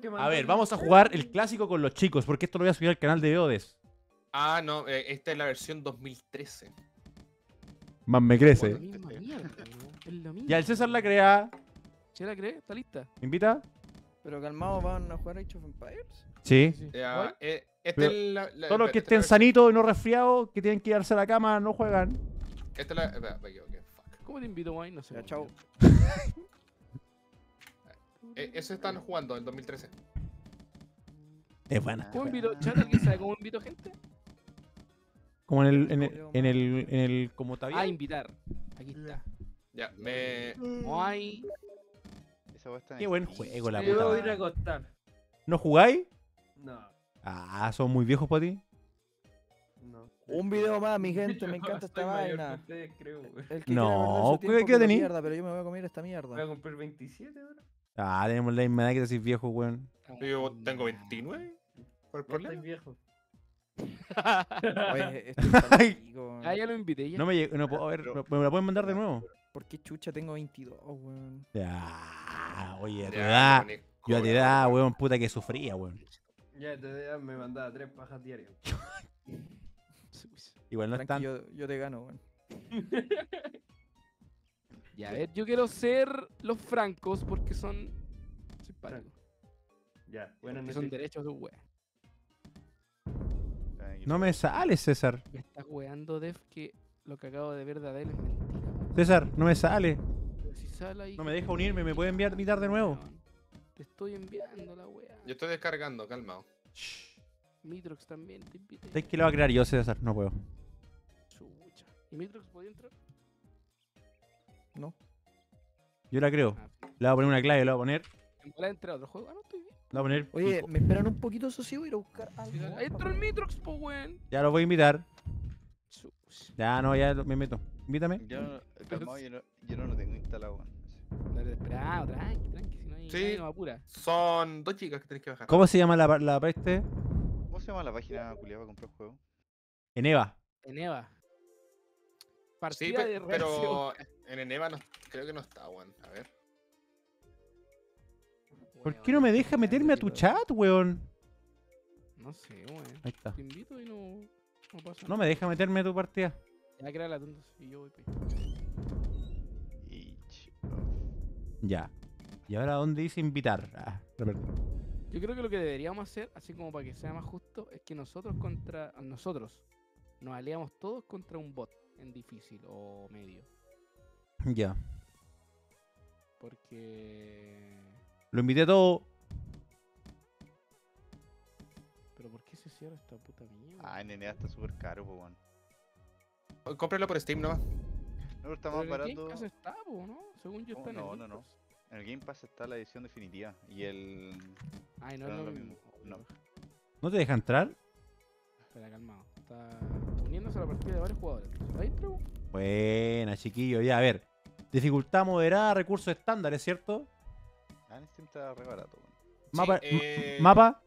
Que A ver, vamos a jugar el clásico con los chicos, porque esto lo voy a subir al canal de Odes. Ah, no, eh, esta es la versión 2013. Más me La crece. misma mierda, ¿no? Es lo mismo. Ya el César la crea. ¿Se la cree? ¿Está lista? ¿Me invita? Pero calmados van a jugar Age of Empires. Sí. Ya, eh, es la, la- Todos los que es estén la sanitos y no resfriados, que tienen que irse a la cama, no juegan. Esta es la. espera, me equivoqué, fuck. ¿Cómo te invito, Wayne? No sé. Ya, chao. Eh, eso están jugando en 2013. Es buena. ¿Cómo invito? ¿Chat, alguien sabe cómo invito gente? Como en el, en el, en el, en el como está Ah, invitar. Aquí está. Ya, me. No hay. Esa weá está en Qué buen juego, la Yo puta voy a madre. ir a acostar. ¿No jugáis? No, Ah, son muy viejos para ti. no. Un video más, mi gente, me Yo encanta esta que vaina. ustedes, creo, güey. El que No, ¿qué- tiempo, qué que lo tení? pierda, pero yo me voy a comer esta Voy a mierda. cumplir 27 ahora. Ah, tenemos la misma edad que decís viejo, weón. Yo tengo 29. ¿Cuál problema? viejo. Oye, estoy fanático, Ah, ya lo invité. Ya. No me, lleg- no puedo ver, no- ¿me la pueden mandar de nuevo? ¿Por qué chucha tengo 22, weón? Ya, oye, a tu Ya, edad. Yo a tu edad, weón. puta que sufría, weón. Ya, te ya me mandaba tres pajas diarias. Igual no es Tranqui, tan. yo, yo te gano, weón. Ya, a ver, yo quiero ser los francos porque son simpáticos. Ya, buenas Porque son derechos de wea. No me sale, César. Me estás weando, Def, que lo que acabo de ver de Adele es mentira. César, no me sale. Si sale ahí No me deja unirme, ¿me puede enviar invitar de nuevo? Te estoy enviando la wea. Yo estoy descargando, calmado. Mitrox también te invité. ¿Sabes que lo va a crear yo, César? No puedo. Chucha. ¿Y Mitrox podía entrar? No. Yo la creo. Ah, sí. Le voy a poner una clave, le voy a poner. ¿En bola entra a otro juego? Ah, no, estoy bien. Le voy a poner. Oye, pico. me esperan un poquito, socio, voy a ir a buscar algo. Sí, Ahí entró el. Mitrox, po, weón. Ya lo voy a invitar. Ya no, ya me meto. Invítame. Yo, no- calmado, yo, no, yo no lo tengo instalado, weón. Dale, esperado, tranqui, tranqui, si no hay Sí. nos apura. Son dos chicas que tenéis que bajar. ¿Cómo se llama la, la peste? ¿Cómo se llama la página culiada para comprar juegos? Eneva. En Eva. Sí, Partida pe- de pero en Eneva no, creo que no está, weón. A ver. ¿Por qué no me deja meterme a tu chat, weón? No sé, weón. Ahí está. Te invito y no, no pasa No me deja meterme a tu partida. Ya crea la tonta y yo voy Ya. ¿Y ahora dónde dice invitar? Ah. Yo creo que lo que deberíamos hacer, así como para que sea más justo, es que nosotros contra nosotros nos aliamos todos contra un bot en difícil o medio. Ya. Porque. Lo invité a todo. Pero ¿por qué se cierra esta puta mierda? Ah, NNA está súper caro, po, weón. Cómpralo por Steam nomás. No, pero está Pero más en el Game barato. Pass está, po, ¿no? Según yo Oh, está en el no, Game no, no. Pass. En el Game Pass está la edición definitiva. Y el. Ay, no no lo lo mismo. mismo, no. ¿No te deja entrar? Espera, calmado. Está uniéndose a la partida de varios jugadores. Ahí. Buena, chiquillo. Ya, a ver. Dificultad moderada, recursos estándares, ¿cierto? Ah, en Steam está re barato, weón. Mapa. Sí, eh, Mapa.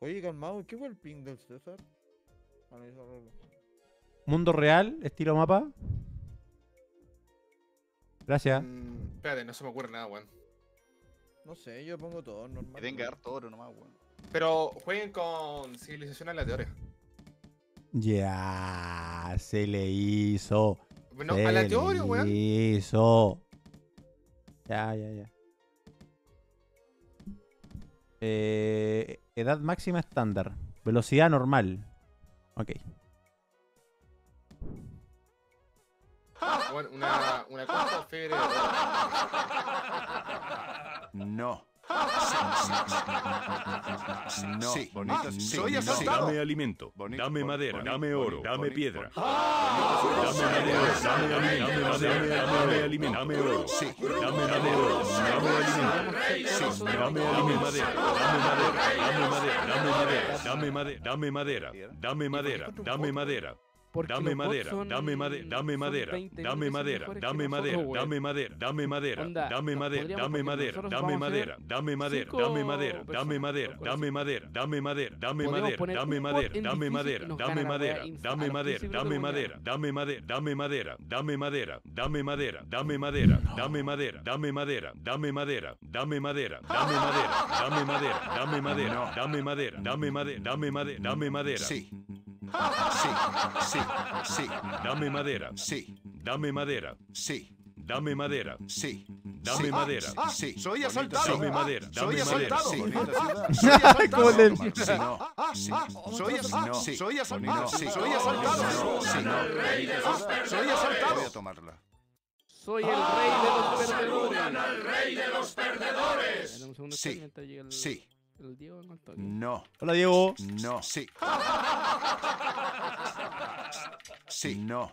Oye, calmado, ¿qué fue el ping del César? Ah. Mundo real, estilo mapa. Gracias. mm, espérate, no se me ocurre nada, weón. No sé, yo pongo todo normal. Que tenga harto oro nomás, weón. Pero jueguen con civilización aleatoria. Ya, se le hizo. No, se aleatorio, le weón. hizo. Ya, ya, ya. Eh, edad máxima estándar. Velocidad normal. Ok. Weón, Una, una cosa. No. No. Sí. Bonito, Sí. Soy No. asustado. Dame alimento, Bonito, dame madera, bonito, dame oro, bonito, dame piedra. Dame madera, dame alimento, dame, dame alimento, dame oro. Dame madera, dame alimento. Dame madera, dame madera, dame madera, dame madera, dame madera, dame madera, dame madera, dame madera. Porque Dame madera, dame madera, dame madera, 20 dame madera, dame madera, dame madera, dame madera, dame madera, dame madera, dame madera, dame madera, dame madera, dame madera, dame madera, dame madera, dame madera, dame madera, dame madera, dame madera, dame madera, 15 dame madera, de dame madera, dame madera, dame madera, dame madera, dame madera, dame madera, dame madera, dame madera, dame madera, dame madera, dame madera, dame madera, dame madera, dame madera, dame madera, dame madera. Sí. Sí. Sí. Sí. Dame madera, Sí. dame madera, Sí. dame madera, Sí. dame Sí. madera, Ah, sí. Soy asaltado. dame madera, Soy dame madera. asaltado. Sí. Soy asaltado. ¿Cómo le- Sí. Ah, ah, sí. Soy asaltado. Sí. Soy asaltado. Sí. Soy asaltado. Ah, Soy asaltado. Voy a tomarla. Soy el rey de los perdedores. el rey de los perdedores. Sí. Sí. El Diego con toque. No. Hola, Diego. No. Sí. Sí. No.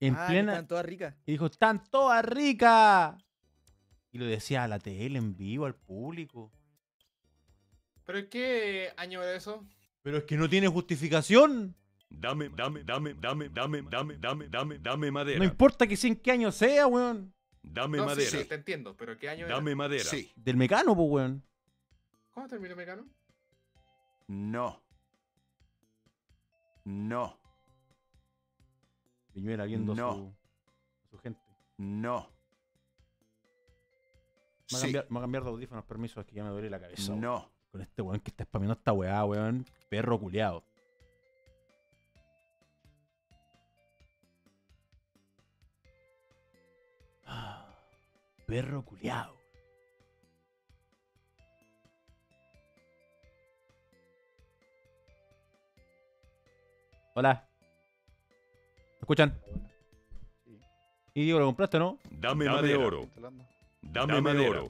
en Ah, plena. Están todas ricas. Y dijo, ¡están todas ricas! Y lo decía a la tele, en vivo, al público. ¿Pero qué año era eso? Pero es que no tiene justificación. Dame, dame, dame, dame, dame, dame, dame, dame, dame madera. No importa que sea en qué año sea, weón. Dame No, madera. sí, te entiendo, pero ¿qué año Dame era? madera. Sí. Del Mecano, pues, weón. ¿Cuándo terminó Mecano? No. No. Viñuela viendo No. su, a su gente. No. Me Sí. va a cambiar de audífonos, permiso, es que ya me duele la cabeza. weón. No. Con este weón que está spameando esta weá, weón. Perro culeado. Perro culeado. Hola. ¿Me escuchan? Sí. Y digo, ¿lo compraste o no? Dame Dame madera. oro. Instalando. Dame Dame madera. oro.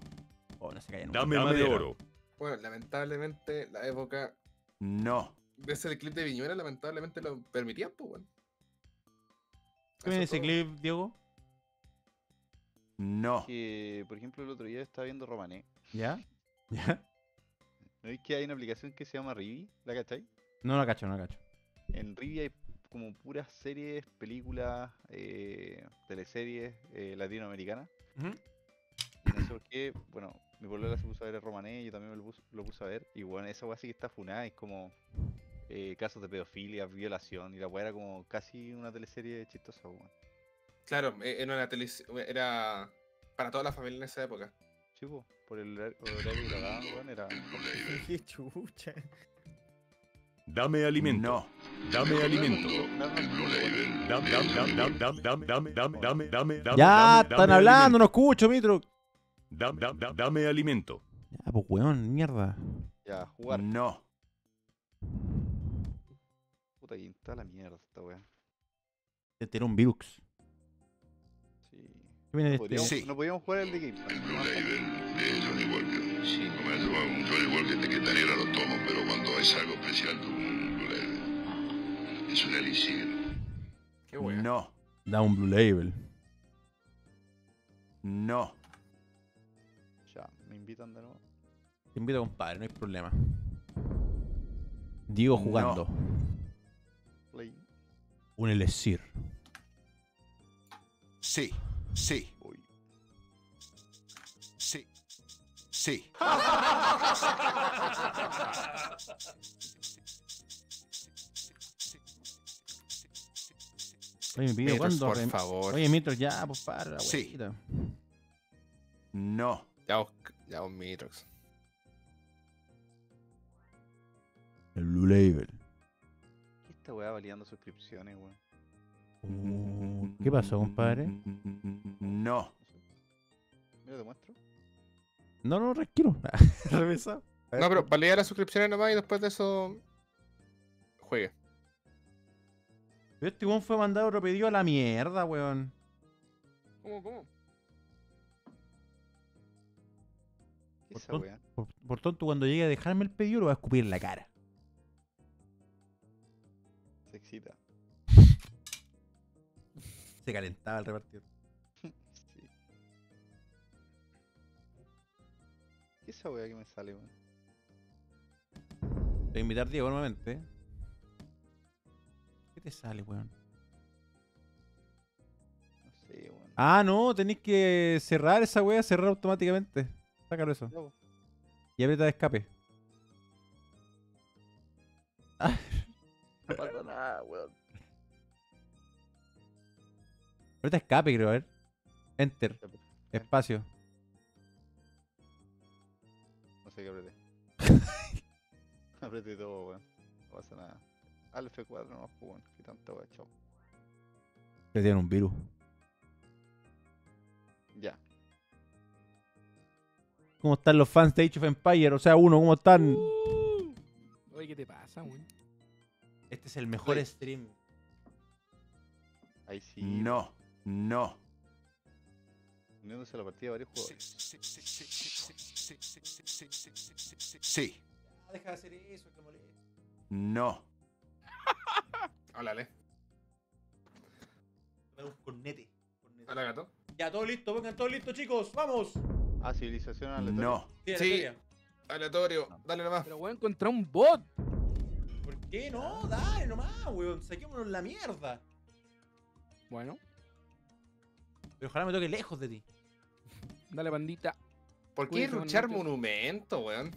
Oh, no se callan. Dame madera. oro. Bueno, lamentablemente la época No. de ese clip de Viñuela lamentablemente lo permitían, pues, bueno. ¿Qué viene ese todo. clip, Diego? No. Que, por ejemplo, el otro día estaba viendo Romané. ¿Ya? ¿Ya? ¿No es que hay una aplicación que se llama Rivi? ¿La cachai? No la cacho, no la cacho. En Rivi hay como puras series, películas, eh, teleseries eh, latinoamericanas. Ujú. Y no sé por qué, bueno, mi polola se puso a ver el Romané, yo también me lo puse, lo puse a ver. Y bueno, esa weá sí que está funada, es como eh, casos de pedofilia, violación. Y la weá era como casi una teleserie chistosa, weón. Claro, eh, era una televisión, era para toda la familia en esa época. Sí, po, por el horar- horario que la daban, weón, era. Qué chucha. Dame alimento. No. Dame alimento. Dame- Dame, dame, dame, dame, dame, dame, dame, dame, dame, dame, Ya, están hablando, no escucho, Mitro. Dame, dame, dame, dame alimento. Ya, pues weón, mierda. Ya, jugar. No. Puta, que está la mierda esta weá. Te tiró un virus. Sí. ¿Qué viene de No podíamos, este? Sí. no podíamos jugar el de Game Pass, no más fácil. de Johnny Walker. Sí, come un Johnny Walker de que Daniela lo tomo, pero cuando es algo especial, un Blue Label. Es un elixir. Qué bueno. No. Da un Blue Label. No. Ya, me invitan de nuevo. Te invito, compadre, no hay problema. Diego No. jugando. Play. Un elixir. Sí. Sí. Sí. Oye, me Mitrox, cuándo. por favor. Oye, Mitrox, ya, pues para la Sí. No. Ya vos, ya vos, Mitrox. El Blue Label. ¿Qué esta weá validando suscripciones, weón? Uh, ¿Qué pasó, compadre? No. Mira, te muestro. No, no, tranquilo. Revisa. No, pero valida las suscripciones nomás y después de eso. Juegue. Este weón fue mandado otro pedido a la mierda, weón. ¿Cómo, cómo? ¿Qué Por ton-? Por, por tonto, cuando llegue a dejarme el pedido, lo voy a escupir en la cara. Se excita. Se calentaba el repartidor. Esa weá que me sale, weón? Te voy a invitar Diego nuevamente. ¿Qué te sale, weón? No sé, weón. Ah, no, tenéis que cerrar esa wea, cerrar automáticamente. Sácalo eso. Y aprieta de escape. No pasa nada, weón. Aprieta escape, creo, a ver. Enter. Espacio. Sé qué apreté. apreté todo, weón. No pasa nada. Al F4 nomás, pues, weón. Qué tanta weá, chao. Le tienen un virus. Ya. ¿Cómo están los fans de Age of Empire? O sea, uno, ¿cómo están? Uh. Oye, ¿qué te pasa, weón? Este es el mejor Play. stream. Ahí sí. No. No. Uniéndose a la partida varios jugadores. Sí. Deja de hacer eso, que molesta. No. Háblale. un cornete. Hola, gato. Ya, todo listo, pongan todo listo, chicos. ¡Vamos! Ah, civilización aleatoria. No. Sí. Aleatorio. Dale nomás. Pero weón, encontré un bot. ¿Por qué no? Dale nomás, weón. Saquémonos la mierda. Bueno, Pero ojalá me toque lejos de ti. Dale, pandita. ¿Por qué ruchar monumento, weón?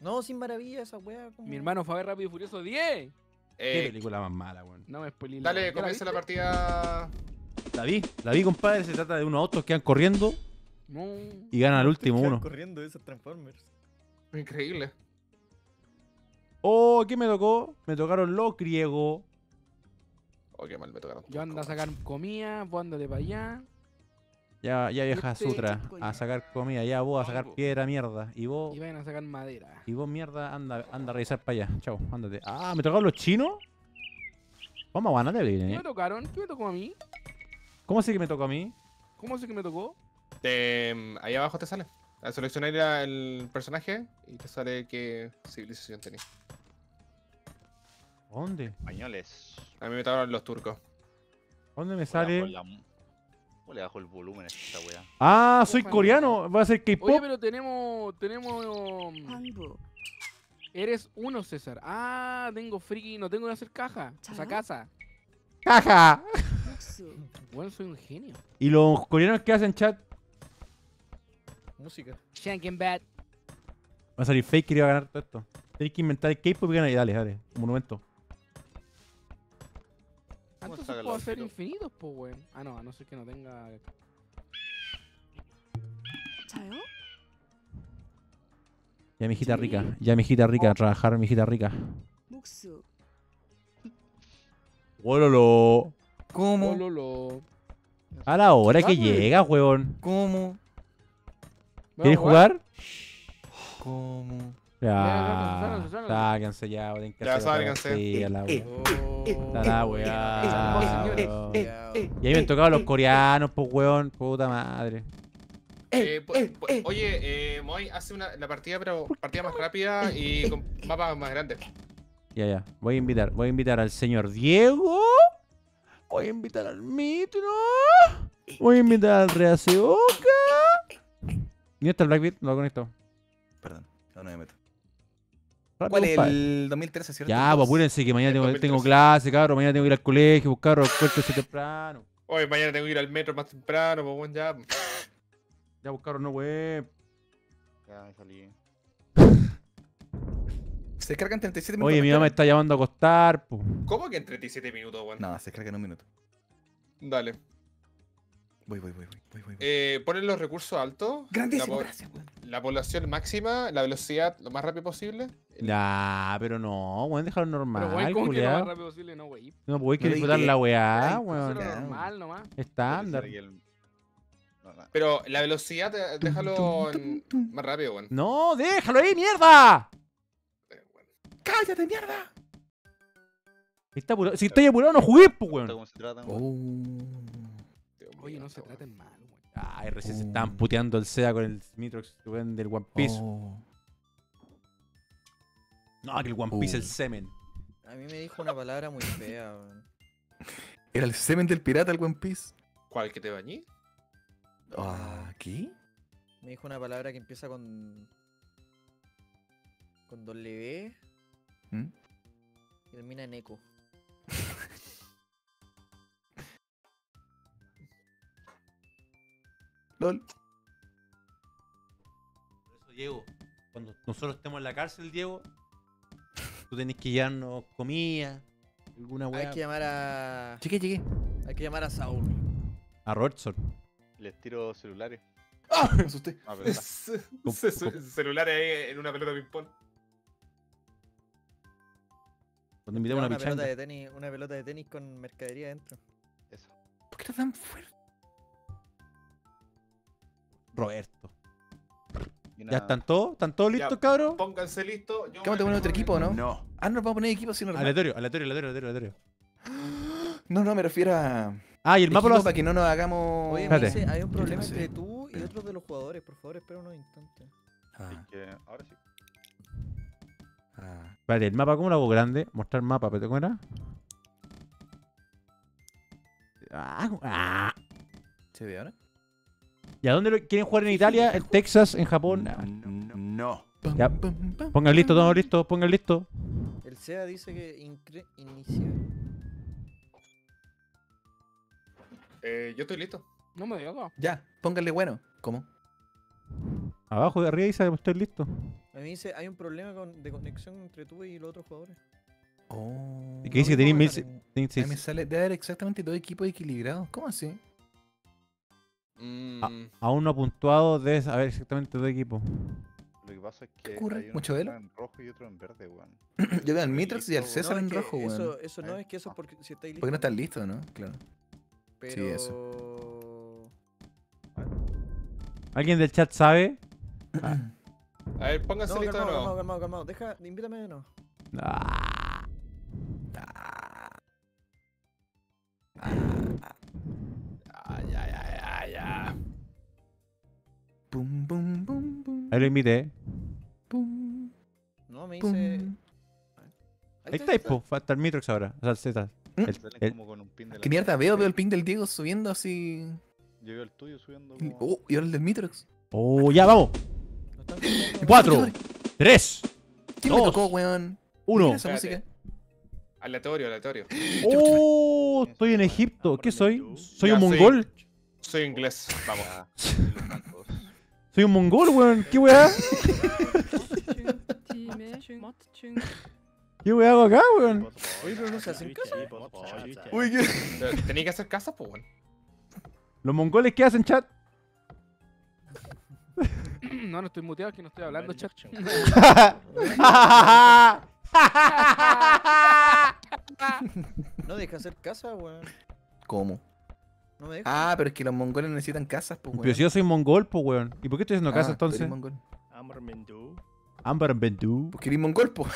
No, sin maravilla esa weá. como- Mi hermano fue a ver Rápido y Furioso 10. Qué Eh, película más mala, weón. No me spoilé. dale, comienza la partida. La vi, la vi, compadre. Se trata de unos autos que van corriendo No. y ganan al último uno. corriendo esos Transformers. Increíble. Oh, ¿qué me tocó? Me tocaron los griegos. Oh, qué mal me tocaron. Yo ando a sacar comida, vos andate para allá. Ya, ya vieja Este- sutra. A sacar comida. Ya vos a sacar piedra, mierda. Y vos, Y vayan a sacar madera. y vos mierda, anda, anda a revisar para allá. Chao, ándate. Ah, ¿me tocaron los chinos? Vamos a ganarle, ¿Qué bien, me ¿eh? tocaron? ¿Qué me tocó a mí? ¿Cómo sé que me tocó a mí? ¿Cómo sé que me tocó? Te- ahí abajo te sale. Al seleccionar el personaje y te sale qué civilización tenés. ¿Dónde? Españoles. A mí me tocaron los turcos. ¿Dónde me sale? ¿Cómo le bajo el volumen a esta weá? Ah, soy coreano. Va a ser Oye, K-pop. pero tenemos. Tenemos. Eres uno, César. Ah, tengo friki. No tengo que hacer caja. O sea, casa. ¡Caja! Bueno, soy un genio. ¿Y los coreanos que hacen chat? Música. Shanken Bat. Va a salir fake y va a ganar todo esto. Tienes que inventar el K-pop y ganar. Y dale, dale. Un monumento. Ah, ¿Cómo Entonces saca puedo los hacer infinitos, pues, weón. Ah, no, a no ser que no tenga. Ya, mi hijita rica. Ya, mi hijita rica. A trabajar, mi hijita rica. ¡Wololo! ¿Cómo? A la hora que llega, weón. ¿Cómo? ¿Quieres ¿Vamos a jugar? ¿Cómo? Ya. Sáquense ya, tienen que Ya, sáquense. weón. Y ahí me han tocado los coreanos, pues weón. Puta madre. Eh, oye, eh, Moy, hace una, la partida, pero partida más rápida y con mapas más grandes. Ya, ya. Voy a invitar. Voy a invitar al señor Diego. Voy a invitar al Mitro. Voy a invitar al Reaseoka. ¿Y está el Blackbeard? Lo conecto. Perdón, no, no me meto. ¿Cuál es el 2013, cierto? Ya, pues apúrense que mañana tengo, 2013. tengo clase, cabrón. Mañana tengo que ir al colegio, buscar cuértese temprano. Hoy mañana tengo que ir al metro más temprano, pues bueno, ya. Ya buscaron no web. Ya me salí. Se descarga en 37 minutos. Oye, mi mamá me está llamando a acostar, po. ¿Cómo que en 37 minutos, weón? No, se descarga en un minuto. Dale. Voy, voy, voy, voy, voy, voy. Eh, ponen los recursos altos. Grandísimo, la, po- gracias, weón. la población máxima, la velocidad lo más rápido posible. Ya, pero no, weón, déjalo normal, Pero, weón, como que lo más rápido posible, no, wey. No, pues hay que No disfrutar la weá, Ay, weón. Normal nomás. Estándar. Pero la velocidad, eh, déjalo en- más rápido, weón. No, déjalo ahí, mierda. Eh, weón. ¡Cállate, mierda! Está apurado. Si estáis apurado, no jugué, pues, ¿Cómo weón. cómo se tratan, weón? Oh. Oye, no se weón. traten mal, weón. Ay, recién se Oh. estaban puteando el SEA con el Mitrox weón, del One Piece. No, que el One Piece el semen. A mí me dijo una palabra muy fea, weón. Era el semen del pirata el One Piece. ¿Cuál que te bañí? Ah, ¿qué? Me dijo una palabra que empieza con. con W ¿Mm? y termina en eco. LOL. Por eso, Diego, cuando nosotros estemos en la cárcel, Diego, tú tenés que llevarnos comida, alguna Hay weá. que llamar a. Llegué, llegué. Hay que llamar a Saúl. A Robertson. Les tiro celulares. ¡Ah! Me asusté. Ah, pero Celulares ahí en una pelota de ping-pong. Cuando invitamos una una pelota pichanga. de tenis, una pelota de tenis con mercadería dentro. Eso. ¿Por qué estás tan fuerte? Roberto. ¿Ya están todos? ¿Están todos listos, Ya. cabros? Pónganse listos. yo ¿Qué vamos a voy poner otro equipo, no? No. Ah, no nos vamos a poner equipo normal. Aleatorio, aleatorio, aleatorio, aleatorio, aleatorio. No, no, me refiero a. Ah, y el mapa lo hace. para que no nos hagamos. Oye, dice, hay un problema No sé. entre tú y otros de los jugadores. Por favor, espera unos instantes. Ah, que ahora sí. ah. Vale, el mapa, ¿cómo lo hago grande? Mostrar mapa, pero ¿cómo era? Ah, ah. ¿Se ve ahora? ¿Y a dónde lo quieren jugar en Italia? ¿En Texas? ¿En Japón? Ah, No. Ya. Pongan listo, todos listos, pongan listo. El SEA dice que incre- inicia. Eh, yo estoy listo. No me dio acá. Ya, pónganle bueno. ¿Cómo? Abajo de arriba dice estoy listo. A mí dice, hay un problema con- de conexión entre tú y los otros jugadores. Oh. ¿Y qué dice que tenéis mil me sale, debe haber exactamente dos equipos equilibrados. ¿Cómo así? Mm, Aún no puntuado, debes haber exactamente dos equipos. Lo que pasa es que ocurre? hay en rojo y otro en verde, weón. Yo veo al Mitrox y al César No, en rojo, weón. Eso, eso no Eh. es que eso es porque si estáis listos. Porque no están listos, ¿no? Claro. Pero... sí, eso. ¿Alguien del chat sabe? A ver, pónganse No, listos de calmado, nuevo. calmado, calmado, calmado. Deja, invítame de nuevo. Ah, Ah, Pum, pum, pum, pum, ahí lo invité. pum, No, me dice... Ahí está, po, falta el Mitrox ahora. O sea, el Z. El- el- como con un pin de la ¿Qué mierda veo? Veo el ping del Diego subiendo así. Yo veo el tuyo subiendo y- como... Oh, y ahora el del Mitrox. Oh, ya, vamos. Cuatro, tres, ¿Quién me Dos. tocó, weón? uno. Esa música. Aleatorio, aleatorio. Oh, estoy en Egipto. ¿Qué soy? ¿Soy Ya, un soy- mongol? Soy inglés. Vamos. Soy un mongol, weón. ¿Qué weá? ¿Qué weá hago acá, weón? Oye, pero no se hacen caso. Uy, ¿qué? Tenía que hacer casa, pues, weón. ¿Los mongoles qué hacen, chat? No, no estoy muteado, que no estoy hablando, chat. No deja hacer casa, weón. ¿Cómo? No me deja. Ah, pero es que los mongoles necesitan casas, pues, Pero si yo soy mongol, pues, weón. ¿Y por qué estoy haciendo casa Ah, tú entonces? mongol. Amber Bendu. Porque eres mongol, pues.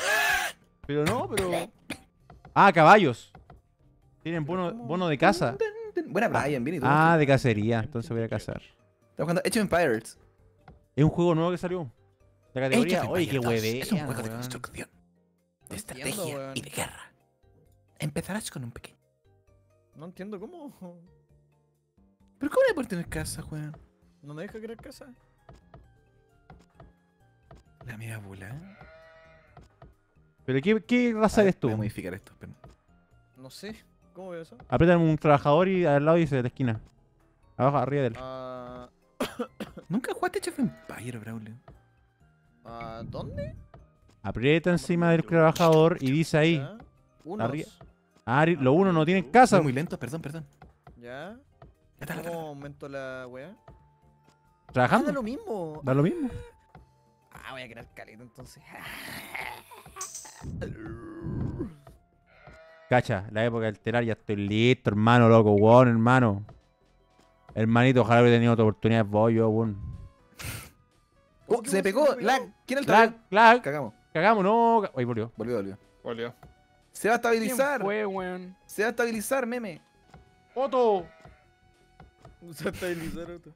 Pero no, pero. Ah, caballos. Tienen bono, bono de caza. Buena Brian, bien y tú. Ah, de cacería. Entonces voy a cazar. Estamos jugando Age of Empires. Es un juego nuevo que salió. De categoría. Oye, qué Empires 2 hueve. Es un juego de construcción, de No entiendo, estrategia weón. y de guerra. Empezarás con un pequeño. No entiendo cómo. ¿Pero cómo le puedes tener casa, weón? No me deja crear casa. La media bola. ¿Pero qué, qué raza A ver, eres tú? Voy a modificar esto, espera. No sé. ¿Cómo veo eso? Aprieta un trabajador y al lado dice de la esquina. Abajo, arriba de él. Ah, Nunca jugaste Age of Empires, Braulio. ah, ¿Dónde? Aprieta encima del trabajador y dice ahí. ¿Ya? Unos. Arri- Ari, los unos no tienen casa. Muy lento, perdón, perdón. ¿Ya? ¿Cómo aumento la weá? Ah, Trabajando. da lo mismo. Da lo mismo. Ah, voy a crear caleta entonces. Cacha, la época del telar ya estoy listo, hermano, loco, weón, hermano. Hermanito, ojalá hubiera tenido otra oportunidad vos, yo, weón. Oh, se me pegó. Lag. ¿Quién es el Lag, lag, Cagamos. cagamos, no. Ay, volvió. Volvió, volvió. Volvió. Se va a ¿Quién estabilizar. fue, weón? Se va a estabilizar, meme. ¡Otto! Se estabilizar otro.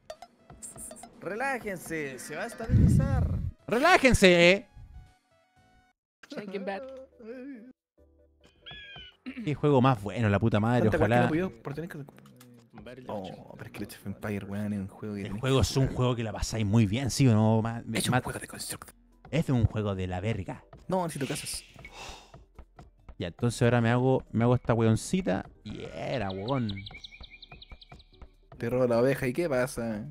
Relájense, se va a estabilizar. ¡Relájense! eh. Shaking Bat. Qué juego más bueno, la puta madre, ¿Cuánta weá que ojalá. por tener que... Oh, pero es que el Age of Empire, weón, es un juego que... El tenés juego es un juego que la pasáis muy bien, ¿sí o no? Ma- Es un juego de construct. Es un juego de la verga. No, necesito casas. Ya, entonces ahora me hago, me hago esta weoncita y era, weón. Te robo la oveja, ¿y qué pasa?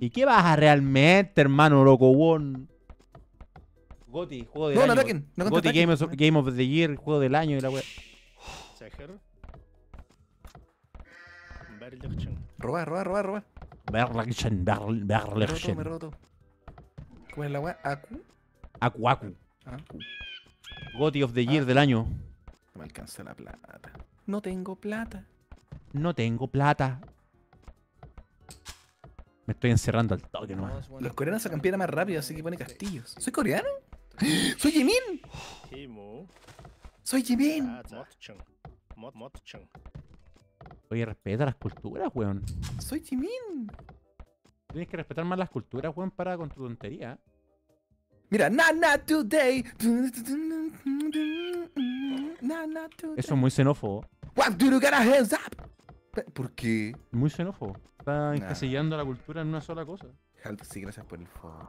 ¿Y qué baja realmente, hermano, loco, weón? Goti, juego del No, no ataquen, no Goti. Game of, Game of the Year, juego del año y la wea. Roba, roba, roba, roba. Berlechen, Berl- Me todo. ¿Cómo es la weá? Aku. Aku, Aku. Aku. Goti of the Ah. Year del año. No me alcanza la plata. No tengo plata. No tengo plata. Me estoy encerrando al toque nomás. Los coreanos sacan piedra más rápido, así que pone castillos. ¿Soy coreano? ¡Soy Jimin! ¡Soy Jimin! Oye, respeta las culturas, weón. ¡Soy Jimin! Tienes que respetar más las culturas, weón, para con tu tontería. Mira, na na today. Na na today. Eso es muy xenófobo. What do you got a hands up? ¿Por qué? Muy xenófobo. Está encasillando la cultura en una sola cosa. Sí, gracias por el foro.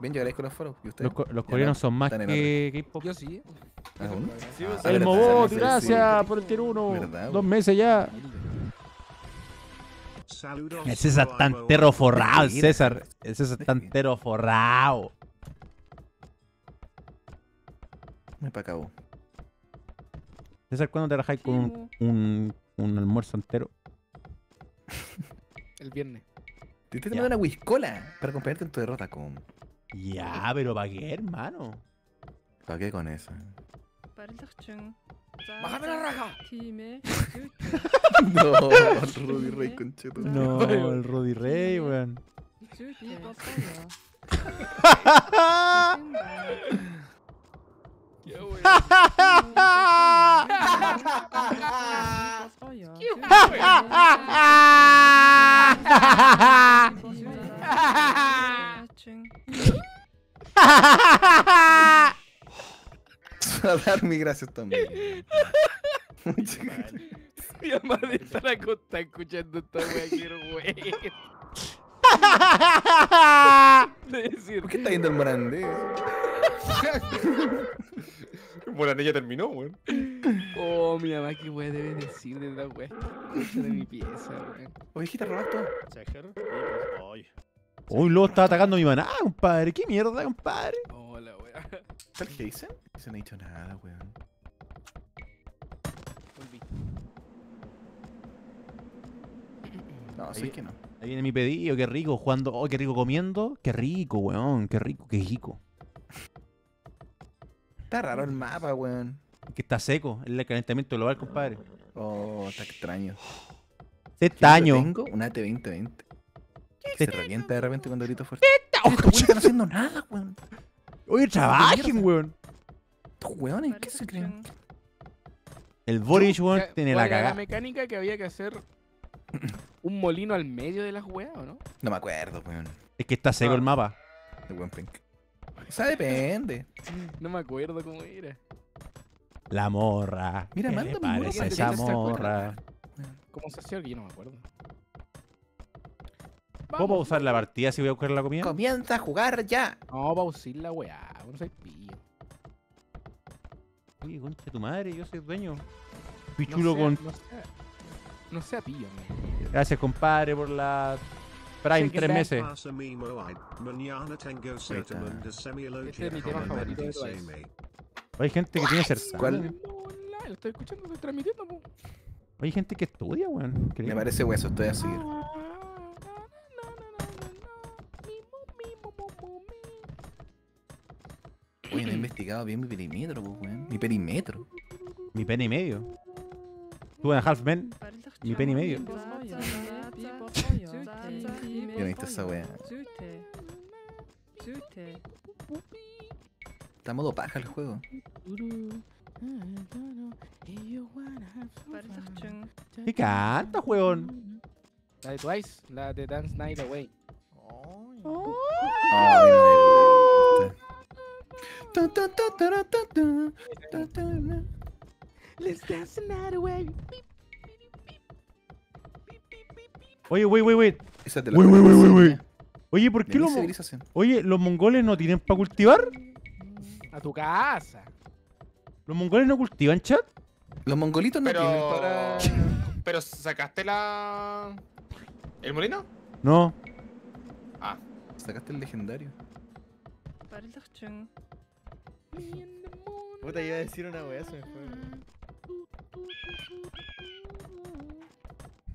Bien, yo agradezco los foros. ¿Y ustedes? Los, co- los coreanos no, son más que K-pop. Yo sí. ¿Ah, bueno? Sí, Ah, El Mobot, gracias sí. por el tier 1. Verdad, Dos meses ya. Saludos. El César está entero forrado, el César. El César está entero forrado. Me pa' acabó. César, ¿cuándo te trabajáis con un, un, un almuerzo entero? El viernes. Te estoy tomando una whiskola para acompañarte en tu derrota con. Ya, pero ¿para qué, hermano? ¿Para qué con eso? ¡Bájame la raja! no, el Rudy Rey concheto. No, el Rudy Rey, weón. A dar mi gracias también. Muchas gracias. Mi mamá de estar acostada escuchando esta wea, quiero decir, ¿Por qué está viendo el Morandé? Bueno, niña terminó, weón. oh, mi mamá, qué wea debe decir de la. Escucha de mi pieza, weón. Ovejita, robas todo. Uy, luego está atacando a mi maná, compadre. ¿Qué mierda, compadre? Oh, la wea. ¿Está el Jason? Jason no ha dicho nada, weón. Volví. No, sí que no. Ahí viene mi pedido, qué rico, jugando. Oh, qué rico comiendo. Qué rico, weón, qué rico, qué rico. Está raro el mapa, weón. Que está seco, es el calentamiento global, compadre. Oh, está extraño. Este ¿Qué año. Tengo una T2020. Se revienta de repente cuando grito fuerte. Estos weones están haciendo nada, weón. Oye, trabajen, weón. Estos weones, ¿qué se creen? El Boris, weón, ¿Cuál tiene la cagada. mecánica que había que hacer un molino al medio de las weas, ¿o no? No me acuerdo, weón. Es que está seco el mapa. De buen pink. O sea, depende. No me acuerdo cómo era. La morra. Mira, ¿Qué manda parece para esa morra? ¿Cómo se hacía? Que yo no me acuerdo. ¿Puedo usar la partida si voy a buscar la comida? Comienza a jugar ya. No, pausar la weá, no soy pillo. Oye, concha de tu madre, yo soy dueño. No Pichulo sea- con. No sea, no sea pillo, man. Gracias, compadre, por la. Prime, tres meses. Este es mi tema favorito. Hay gente que tiene certamen. ¿Cuál? Lo estoy escuchando, estoy transmitiendo. Hay gente que estudia, weón. Me parece hueso, estoy a seguir. Oye, no he investigado bien mi perímetro, pues, weón. Mi perímetro. Mi pene y medio. Tú en Half Men, mi pene y medio. Yo necesito esa weá. Está modo paja el juego. ¿Qué canta, weón? La de Twice, la de Dance Night Away. Ay. Let's dance the night away. Oye, wey, wey, wey. Esa es de la Wey, wey, wey, wey, wey. civilización. Oye, ¿por qué los. Oye, los mongoles no tienen para cultivar? A tu casa. ¿Los mongoles no cultivan chat? Los mongolitos no tienen Pero. para. Pero sacaste la. ¿El molino? No. Ah, Sacaste el legendario. Puta, iba a decir una weá, se me fue.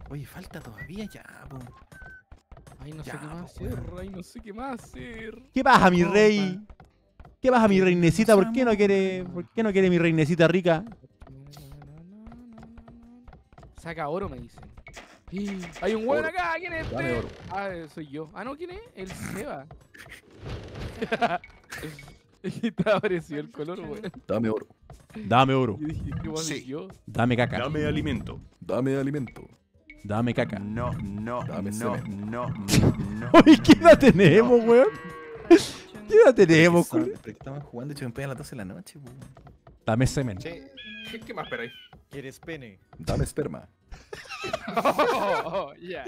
Oye, falta todavía ya, po. Ay, no sé qué más hacer. Ay, no sé qué más hacer. ¿Qué pasa, mi rey? ¿Qué pasa, mi reinecita? ¿Por qué no quiere, por qué no quiere mi reinecita rica? Saca oro, me dicen. Hay un hueón Oro. acá, ¿quién es este? Ah, soy yo. Ah, no, ¿quién es? El Seba. Estaba parecido el color, weón. Dame oro. Dame oro. Yo dije, ¿qué voy a hacer Sí. yo? Dame caca. Dame alimento. Dame alimento. Dame caca. No, no, Dame no, no, no, no. Oye, ¿qué edad tenemos, weón? ¿Qué edad tenemos, Pero Julio? que estaban jugando Champions a las 12 de la noche, po. Dame semen. ¿Qué, qué más esperáis? ¿Quieres pene? Dame esperma. Oh, ya.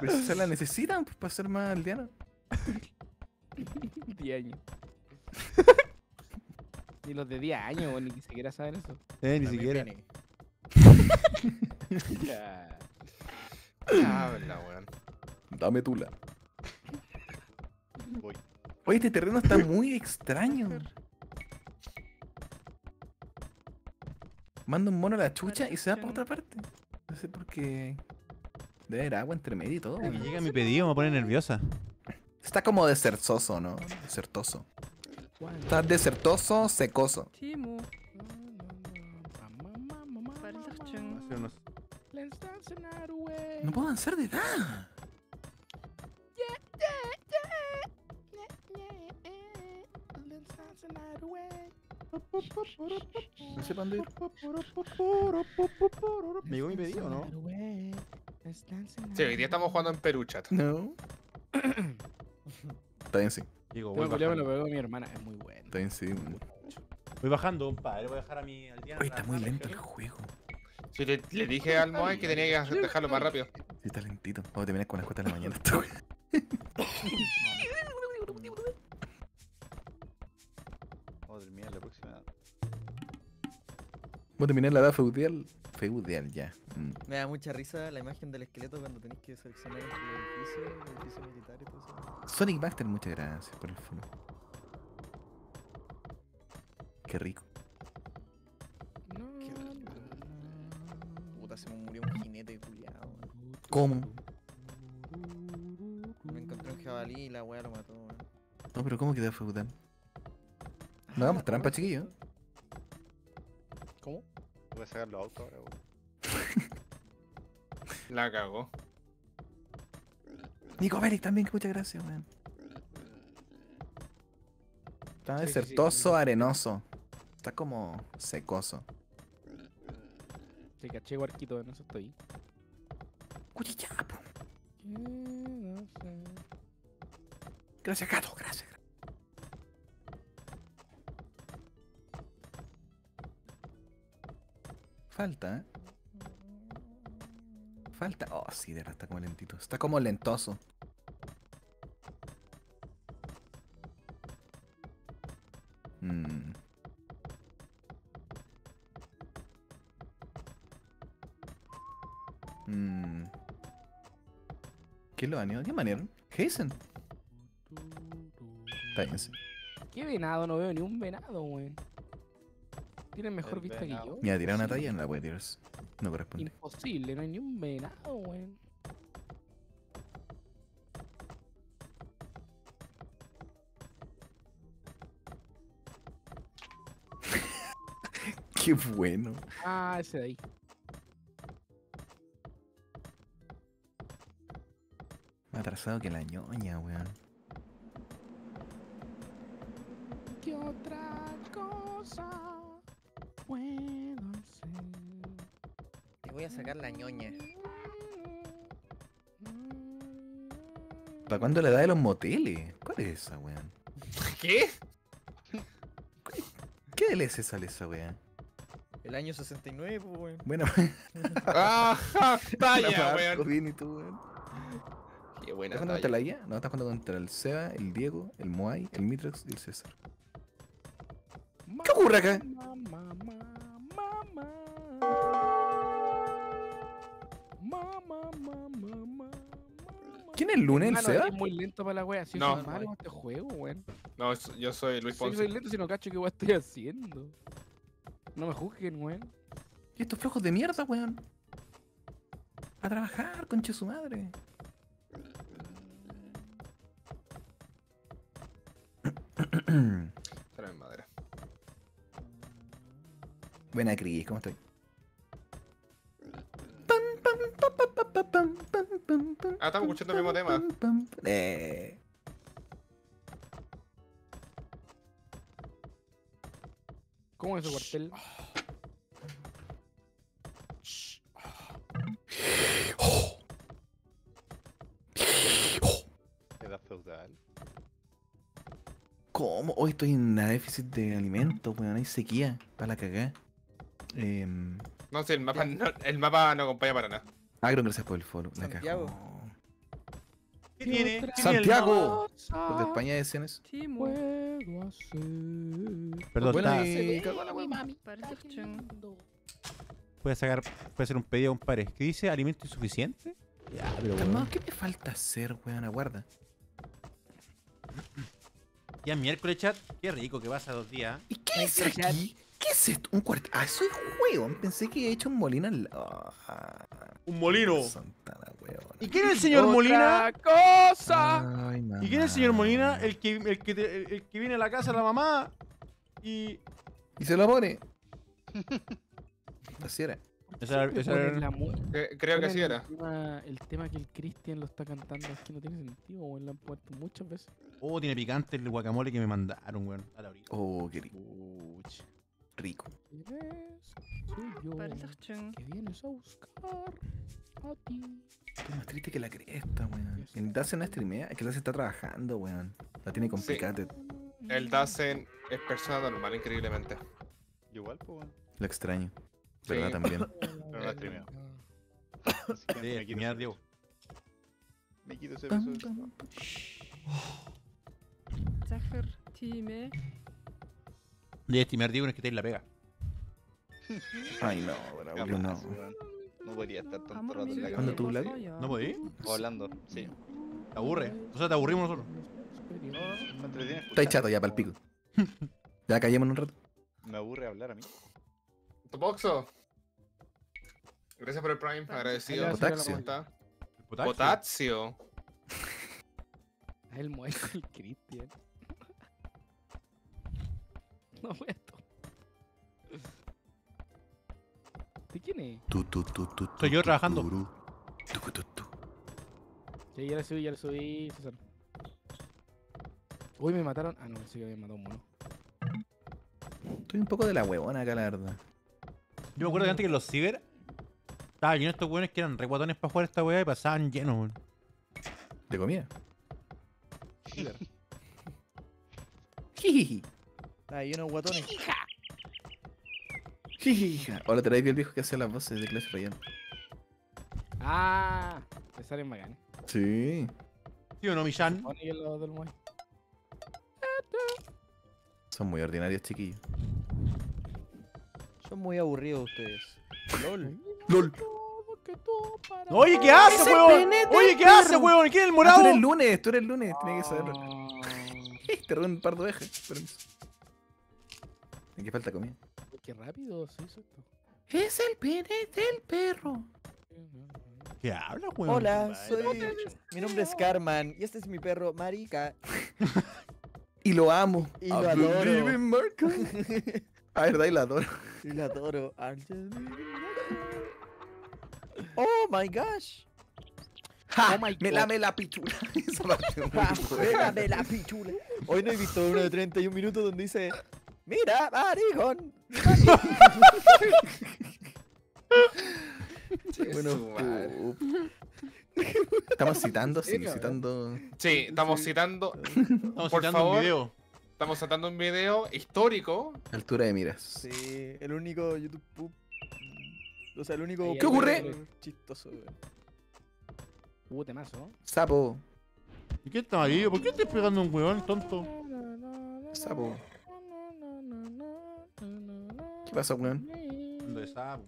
Pero si se la necesitan pues, para ser más aldeanos. 10 años. Ni los de 10 años, weón, ni siquiera saben eso. Eh, ni Dame siquiera. pene. Ya. Habla, weón. Dame tula. Voy. Oye, este terreno está muy extraño. Manda un mono a la chucha y se va para otra parte. No sé por qué. Debe haber agua entre medio y todo. Que llega mi pedido, me pone nerviosa. Está como desertoso, ¿no? Desertoso. Está desertoso, secoso. No puedo avanzar de away. No sé dónde ir. ¿Me llegó mi pedido, no? Sí, hoy día estamos jugando en Perú, chat. No. Está bien, sí. Digo, voy me lo pegó mi hermana, es muy bueno. Está bien, sí. Voy bajando, compadre. Voy a dejar a mi al día. Oye, está muy lento el juego. Sí, le, le dije al Moe que tenía que dejarlo más rápido. Sí, está lentito. Vamos a terminar con las 4 de la mañana. wea. Vamos a terminar la próxima. Vamos a terminar la edad feudal. Feudal, ya. Mm. Me da mucha risa la imagen del esqueleto cuando tenés que seleccionar el edificio, el edificio militar y todo eso. Sonic Master, muchas gracias por el follow. Qué rico. Se me murió un jinete culiado. ¿Cómo? Me encontré un jabalí y la weá lo mató. weón. No, pero ¿cómo queda feudal? No hagamos trampa, chiquillo. ¿Cómo? Voy a sacar los autos ahora, weón. La cagó. Nico Beric también, que muchas gracias, weón. Está Sí, sí, sí, desertoso, sí. arenoso. Está como secoso. Sí, caché guarquito, en eso estoy. Oye, ya, po. Gracias, gato, gracias. Falta, ¿eh? Falta. Oh, sí, de verdad está como lentito. Está como lentoso. ¿Qué lo baneó? ¿Qué banearon? Heisen. Está bien, sí. ¿Qué venado? No veo ni un venado, weón. Tienen mejor El vista venado. que yo. Mira, tirar una talla no la puede tirar. No corresponde. Imposible, no hay ni un venado, weón. Qué bueno. Ah, ese de ahí. Atrasado que la ñoña, weón. ¿Qué otra cosa puedo hacer? Te voy a sacar la ñoña. ¿Para cuándo la edad de los moteles? ¿Cuál es esa, weón? ¿Qué? ¿Qué DLC sale esa, weón? El año 69, pues, weón. Bueno, ¡Ah! ¡Vaya, Marco, weón! bien, y tú, Qué ¿Estás buena jugando contra la IA? No, estás jugando contra el Seba, el Diego, el Moai, el Mitrox y el César. ¿Qué ocurre acá? Mamá, mamá, mamá. ¿Quién es el lunes, el Seba? eres muy lento para la wea. Si No. soy malo este juego, weón. No, es- yo soy Luis Si soy Ponce. lento si no cacho qué wea estoy haciendo. No me juzguen, weón. ¿Y estos flojos de mierda, weón? A trabajar, concha su madre. En madera. Buena Cris, ¿cómo estoy? Ah, estamos escuchando el mismo tema. Eh, ¿Cómo es su cuartel? Edad ¿Cómo? Hoy estoy en una déficit de alimentos, weón. Hay sequía para la cagá. Eh, No sé, el mapa no, el mapa no acompaña para nada. Agro, gracias por el follow. La Santiago. ¿Qué tiene? otra ¿Qué tiene el ¡Santiago! cosa ¿Los de España de escenas? Puedo hacer. Perdón, Bueno, está- y cagó la weón. puede sacar, puede hacer un pedido, compadre. ¿Qué dice? ¿Alimento insuficiente? Ya, pero weón. ¿qué me falta hacer, weón? Aguarda. Ya es miércoles, chat. Qué rico que pasa dos días. ¿Y qué es aquí? ¿Qué es esto? Un cuarto. Ah, soy weón. Pensé que he hecho un molino al lado. Un molino. Santana, weón. ¿Y quién es el señor Otra Molina? cosa! Ay, ¿Y quién es el señor. Molina? El que, el que, te- el, el que viene a la casa de la mamá y... Y se lo pone. Así era. Era- la Eh, creo que el era. tema- El tema que el Cristian lo está cantando es que no tiene sentido, weón. Lo han puesto muchas veces. Oh, tiene picante el guacamole que me mandaron, weón. A la orilla. Oh, qué rico. Rico. Soy yo. Que vienes a buscar a ti. Estoy más triste que la cresta, weón. El Dace no streamea, es que el Dace está trabajando, weón. La tiene complicada. El Dazen es persona normal, increíblemente. Igual, pues, weón. Lo extraño. Sí. ¿Verdad? También. Pero no streameo. Así que Sí, me quito Diego. Me quito ese beso. pam, Time. De estimar, Diego, no es que te la pega. Ay, no, Braulio, no. No podría estar tanto Amor, rato en la mira, ¿Cuándo cama. tú. ¿No podí? O hablando, sí. Te aburre. O sea, te aburrimos nosotros. Me entretiene Está escuchar. chato ya para el pico. Ya callemos un rato. Me aburre hablar a mí. Topoxo. Gracias por el Prime, agradecido. Gracias, Potaxio. ¿Cómo está? Potaxio. Potasio. A él muere con el Cristian. No puedo. ¿De quién es? Tu, tu, tu, tu, Soy yo trabajando. Tu, tu, tu. Sí, ya le subí, ya le subí, César. Uy, me mataron. Ah, no, sí que me matado un mono. Estoy un poco de la huevona acá, la verdad. Yo me acuerdo que antes que en los ciber estaba lleno de estos weones que eran reguatones para jugar esta weá y pasaban llenos, weón. ¿De comida? Jijiji. Ah, y unos guatones. Te vi el viejo que hacía las voces de Clash Royale. Ah, te salen bacanes. Sí. ¿Sí o no, Millán? Son muy ordinarios, chiquillos. Son muy aburridos ustedes. LOL. LOL. Oye, ¿qué hace, ¡Ese weón? Oye, ¿qué hace, weón? ¿Quién es el Ah, morado? tú eres el lunes, tú eres el lunes, tiene que saberlo. Te robé un par de ovejas, permiso. Aquí falta comida. Qué rápido se hizo esto. Es el pene del perro. ¿Qué habla, weón? Hola, soy. Mi nombre es Carman y este es mi perro Marica. Y lo amo. Y lo adoro. Ah, verdad, y lo adoro. Y lo adoro. Oh my gosh. Ja, Oh my me lame la pichula. Esa parte buena. Pégame la pichula. Hoy no he visto uno de 31 minutos donde dice. Mira, maricón. Bueno, madre. uh, estamos citando, sí, citando. Sí, estamos citando. Estamos por citando favor. un video. Estamos citando un video histórico. Altura de miras. Sí, el único YouTube. O sea, el único. ¿Qué ocurre? Chistoso, weón. Uh, temazo. Sapo, ¿Y qué está amarillo? ¿Por qué estás pegando a un weón, tonto? sapo. ¿Qué pasó, weón? Ando de sapo.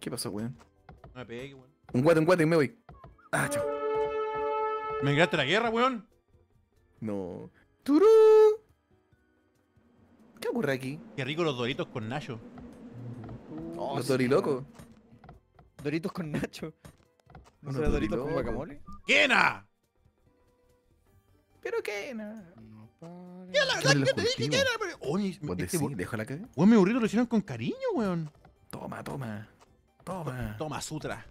¿Qué pasó, weón? No me pegue, weón. Un guate, un guate y me voy. Ah, chao. ¿Me engraste la guerra, weón? No. ¡Turú! ¿Qué ocurre aquí? Qué rico los doritos con Nacho. Oh, Los dorilocos. Doritos con Nacho. ¿No Unos será Doritos con guacamole? ¡Quena! ¿Pero qué? No. No para. ¿Qué es los cultivos? Oye, Vos este decís, bu- dejo la caga. weón, mi burrito lo hicieron con cariño, weón. Toma, toma. Toma. Toma, sutra.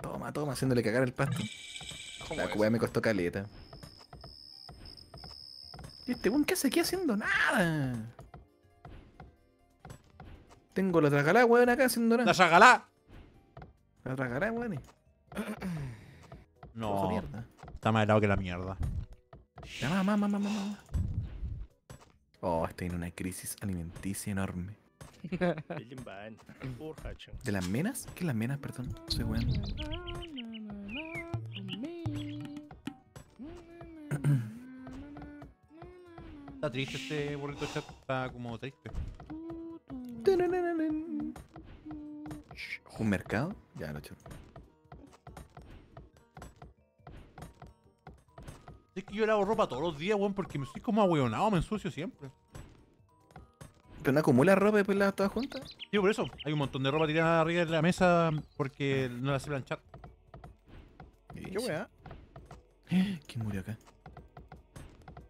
Toma, toma, haciéndole cagar el pasto. ¿Cómo La weá me costó caleta. ¿Y este weón qué hace aquí haciendo nada? Tengo la tragalá, weón, acá haciendo ¡La nada. sagalá! La tragalá, weón. No, está más helado que la mierda. Ya, mamá, mamá, mamá, mamá. Oh, estoy en una crisis alimenticia enorme. ¿De las menas? ¿Qué las menas, perdón? Soy weón. Está triste este burrito chat, está como triste. ¿Un mercado? Ya, lo hecho. Es que yo lavo ropa todos los días, weón, porque me soy como ahueonado, me ensucio siempre. ¿Pero no acumula ropa y después la todas juntas? Sí, por eso. Hay un montón de ropa tirada arriba de la mesa porque no la sé planchar. ¿Qué weá? ¿Quién murió acá?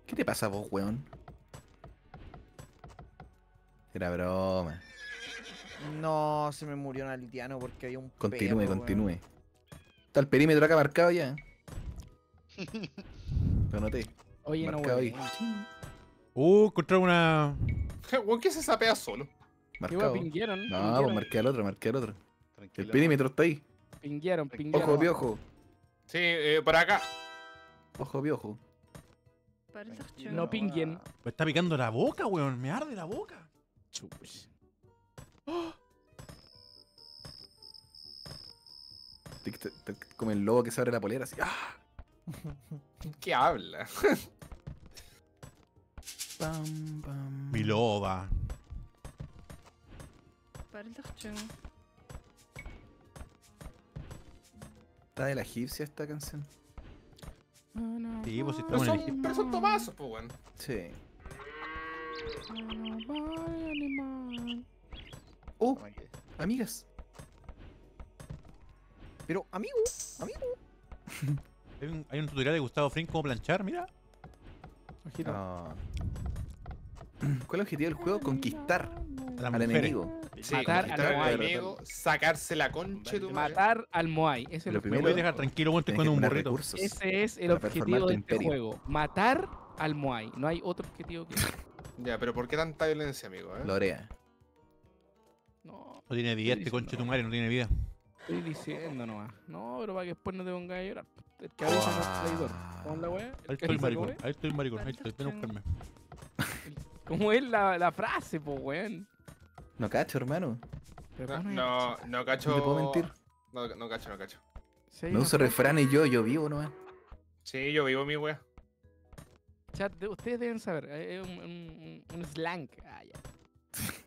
¿Qué te pasa a vos, weón? Era broma. No, se me murió un aldeano porque había un Continúe, perro, continúe. Está el perímetro acá marcado ya. Lo noté. Oye, no, Marcado ahí. weón. Uh, encontré una. ¿qué se sapea solo? ¿Qué Marcado. No, pues marqué al otro, marqué al otro. El perímetro está ahí. pinguieron, pinguieron. Ojo, piojo. Sí, eh, por acá. Ojo, piojo. No pinguen. Me está picando la boca, weón. Me arde la boca. Te- Como el lobo que se abre la polera así. ¡Ah! ¿Qué habla? Pam, pam. Mi loba. Está de la egipcia esta canción. Sí, pues si Pero estamos en son, el Egipto. pero son tomazos, pues, weón. Sí. Oh, amigas. Pero, amigo, amigo. Hay un, hay un tutorial de Gustavo Fring cómo planchar, mira. Ah. ¿Cuál es el objetivo del juego? Conquistar A al mujeres. enemigo. Sí, Matar conquistar al muerto. enemigo, sacarse la concha de. Matar al Moai. Ese es Lo primero- puedes dejar tranquilo, weón, estoy con un burrito. recursos. Ese es el objetivo de este juego. Matar al Moai. No hay otro objetivo que. Ya, pero ¿por qué tanta violencia, amigo? Eh? Lorea. No, tiene vida este conche tu madre, no tiene vida. estoy diciendo nomás. No, pero para que después no te pongas a llorar. El que avisa no es traidor. ¿Cómo es la weá? Ahí El estoy, avisa, maricón. Ahí estoy, maricón. Ahí estoy, ven a buscarme. ¿Cómo es la, la frase, po, weón? No cacho, hermano. No, no, no cacho. No te puedo mentir. No, no cacho, no cacho. No una uso frase- refranes yo, yo vivo nomás. Sí, yo vivo mi wea. Chat, de- ustedes deben saber. Es un, un- un slang. Ah, ya.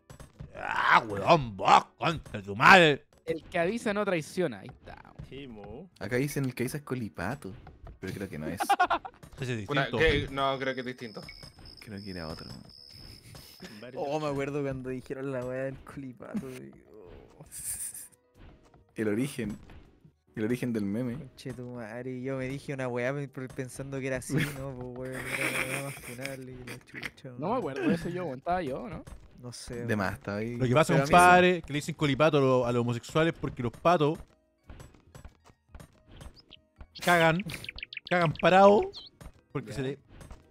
Ah, weón, vos, contra tu madre. El que avisa no traiciona. Ahí está. Acá dicen el que avisa es colipato. Pero creo que no es. Ese es Una- distinto. que- no, creo que es distinto. Creo que era otro. Oh, me acuerdo cuando dijeron la weá del colipato. oh, El origen. El origen del meme. Che, tu madre. y Yo me dije una weá pe- pe- pensando que era así, ¿no? Pues weón, era la weá más funable y la chucha. No me acuerdo de eso yo. Estaba yo, ¿no? No sé. De más, estaba ahí. Lo que pasa, mí compadre, que le dicen colipato a, lo- a los homosexuales porque los patos cagan, cagan parados porque se le.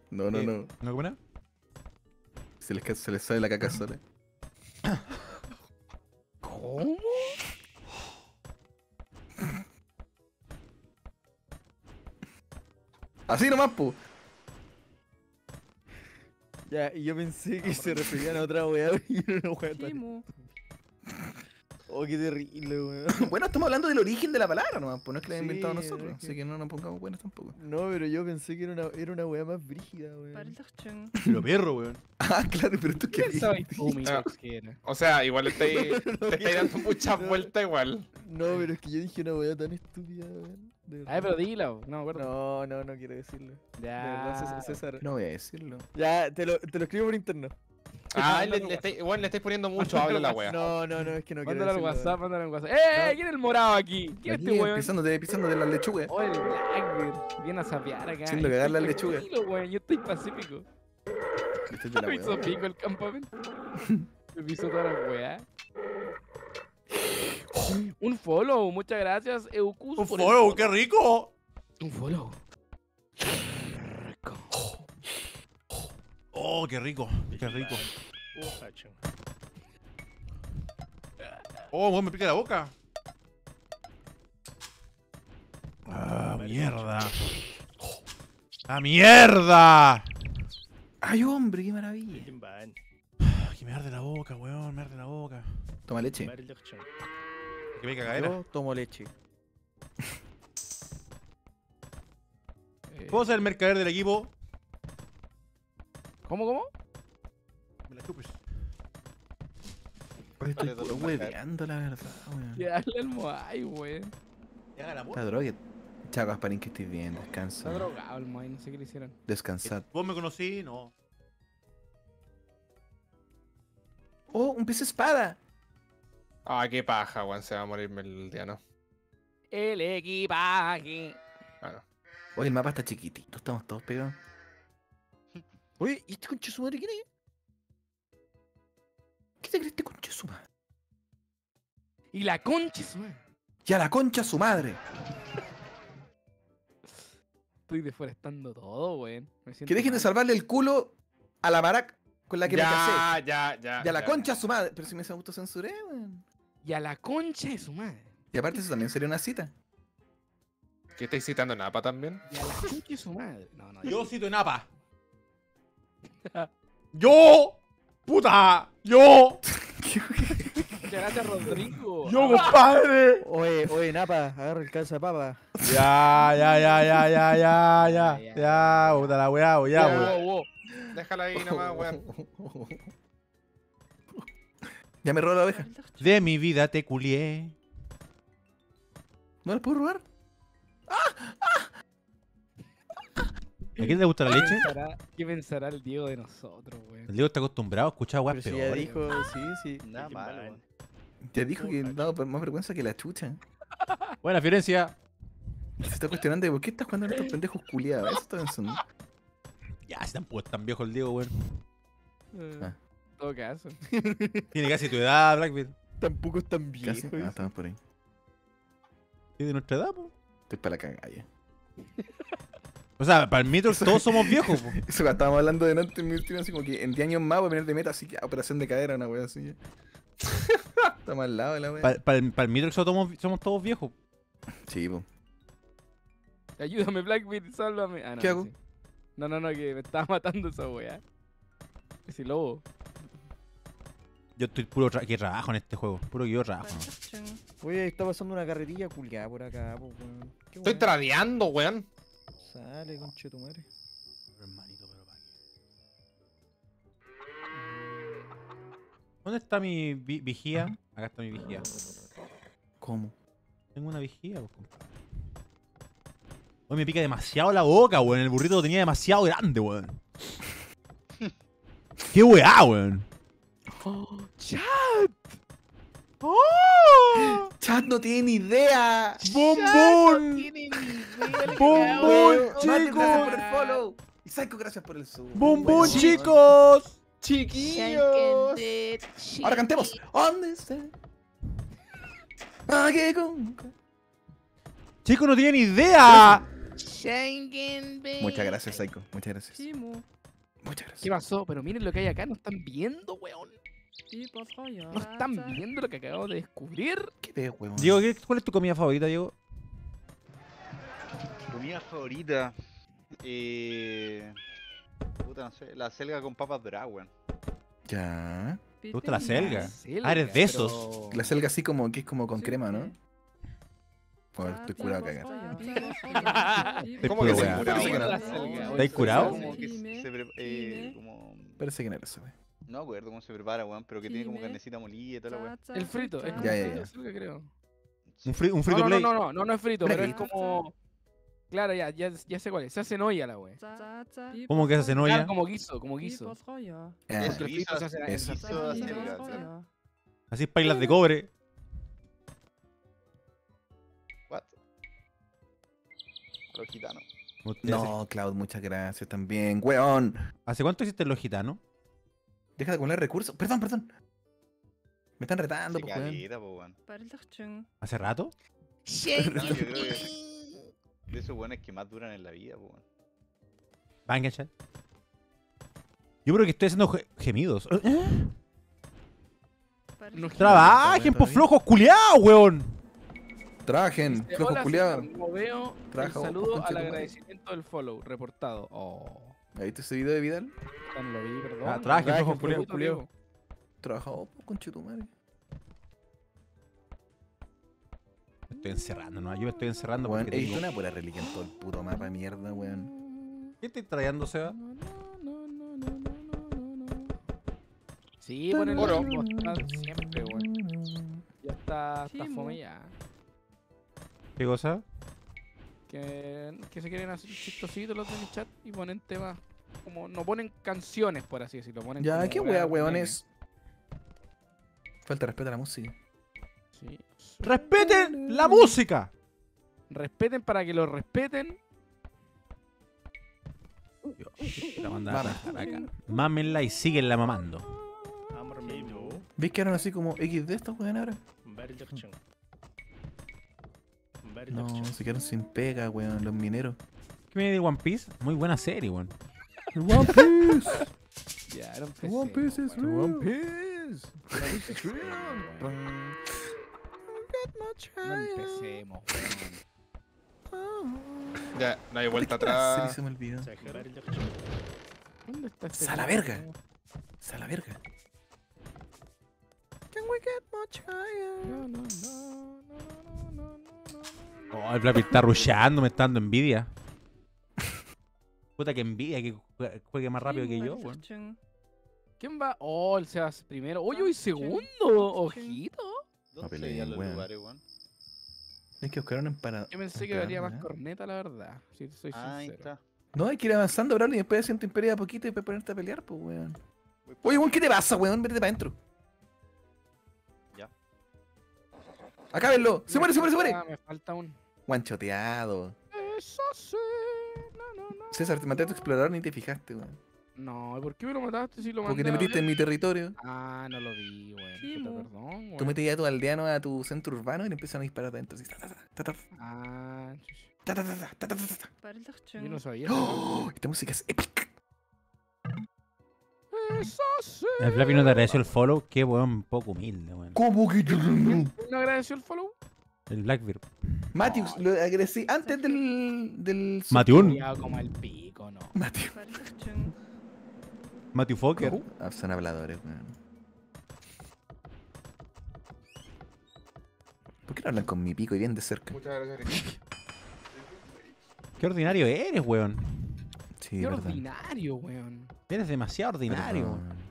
No, no, eh, no. ¿No cómo era? Se les, se les sale la caca sola. ¿Cómo? Así nomás, pu. Ya, y yo pensé que se referían a otra weá y era una weá tan... Oh, qué terrible, weón. Bueno, estamos hablando del origen de la palabra nomás, pues no es que la Sí, inventado es nosotros. que- Así que no nos pongamos buenas tampoco. No, pero yo pensé que era una, era una weá más brígida, weón. Pero perro, weón. Ah, claro, pero tú ¿Qué qué era? O sea, igual estáis, No, te estáis dando muchas no. vueltas igual. No, pero es que yo dije una weá tan estúpida, weón. Verdad. pero weón. no me acuerdo. No, no, no quiero decirlo. De verdad, César- Ya. César. No voy a decirlo. Ya, te lo, te lo escribo por interno. Ah, le, le estáis, bueno, le estáis poniendo mucho habla la wea. No, no, no, es que no quiero Mándalo al WhatsApp, weón. mándalo al WhatsApp. ¡Eh! No. ¿Quién es el morado aquí? ¿Quién es este weón? pisándote, pisándote las lechugas. Oh, el Blackbeard. Viene a sapear acá. Haciendo Yo cagar las lechugas. weón, Yo estoy pacífico. Este Me wea. hizo pico el campamento. Me hizo toda la weá. Un follow, muchas gracias, Eucus. ¡Un follow! ¡Qué rico! Un follow. ¡Oh, qué rico! ¡Qué rico! ¡Oh, weón, me pica la boca! ¡Ah, mierda! ¡Ah, mierda! ¡Ay, hombre, qué maravilla! Ah, Que me arde la boca, weón, me arde la boca. Toma leche. Que me cagadera. Yo tomo leche. ¿Puedo ser el mercader del equipo? ¿Cómo, cómo? La chupes. Oye, Estoy Dale, puro hueveando, la verdad, weón. Ya dale al Moai, weón. Está droga. Chao, Gasparín, que estés bien. Está Descansa. drogado el Moai, no sé qué le hicieron. Descansad. ¿Vos me conocí? No. ¡Oh, un pez espada! Ah, qué paja, weón. Se va a morir el día, ¿no? El equipaje. Claro. Oye, el mapa está chiquitito, estamos todos pegados. Oye, ¿y este concha de su madre quién es? ¿Qué te crees este concha su madre? Y la concha, su madre. ¡Y a la concha su madre! Estoy deforestando todo, weón. Que dejen de salvarle el culo a la maraca con la que me casé. ya, ya, ya. Y a la ya. concha su madre. Pero si me autocensuré, weón. Y a la concha de su madre. Y aparte eso también sería una cita. ¿Qué estáis citando Napa también? Y a la concha de su madre. No, no. Yo cito en APA. ¡Yo! ¡Puta! ¡Yo! Muchas gracias, Rodrigo. ¡Yo, compadre! Oye, oye, Napa, agarra el calza papa. Ya, ya, ya, ya, ya, ya, ya. Ya, puta la weá, weá, Ya, weá. wow, wow. Déjala ahí nomás, weón. Ya me robó la oveja. De mi vida te culié. ¿No la puedo robar? ¿A quién le gusta la ¿Qué leche? pensará, ¿Qué pensará el Diego de nosotros, weón? El Diego está acostumbrado a escuchar Pero weas si ya dijo, sí, sí. Nada malo. Te dijo que no, más vergüenza que la chucha. Buena, Fiorencia. Se está cuestionando de por qué estás jugando a estos pendejos culiados. Eso está pensando. Ya, si tampoco es tan viejo el Diego, weón. Eh, Ah. En todo caso. Tiene casi tu edad, Blackbeard. Tampoco es tan viejo. Casi. Ah, estamos por ahí. Tiene nuestra edad, po. Estoy para la cagada ya. O sea, para el Mitrox todos somos viejos, po. Eso que estábamos hablando de antes en mi última, así como que en 10 años más voy a venir de meta, así que operación de cadera, una wea así. ya. Estamos al lado de la wea. Para el, el Mitrox somos, somos todos viejos. Sí, po. Ayúdame, Blackbeard, sálvame. Ah, no, ¿Qué no hago? No, no, no, que me estaba matando esa weá. Ese lobo. Yo estoy puro tra que trabajo en este juego. Puro que yo trabajo. Oye, está pasando una carretilla culiada por acá, po, Estoy tradeando, weón. Sale, conche tu madre. ¿Dónde está mi vi- vigía? Acá está mi vigía. ¿Cómo? Tengo una vigía, pues, compadre. Hoy me pica demasiado la boca, weón. El burrito lo tenía demasiado grande, weón. ¡Qué weá, weón! ¡Chat! ¡Oh! ¡Chat no tiene ni idea! ¡Bombón! ¡Bombón, Mati, gracias por el chicos! follow. Y Psycho, gracias por el sub. ¡Bombón, chicos! Chiquillos. Ahora cantemos. ¿Dónde está? Ah, qué ¡Chicos, no tienen ni idea! Muchas gracias, Psycho. Muchas gracias. Muchas ¿Qué gracias. pasó? Pero miren lo que hay acá, no están viendo, weón. No están viendo lo que acabo de descubrir. ¿Qué veo, weón? Diego, ¿qué- ¿cuál es tu comida favorita, Diego? Comida favorita. Eh. Puta, no sé. La selga con papas doradas, weón. Ya. ¿Te gusta la selga? Ah, eres de pero- esos. La selga así como que es como con Sí, crema, ¿no? sí. Joder, estoy curado a cagar. Te ¿Cómo que se weá. cura, Parece que weón? no. La selga, ¿Estáis oye, curado? Como que se pre- eh, como... Parece que no. No acuerdo cómo se prepara, weón, pero que tiene como carnecita molida y toda la weón. El frito, es como Ya, un ya, frito ya. selga, creo. Un, fri- un frito no, no, play. no, no, no, no es frito, pero es Frito. como... Claro, ya, ya, ya sé cuál es. Se hace en olla la wea. ¿Cómo que se hace? Claro, como guiso, como guiso. Ah, Porque el frito se hace eso. Guiso. Así pailas de cobre. What? Los gitanos. No, Cloud, muchas gracias también, weón. ¿Hace cuánto hiciste los gitanos? Deja de acumular recursos. Perdón, perdón. Me están retando, Se pues, weón. caleta, po, weón. Baldachchen. ¿Hace rato? No, yo creo que de esos weones que más duran en la vida, po, weón. Venga, chat. Yo creo que estoy haciendo ge- gemidos. ¿Eh? No ¡Trabajen, por flojos culiados, weón! Trabajen, Dice, flojos "Hola, culiados. veo Trabaja vos, saludo al tu madre". agradecimiento del follow reportado. Oh, ¿Has visto ese video de Vidal? No lo vi, perdón. Ah, trabajen, flojos flojito, culiaos. Diego. Trabajado, pues, concha tu madre. Me estoy encerrando, ¿no? Yo me estoy encerrando Weón, he visto tengo... una pura reliquia en todo el puto mapa, mierda, weón. ¿Qué estoy trayendo, Seba? Sí, ponen Oro. siempre, weón. Ya está, está fome ya. ¿Qué cosa? Que, que se quieren hacer chistositos los de mi chat y ponen temas como no ponen canciones por así decirlo ponen Ya, qué wea, weones. Falta respeto a la música. Sí. ¡Respeten la música! respeten para que lo respeten Dios, la mandaba a Mama. trabajar acá. Mámenla y síguenla mamando. ¿Ves que eran así como XD estos weón ahora? No, se quedaron sin pega, weón, los mineros. ¿Qué me de One Piece? Muy buena serie, weón. One Piece. ya era un One Piece is real. One Piece no empecemos weón. Ya, no hay vuelta ¿De qué la serie atrás. se me olvidó. ¿Dónde está este Sa la tipo, verga. weón? Sa la verga. No, no, no, no, no, no, no, no. Oh, el Flappy está rusheando, me está dando envidia. Puta que envidia que jue- juegue más rápido que yo, weón. ¿Quién va? Oh, el Sebas primero. Oye, hoy segundo. Ojito. ¿Dónde se Papelín, veían los weón. lugares, weón? Es que buscaron empanada. Yo pensé que valía más corneta, la verdad. Si te soy Ah, ahí sincero. está. No, hay que ir avanzando, bro, y después haciendo imperio de a poquito y después ponerte a pelear, pues, weón. Oye, weón, ¿qué te pasa, weón? Vete para adentro. Ya. Acábenlo. Se muere, se muere, se muere. Ah, me falta un. Guanchoteado. Eso sí. César, te maté a tu explorador ni te fijaste, weón. No, ¿por qué me lo mataste si lo mandé Porque te metiste en mi territorio. Ah, no lo vi, weón. Puta, Perdón, Tú weón. metes a tu aldeano a tu centro urbano y le empiezan a disparar adentro. Así, ta, ta, ta, ta, ta, Ah, chuch. ta, ta, ta, yo no sabía. ¡Oh! Esta música es épica. Eso sí. El Flappy no te agradeció el follow. Qué weón poco humilde, weón. ¿Cómo que yo no? ¿No agradeció el follow? El Blackbeard. Matthews, lo agresí antes del. del. Cuidado como el pico, no. Matthew. Fokker. Ah, son habladores, weón. ¿Por qué no hablan con mi pico y bien de cerca? Muchas gracias. Qué ordinario eres, weón. Sí, Qué verdad. ordinario, weón. Eres demasiado ordinario. Perdón.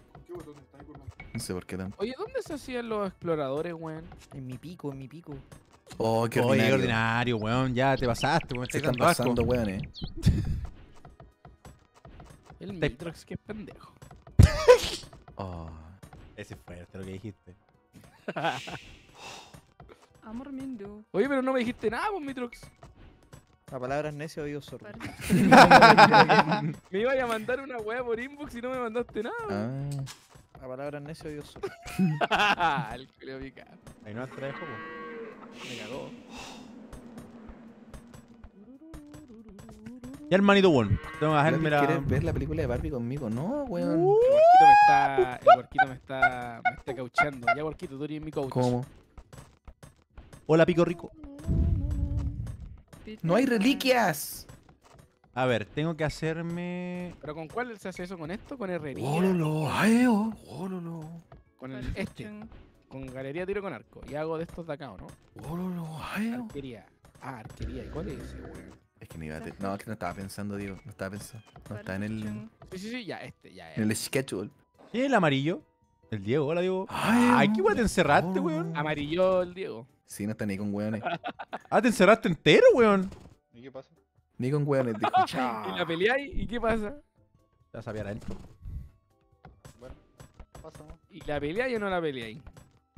No sé por qué tanto. Oye, ¿dónde se hacían los exploradores, weón? En mi pico, en mi pico. Oh, qué Oye, ordinario. qué ordinario, weón. Ya te pasaste, weón. Se Estás están pasando, weón, eh. El Mitrox que es pendejo. Oh. Ese es fuerte lo que dijiste. Amor Mindu. Oye, pero no me dijiste nada, pues, Mitrox. La palabra es necio, oído sordo. Me iba a mandar una weá por inbox y no me mandaste nada. Ah. La palabra es necio, oído sordo. el culeo pica. Ahí no trae juego. Me cagó. Ya, hermanito, weón. Tengo que bajarme ¿Quieres la. ver la película de Barbie conmigo? No, weón. El huerquito me está. El huerquito me está. Me está cauchando. Ya, huerquito, tú eres mi coach. ¿Cómo? Hola, pico rico. ¡No hay reliquias! A ver, tengo que hacerme. ¿Pero con cuál se hace eso? ¿Con esto? ¿Con herrería? Oh, lo, ay, oh, oh, lo, lo. Con el este. Con galería tiro con arco. Y hago de estos de acá, ¿o no? Oh, lo, lo, ay, oh. Arquería. Ah, arquería. ¿Y cuál es ese, weón? Es que ni iba a te- No, es que no estaba pensando, Diego. No estaba pensando. No está en el, Sí, sí, sí, ya, este, ya. en el schedule. ¿Quién es el amarillo? El Diego, hola Diego. Ay, qué weón te encerraste, weón. Amarillo el Diego. Sí, no está ni con weones. Ah, te encerraste entero, weón. ¿Y qué pasa? Ni con weones, dijo. ¿Y la peleáis? ¿Y qué pasa? Te vas a pillar adentro. Bueno, pasa, ¿no? ¿Y la peleáis o no la peleáis?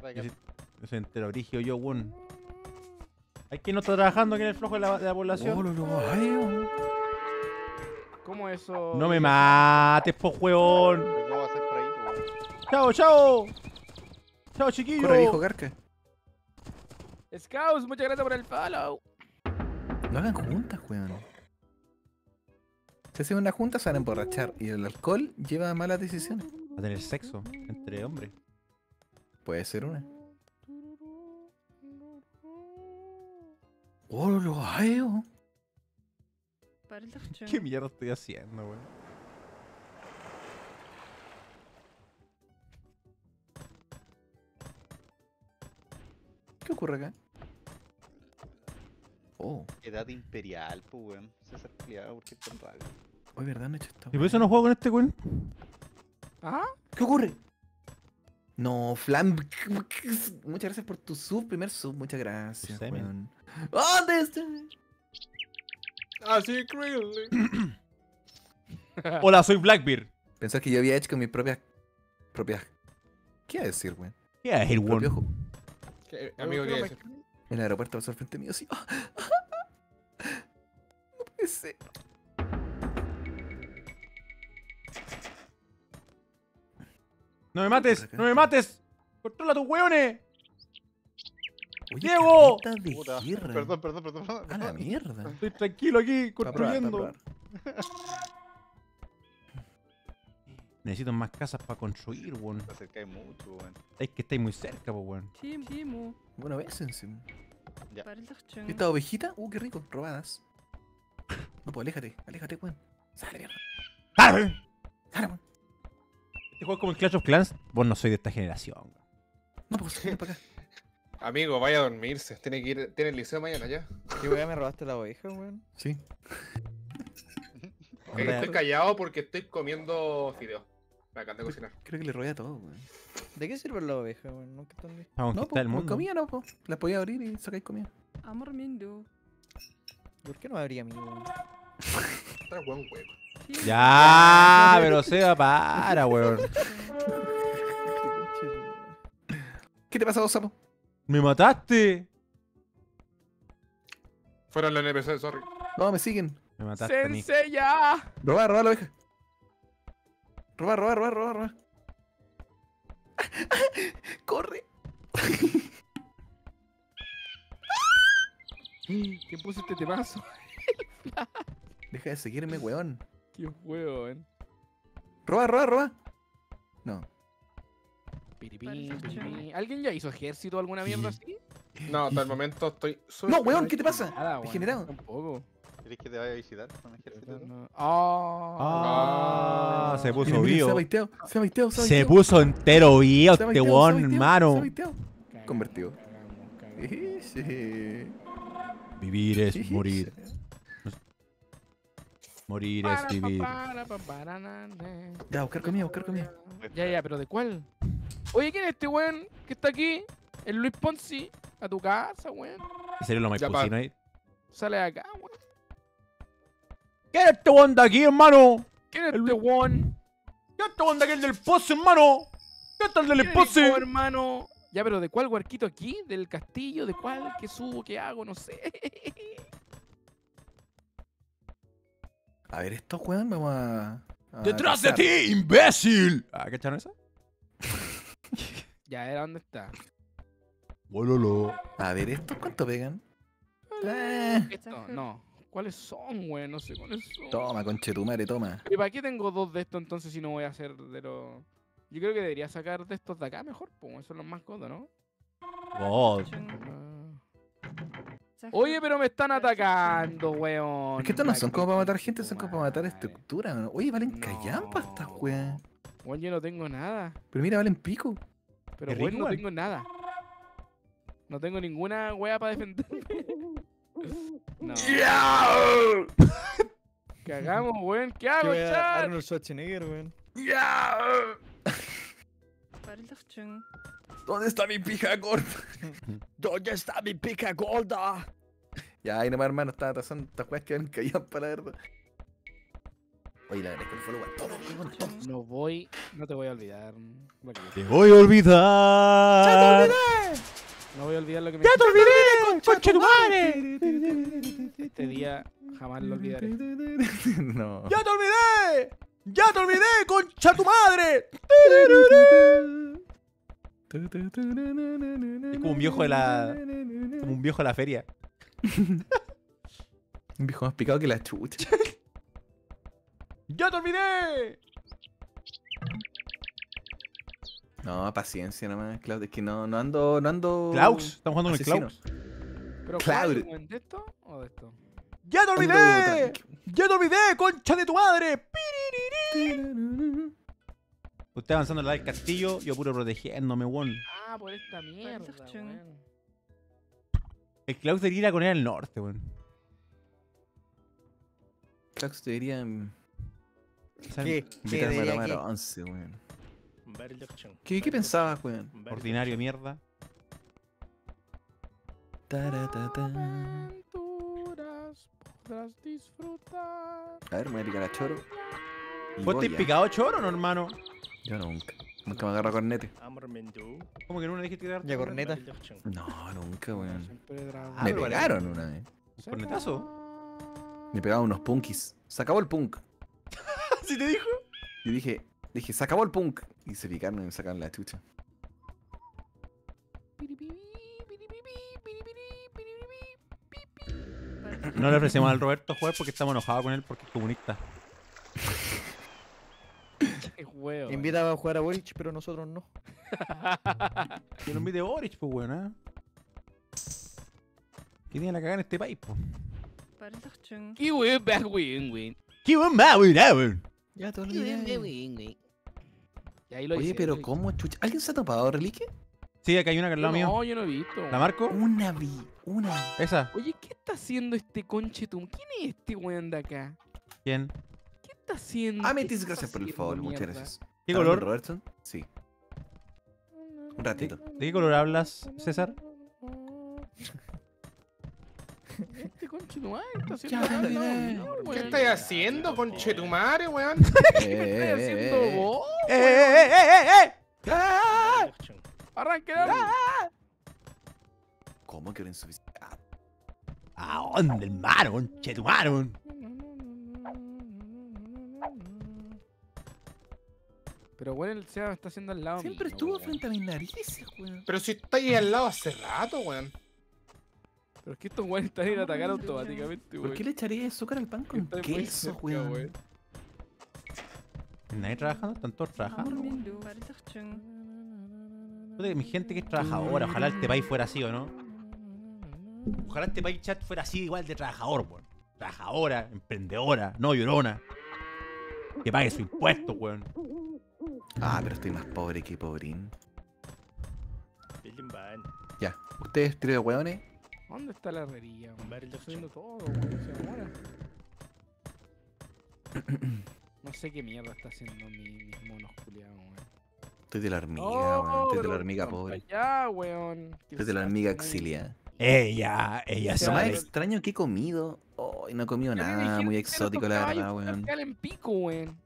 Yo soy entero brigio, yo, weón. Hay que no está trabajando aquí en el flojo de la, de la población. Oh, lo, lo, ay, oh. ¿Cómo eso? No me mates, po, weón. Pero ¿Cómo va a ser por ahí, po, weón? Chao, chao. Chao, chiquillo. Corre, carca. Scouts, muchas gracias por el follow. No hagan juntas, weón. Si hacen una junta, se van a emborrachar. Y el alcohol lleva a malas decisiones. A tener sexo entre hombres. Puede ser una. Oh, lo, ay, oh. ¿Qué mierda estoy haciendo, weón? ¿Qué ocurre acá? Oh, Edad imperial, pues, weón. César Pliado, ¿por qué es tan raro? hoy verdad no he hecho esto. ¿Y por eso no juego con este weón? ¿Ah? ¿Qué ocurre? No, Flam. Muchas gracias por tu sub, primer sub. Muchas gracias, semen. weón. ¡Oh, de este! Ah, sí, cruelly. Hola, soy Blackbeard. Pensás que yo había hecho con mis propias. propias. ¿Qué iba a decir, weón? ¿Qué es el Propio weón? ju- ¿Qué, amigo, ¿qué es? El aeropuerto pasó al frente mío, sí. No puede ser. ¡No me mates! ¡No me mates! ¡Controla tus weones! Oye, ¡Diego! de Puta. Perdón, perdón, perdón. perdón, A la perdón. mierda. Estoy tranquilo aquí, construyendo. Necesito más casas para construir, weón. Te acercáis mucho, weón. Es que estáis muy cerca, weón. Tim, Timo. Bueno, ves encima. Ya. ¿Y esta ovejita? Uh, qué rico. Robadas. No, pues aléjate. Aléjate, weón. Sale, mierda. Sale, weón. Este juego es como el Clash of Clans. Vos no soy de esta generación. No, pues ven para acá. Amigo, vaya a dormirse. Tiene que ir, tiene el liceo mañana ya. ¿Qué weá me robaste la oveja, weón? Sí. Eh, Estoy callado porque estoy comiendo fideos. Me encanta cocinar. Creo que le robé a todo, weón. ¿De qué sirve la oveja, weón? Nunca entendí. Para No, pues, el mundo. comida no, pues. Las podía abrir y sacáis comida. Amor Mindu. ¿Por qué no habría mi weón? Está buen huevo. Ya, pero Seba, para, weón. ¿Qué te pasa, vos, sapo? ¡Me mataste! Fueron los NPC, sorry. No, me siguen. Me mataste. ¡Sensei ya! Robar, robar la oveja. Robar, robar, robar, robar, robar. ¡Corre! ¿Quién puso este temazo? Deja de seguirme, weón. Qué weón. Roba, roba, roba. No. Piripín, piripín. ¿Alguien ya hizo ejército o alguna mierda así? No, hasta el momento estoy. No, weón, ¿qué te pasa? Nada, weón. Degenerado. Tampoco. ¿Querés que te vaya a visitar con ejército? Ah, se puso Mira, mira, Se ha vivo. baiteado, se ha baiteado, se ha Se baiteado. puso entero vivo Se este se weón, hermano. Se ha baiteado. Cagamos, Convertido. Vivir es morir. Morir es vivir. Ya, buscar comida, buscar comida. Ya, ya, pero ¿de cuál? Oye, ¿quién es este weón que está aquí? El Luis Ponzi. A tu casa, weón. Y salió lo pusino ahí. Sale de acá, weón. ¿Qué es este weón de aquí, hermano? ¿Quién es este weón? ¿Qué es este weón de aquí, el del pozo, hermano? ¿Qué es el del ¿Quién pozo? hermano? Ya, pero ¿de cuál huarquito aquí? ¿Del castillo? ¿De cuál? ¿Qué subo? ¿Qué hago? No sé. A ver, estos weón, vamos a. a ¡Detrás de ti, imbécil! ¿Ah, ¿cacharon esa? ya, ¿era dónde está? Bololo. A ver, ¿estos cuánto pegan? Eh, Esto, no. ¿Cuáles son, weón? No sé cuáles son. toma, conchetumare, toma. ¿Y para qué tengo dos de estos entonces si no voy a hacer de los... Yo creo que debería sacar de estos de acá mejor, pues esos son los más godos, ¿no? God. Oye, pero me están atacando, weón. Es que estos no son como para matar gente, son como para matar estructura. ¿no? Oye, valen callampa estas weas. Weón, yo no tengo nada. Pero mira, valen pico. Pero weón, no igual. tengo nada. No tengo ninguna wea para defenderme. no. ¿Qué hagamos, weón? ¿Qué hago, chat? Arnold Schwarzenegger, weón. Verluchtung. ¿Dónde está mi pija gorda? ¿Dónde está mi pija gorda? Ya, ahí nomás, hermano, estaba trazando estas weas que valen callampa, la verdad. Oye, la verdad es que el follow a todo, weón, todo. No voy, no te voy a olvidar. Te voy a olvidar. No voy a olvidar lo que me ¡Ya te olvidé! ¡Concha tu madre! Este día jamás lo olvidaré. no. ¡Ya te olvidé! ¡Ya te olvidé, concha tu madre! Es como un viejo de la. Como un viejo de la feria. Un viejo más picado que la chucha. ¡Ya te olvidé! No, paciencia nomás, Claudio. Es que no, no ando. No ando. Klaus, estamos jugando con el. Klaus. ¿Pero Cloud. ¿De esto o de esto? ¡Ya te olvidé! ¡Ya te olvidé, concha de tu madre! Usted avanzando la del castillo, yo puro protegiéndome, weón. Ah, por esta mierda, weón. El Klaus debería ir a Corea del Norte, weón. Klaus debería. mm. ¿Qué? ¿Qué debería qué? weón. ¿Qué, qué pensabas, weón? Ordinario mierda. Taratata. Podrás disfrutar. A ver, me voy a picar a choro. ¿Vos te ya. picado choro, no, hermano? Yo nunca. Nunca me agarro cornete. Amormendu. ¿Cómo que no le dijiste que Ya corneta. No, nunca, weón. Ah, Me pegaron una vez. ¿Cornetazo? Me pegaban unos punkis. Se acabó el punk. ¿Sí te dijo? Y dije, dije, se acabó el punk. Y se picaron y me sacaron la chucha. No le ofrecemos al Roberto jugar porque estamos enojados con él porque es comunista. Qué huevo. Invita a jugar a Boric, pero nosotros no. Que lo invite Boric, pues, weón, ¿eh? ¿Qué tiene la cagada en este país, pues? Qué weón, back weón, weón. ¡Qué buen más, weón, weón! Ya te Qué weón, olvidé. weón, weón. Y ahí lo Oye, hice, pero lo ¿cómo chucha? ¿Alguien se ha topado reliquia? Sí, acá hay una que al lado mío. No, yo no he visto. ¿La marco? Una vi, una. Esa. Oye, ¿qué está haciendo este conchetum? ¿Quién es este weón de acá? ¿Quién? ¿Qué está haciendo? Ah, ¿Qué Metis, está gracias por el favor, muchas gracias. ¿Qué ¿Hablando de color? Robertson? Sí. Un ratito. ¿De qué color hablas, César? Este conchetumare está haciendo Ya, mío, ¿Qué weón. estáis haciendo, conchetumare, weón? ¿Qué estás haciendo vos? ¡Eh, eh, eh, eh, eh! Verluchtung. Arranque la ¿Cómo que era insuficiente? Ah, ¿A dónde, hermano? Conche tu mano, weón. Pero bueno, el Seba está haciendo al lado Siempre mío, estuvo weón. frente a mis narices, weón. Pero si estáis al lado hace rato, weón. Pero es que estos weones están en atacar automáticamente, ¿Por weón. qué le echaría azúcar al pan con Está queso, cerca, weón? ¿Nadie trabajando? ¿Están todos trabajando? Mi gente que es trabajadora, ojalá este país fuera así, ¿o no? Ojalá este país chat fuera así igual de trabajador, weón. Trabajadora, emprendedora, no llorona. Que pague su impuesto, weón. Ah, pero estoy más pobre que pobrín. Ya, ustedes, trío de weones, ¿Dónde está la herrería, weón? Está Verluchtung. haciendo todo, weón. Se demora. No sé qué mierda está haciendo mi, mis monos culiados, weón. Estoy de la hormiga, No, weón. Estoy de la hormiga pobre. allá, weón. Estoy de la hormiga exiliada. Ella, ella Se Lo más de- extraño que he comido. Oh, y no he comido nada muy exótico, la verdad, weón. en pico, weón.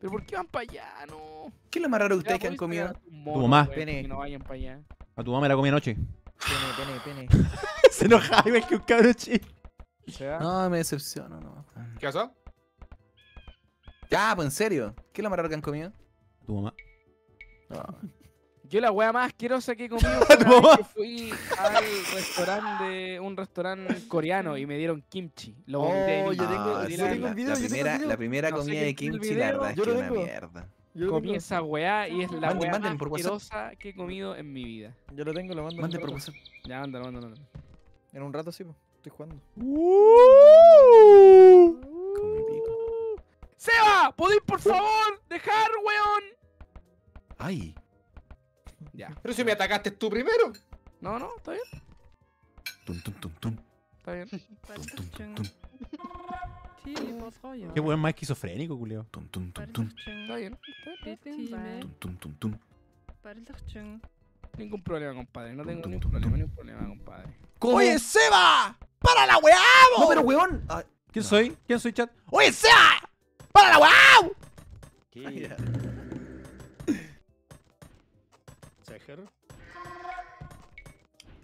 Pero ¿por qué van para allá? No. ¿Qué es lo más raro Ya, ustedes que han comido? tus monos, mamá. weón, Pene. Que no vayan para allá. A tu mamá me la comí anoche. Pene, pene, pene. Se enojaba igual que un cabrón chico. No, me decepciono, no. ¿Qué pasó? Ya, pues en serio. ¿Qué es lo más raro que han comido? Tu mamá. No. Yo la wea más asquerosa que he comido fue una mamá. vez que fui al restaurante de un restaurante coreano y me dieron kimchi. Lo Oh, yo tengo- Ah, yo sí, tengo la, el video, la yo tengo el primera, video. la primera No sé comida de kimchi, la verdad es yo que una tengo. mierda. Yo Comí tengo. esa weá y es la Manden- weá manden más por asquerosa que he comido en mi vida. Yo lo tengo, lo mando. Mande por. WhatsApp. Ya, mándalo, mándalo, mándalo. En un rato sí, po. Estoy jugando. Con mi pico. ¡Seba! ¿Podéis por favor dejar, weón? Ay. Ya. Pero si me atacaste tú primero. No, no, está bien, Tum, tum, tum, tum. está bien. Tum, tum, tum, tum. Qué weón más esquizofrénico, culio. Tum, tum, tum, tum. Está bien. Tum, tum, tum, tum. Ningún problema, compadre. No tengo ningún problema, ningún problema, compadre. ¡Oye, Seba! ¡Para la weá! No, pero weón. Ay, ¿Quién soy? ¿Quién soy, chat? ¡Oye, Seba! ¡Para la weá! Estoy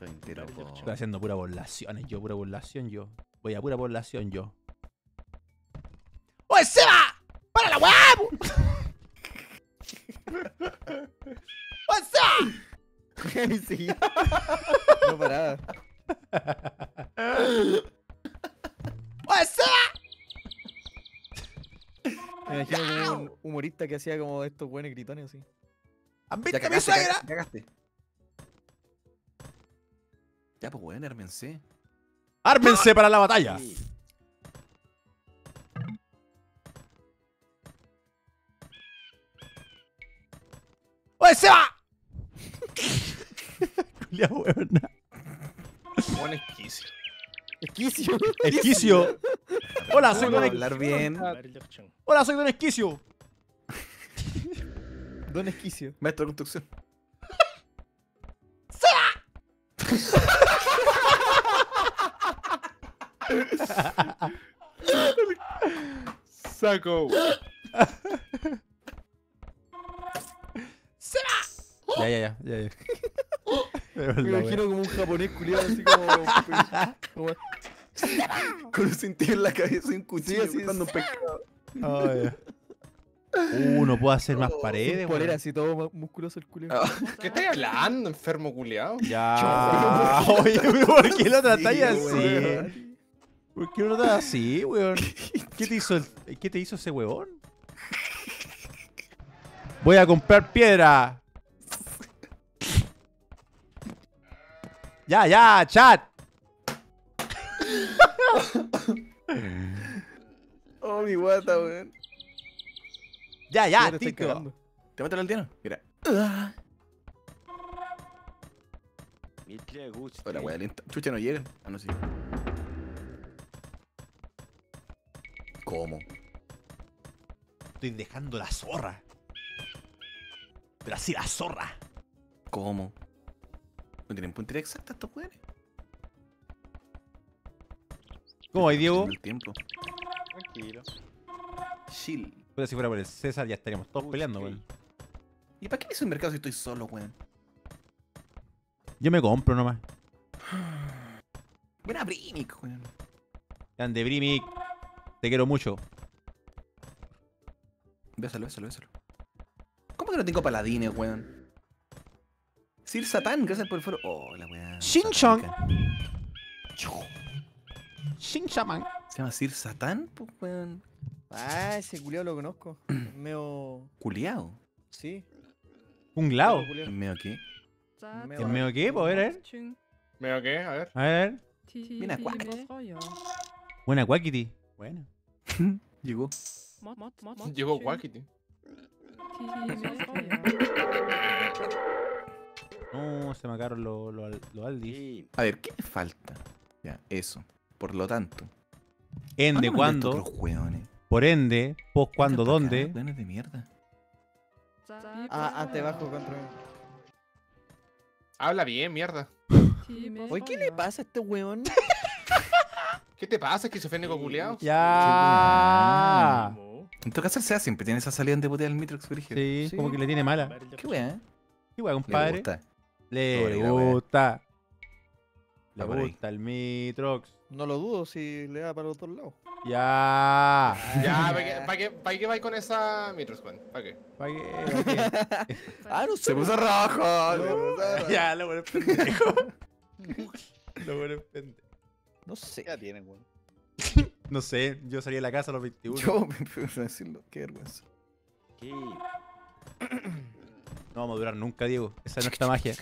entero. Estoy haciendo pura poblaciones, yo, pura población, yo. Voy a pura población, yo. ¡Oye, Seba! ¡Para la weá! ¡Oye, Seba! Siquiera. No paraba. ¡Oye, Seba! Me imagino como un humorista que hacía como estos buenos gritones así. ¿Han Ya visto a mi cagaste, suegra? caga- cagaste. Ya, pues weón, ármense. ¡Ármense para la batalla! ¡Oye, Seba! Culia buena. Buen esquicio. Esquicio. Esquicio. Hola, soy Don bien. Hola, soy Don Esquicio. Don Esquicio. Maestro de construcción. Saco. Ya, ya, ya, ya, ya. Me imagino como un japonés culiado así como. como- Con un cintillo en la cabeza y un cuchillo así es. cortando un pescado. Oh, ya. Uh, no puedo hacer más Oh, paredes, polera weón. así todo mu- musculoso el culiado. Ah, ¿Qué estás hablando, enfermo culiao? Ya. Oye, ¿por qué lo tratáis Sí, así? weón. ¿Por qué lo tratas así, weón? ¿Qué te hizo, el- ¿Qué te hizo ese weón? Voy a comprar piedra. Ya, ya, chat. Oh, mi guata, weón. Ya, Ya te cagando. ¿Te mata el altiano? Mira. Hola, weá, lenta. Chucha, no llegan. Ah, no, sí. ¿Cómo? Estoy dejando la zorra. Pero así la zorra. ¿Cómo? ¿No tienen puntería exacta estos weones? ¿Cómo hay, Diego? El tiempo. Tranquilo. Chill. Puta, si fuera por el César ya estaríamos todos peleando, weón. ¿Y para qué me hizo un mercado si estoy solo, weón? Yo me compro nomás. Ven a Brimic, weón. Grande Brimic. Te quiero mucho. Bésalo, bésalo, bésalo. ¿Cómo que no tengo paladines, weón? Sir Satán, gracias por el foro. Oh, la weá. Shin Chong. satánica. Shin Shaman. ¿Se llama Sir Satán? Pues, weón. Ah, ese culiado lo conozco. Meo. Culeado. Sí. Un lao. meo culiao. ¿Meo qué? ¿El medio qué? Pues, a ver, a ver. ¿Me qué? A ver. A ver. Mira, cuac. Buena Quackity. Buena. Llegó. Llegó Wakiti. No, se me acabaron los lo, lo Aldi. A ver, ¿qué me falta? Ya, eso. Por lo tanto. Ende, ¿cuándo me meto cuándo. Por ende. Pa' acá, dónde. Weones de mierda. Ah, antebajo contra mí. Habla bien, mierda. Oye, ¿qué le pasa a este weón? ¿Qué te pasa, esquizofrénico culiao? Ya. En todo caso, el SEA siempre tiene esa salida de putear al Mitrox brígido. Sí, como que le tiene mala. Qué weá. Qué weá, Le compadre. gusta. Le gusta. Le por ahí. gusta el Mitrox. No lo dudo si le da para los dos lados. Ya. Ya, ¿para qué, pa' qué, qué vais con esa Mitrus, weón? ¿Para qué? ¿Pa' qué? ¿Pa' qué? Ah, no sé. Se puso rojo. se puso rojo. ya, lo bueno es pendejo. lo bueno es pendejo. No sé. Ya tienen, weón. No sé, yo salí de la casa a los 21. Yo me empiezo a decirlo. Qué vergüenza. No vamos a durar nunca, Diego. Esa es nuestra magia.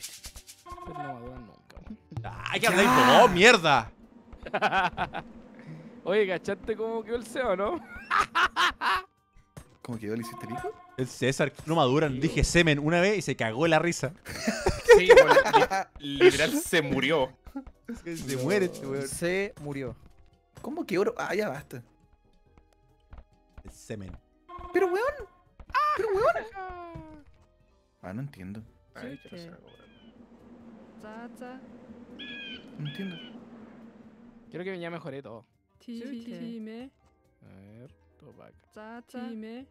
Pero no va a durar nunca, weón. ¡Ay, qué habláis vos, mierda! Oye, ¿cachaste cómo quedó el SEO, no? ¿Cómo quedó el hiciste rico? El César, no maduran. Dije semen una vez y se cagó la risa. Sí, li- literal se murió. Se muere este weón. Se murió. ¿Cómo que oro? Ah, ya basta. El semen. Pero weón. Pero weón. Ah, no entiendo. Ay, quiero hacer algo, weón. No entiendo. Creo que ya mejoré todo. Time. A ver, todo para acá. Time.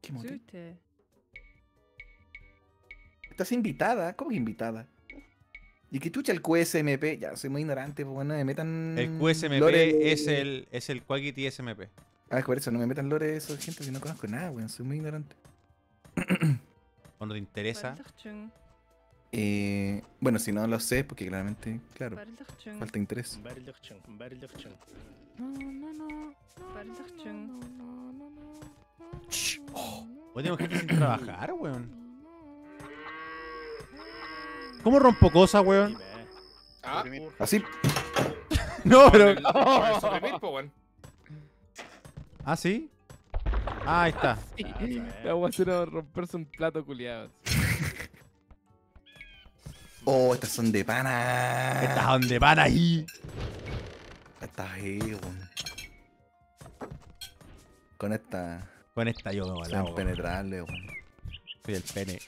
¿Qué mote? Sute. Estás invitada. ¿Cómo que invitada? ¿Y qué chucha el QSMP? Ya, soy muy ignorante, pues bueno, no me metan. El QSMP lore- es el, es el Quackity SMP. Ah, por eso, no me metan lore de eso, gente, que no conozco nada, weón, soy muy ignorante. Cuando te interesa. Eh, bueno, si no lo sé, porque claramente, claro, falta interés. No, no, no. Barlachung. Hoy tengo gente sin trabajar, weón. ¿Cómo rompo cosas, weón? Ah, Así, No, pero. ¿Ah, sí? Ah, ahí está. Le vamos a hacer romperse un plato culiado. Oh, estas son de pana. Estas donde van ahí. Estas ahí, weón. Con esta, Con esta yo me son impenetrables, weón. Soy el pene.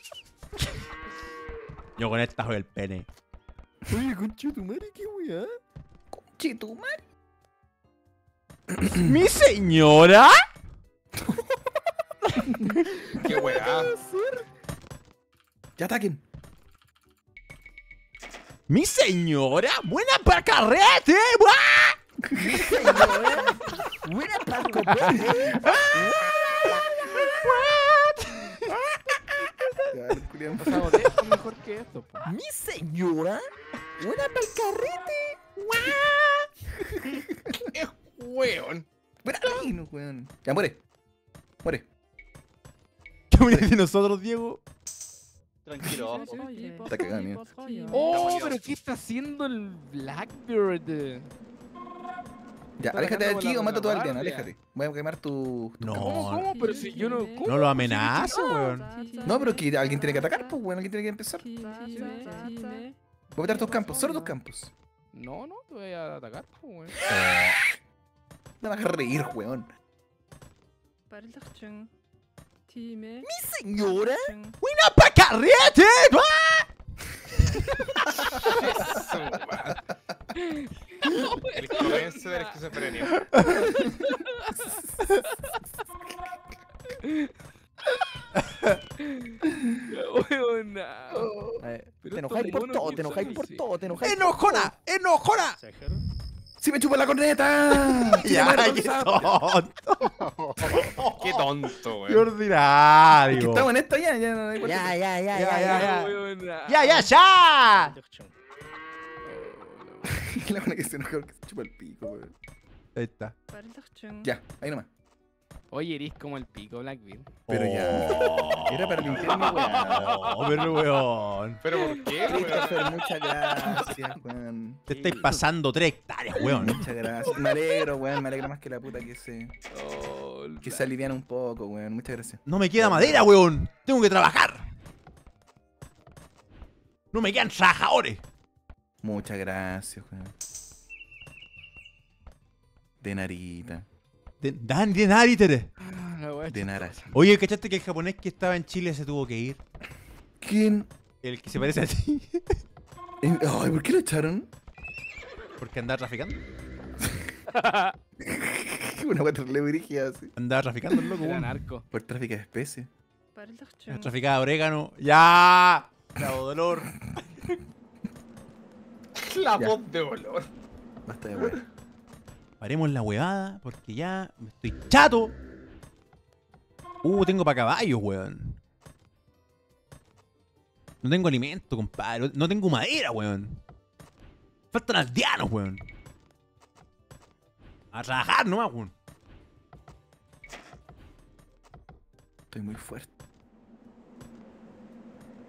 Yo con esta soy el pene. Oye, conche tu madre, qué weá. Conche tu madre. ¡Mi señora! Qué weá. Ya ataquen. ¡Mi señora! ¡Buena para carrete! ¡buah! Buena para comer. De mejor que esto. Mi señora. Buena para el carrete. Weón. Buena weón. Ya, muere. Muere. ¿Qué voy a decir nosotros, Diego? Tranquilo, ojo. Está cagado, mira. Oh, pero ¿qué está haciendo el Blackbeard? Ya, aléjate de aquí o mata a tu retaguardia. aléjate. Voy a quemar tu. tu No. campo. ¿Cómo, cómo? Pero si yo no. ¿cómo? No lo amenaza, weón. No, pero que alguien tiene que atacar, pues, weón. Alguien tiene que empezar. Voy a meter tus campos, solo tus campos. No, no, te voy a atacar, pues, weón. Me vas a reír, weón. Time. Señora. ¡Buena para carrete! Eso, weón. El comienzo de la esquizofrenia. Weón, nah. A ver, Pero Te enojáis por todo, ¿quién te enojáis por todo, te enojáis ¡Enojona! ¡Enojona! ¡Sí me chupa la corneta! ¡Sí, ¡Ya, qué tonto! Qué tonto, ¡Qué weón. ordinario! Que estamos en esta ya, ya no hay Ya, ya, ya, Ya, ya, ya, ya. ya. ¡Ya, ya, ya! La buena que se enoja que se chupa el pico, weón. Ahí está. Ya, ahí nomás. Oye, eres como el pico, Blackbeard. Pero ya. Era para limpiarme, weón. Oh, pero weón. ¿Pero por qué, weón? Muchas gracias, weón. Te estáis pasando tres hectáreas, weón. Muchas gracias. Me alegro, weón. Me alegro más que la puta que se, Oh, que se alivian un poco, weón. Muchas gracias. No me queda madera, weón. Tengo que trabajar. No me quedan trabajadores. Muchas gracias, weón. De narita. De, Dan, de nadie, Tere. La wea De Nara. Oye, ¿cachaste que el japonés que estaba en Chile se tuvo que ir? ¿Quién? El que se parece a ti. Ay, ¿por qué lo echaron? Porque andaba traficando. Una guata le dirigía así. Andaba traficando el loco, Era narco. Por tráfico de especies. Traficaba orégano. ¡Ya! Bravo dolor. La voz de olor. Basta de weá. Paremos la huevada porque ya me estoy chato. Uh, tengo para caballos, weón. No tengo alimento, compadre. No tengo madera, weón. Faltan aldeanos, weón. A trabajar nomás, weón. Estoy muy fuerte.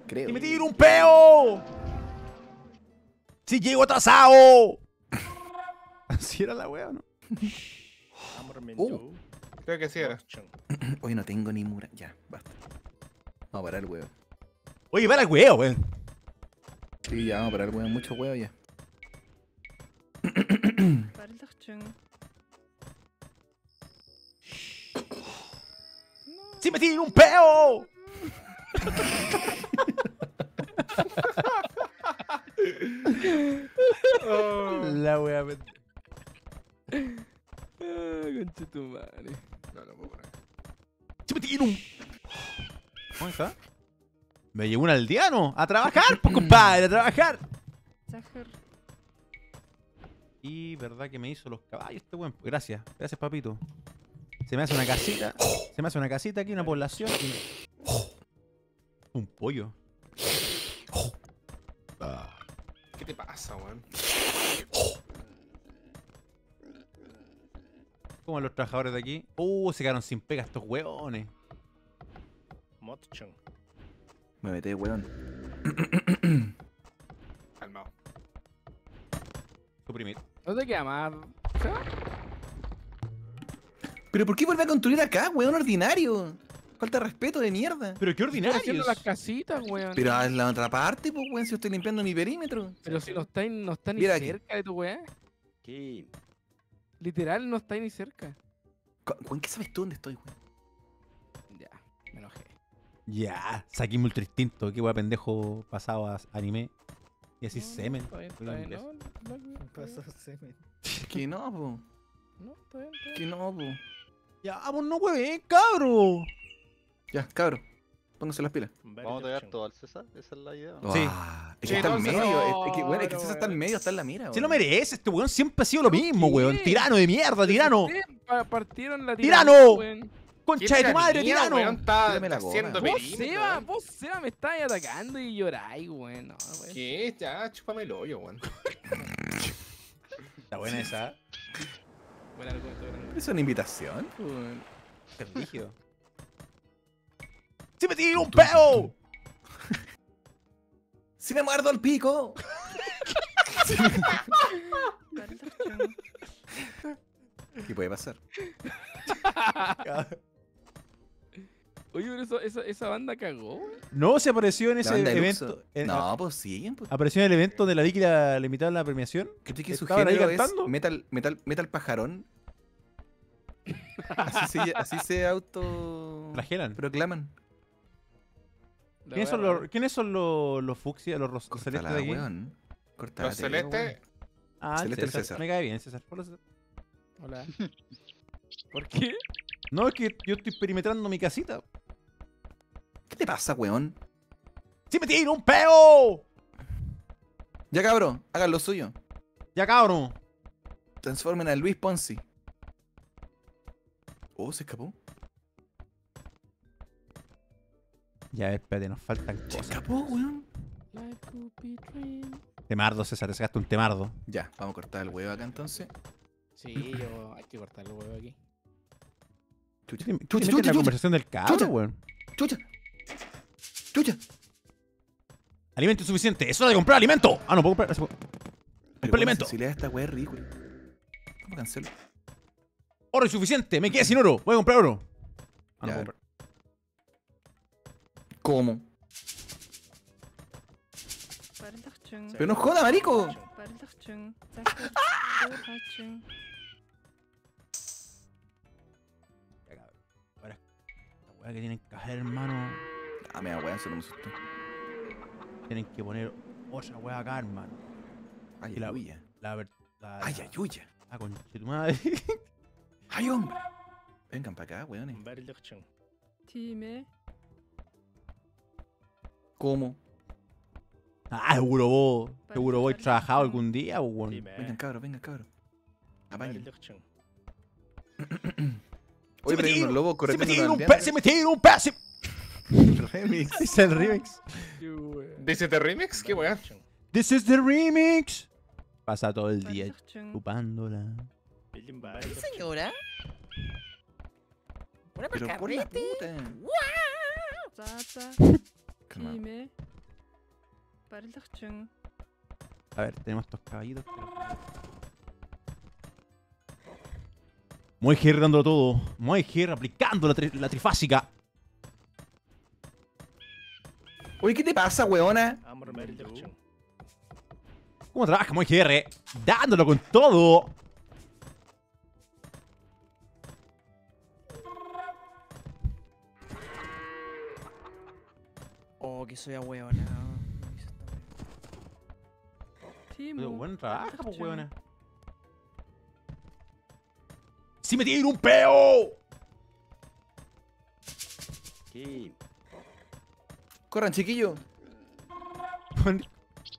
Creo. ¡Y me tiro un peo! ¡Si llego atrasado! Así era la wea, ¿no? Uh. Creo que sí era. Hoy no tengo ni mura. Ya, basta. Vamos a parar el huevo. Oye, para el huevo, weón. Sí, ya vamos a parar el huevo. Mucho huevo ya. ¡Si me tiro un peo! La wea, Ah, concha tu madre. No, no puedo creer. ¡Si me tiro un... ¿Cómo está? Me llevó un aldeano a trabajar, pues compadre, a trabajar. Y verdad que me hizo los caballos este weón. Gracias, gracias papito. Se me hace una casita. Se me hace una casita aquí, una población. y- Un pollo. ¿Qué te pasa, weón? Como los trabajadores de aquí. Uh, se quedaron sin pega estos hueones. Me metí, weón. Calmado. Suprimir. ¿No te queda más? ¿Pero por qué vuelve a construir acá, weón ordinario? Falta de respeto de mierda. Pero qué Estoy haciendo las casitas, weón. Pero a la otra parte, pues, weón, si estoy limpiando mi perímetro. Pero si no está, no está ni Mira aquí. cerca de tu weá. ¿Qué? Literal, no está ni cerca. Weón, ¿qué sabes tú dónde estoy, weón? Ya, me enojé. Ya, saqué mi ultra instinto. Qué wea pendejo pasado a anime. Y así semen. Está bien, está bien, no, no, no, semen. Que no, po. No, está bien, está bien. Que no, po. Ya, pues no hueven, cabro. Ya, cabro. Pónganse las pilas. Vamos a traer todo al César, esa es la idea. ¿no? Sí. Ah, es Sí, que está en medio. Es, es que, weón, es que No, César está en medio, está en la mira, Se lo merece, este weón siempre ha sido lo mismo, qué? weón. Tirano de mierda, tirano. Partieron la ¡Tirano! weón. Concha de tu madre, tirano. weón? Está haciendo goma. Vos, Seba, vos, Seba, me estáis atacando y lloráis, weón. No, weón. ¿Qué? Ya, chúpame el hoyo, weón. Está buena esa. Buen argumento, buen argumento. Es una invitación, weón. Sergio. ¡Si me tiro un peo! ¡Si me muerdo el pico! ¿Qué puede pasar? Oye, pero eso, esa, esa banda cagó. No, se apareció en ¿La ese evento. En- No, pues siguen, pues. Apareció en el evento de la Vicky la, le invitaron a la premiación. ¿Crees que su ¿Estaban ahí género es cantando? metal, metal, metal pajarón? Así se, así se auto Flagelan. proclaman. ¿Quiénes son los, ¿quiénes son los, los fucsia, los Córtala, celestes de aquí? weón. Los celestes, Ah, el Celeste el César. César. Me cae bien, César. Hola, César. Hola. ¿Por qué? No, es que yo estoy perimetrando mi casita. ¿Qué te pasa, weón? ¡Si me tiro un peo! Ya, cabrón, hagan lo suyo. Ya, cabrón. Transformen a Luis Ponzi. Oh, se escapó. Ya, espérate, nos faltan Se cosas. escapó, weón. Temardo, César, te sacaste un temardo. Ya, vamos a cortar el huevo acá entonces. Sí, yo. Hay que cortar el huevo aquí. Chucha, ¿Qué te- qué te chucha, en chucha, la chucha, conversación del cabro, Chucha. weón? chucha. Chucha. Alimento insuficiente. ¡Es hora de comprar alimento! Ah, no, puedo comprar. Pero Comprar alimento. Si le da esta weá es ridícula. ¿Cómo cancelo? Oro insuficiente. Me quedé sin oro. Voy a comprar oro. Ah, no Ya, ¿Cómo? Pero no joda, marico. Ya, cabrón. Ahora weá que tienen que hacer, hermano. Ah, me da weón, eso no me asustó. Tienen que poner otra weá acá, hermano. Ay, Y la- aleluya. La ver- la- Ay, ayuya. Ah, conche tu madre. Ay, hombre. Vengan para acá, weones. 팀의 ¿Cómo? Ah, seguro vos. Seguro vos has trabajado algún día, weón. Sí, vengan, cabros, vengan, cabros. Apañen. Hoy se me un lobo Se me tira un pez, se me un pez. Remix. Es el remix. ¿Dice the remix? Qué weón. This is the remix. Pasa todo el día chupándola. ¿Qué señora? Una percarrete. ¡Guau! A ver, tenemos estos caballitos. Muy Her dándolo todo. Muy aplicando la, la trifásica. Oye, ¿qué te pasa, weona? ¿Cómo trabaja Moy GR? Dándolo con todo. Que soy a huevona. Sí, buen trabajo, pues huevona. ¡Sí me tiene un peo! Corran, chiquillo.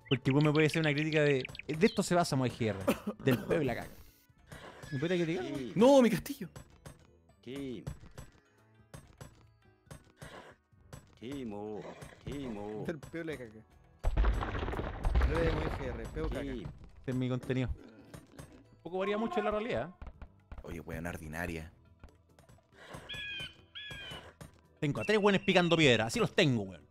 Porque vos me puede hacer una crítica de. De esto se basa MyGR. Del peo y la caca. No, mi castillo. ¿Qué? ¿Qué. El peo le caga. Re muy GR, peo caca. Este es mi contenido. Un poco varía mucho en la realidad. Oye, weona ordinaria. Tengo a tres buenos picando piedra. Así los tengo, weón.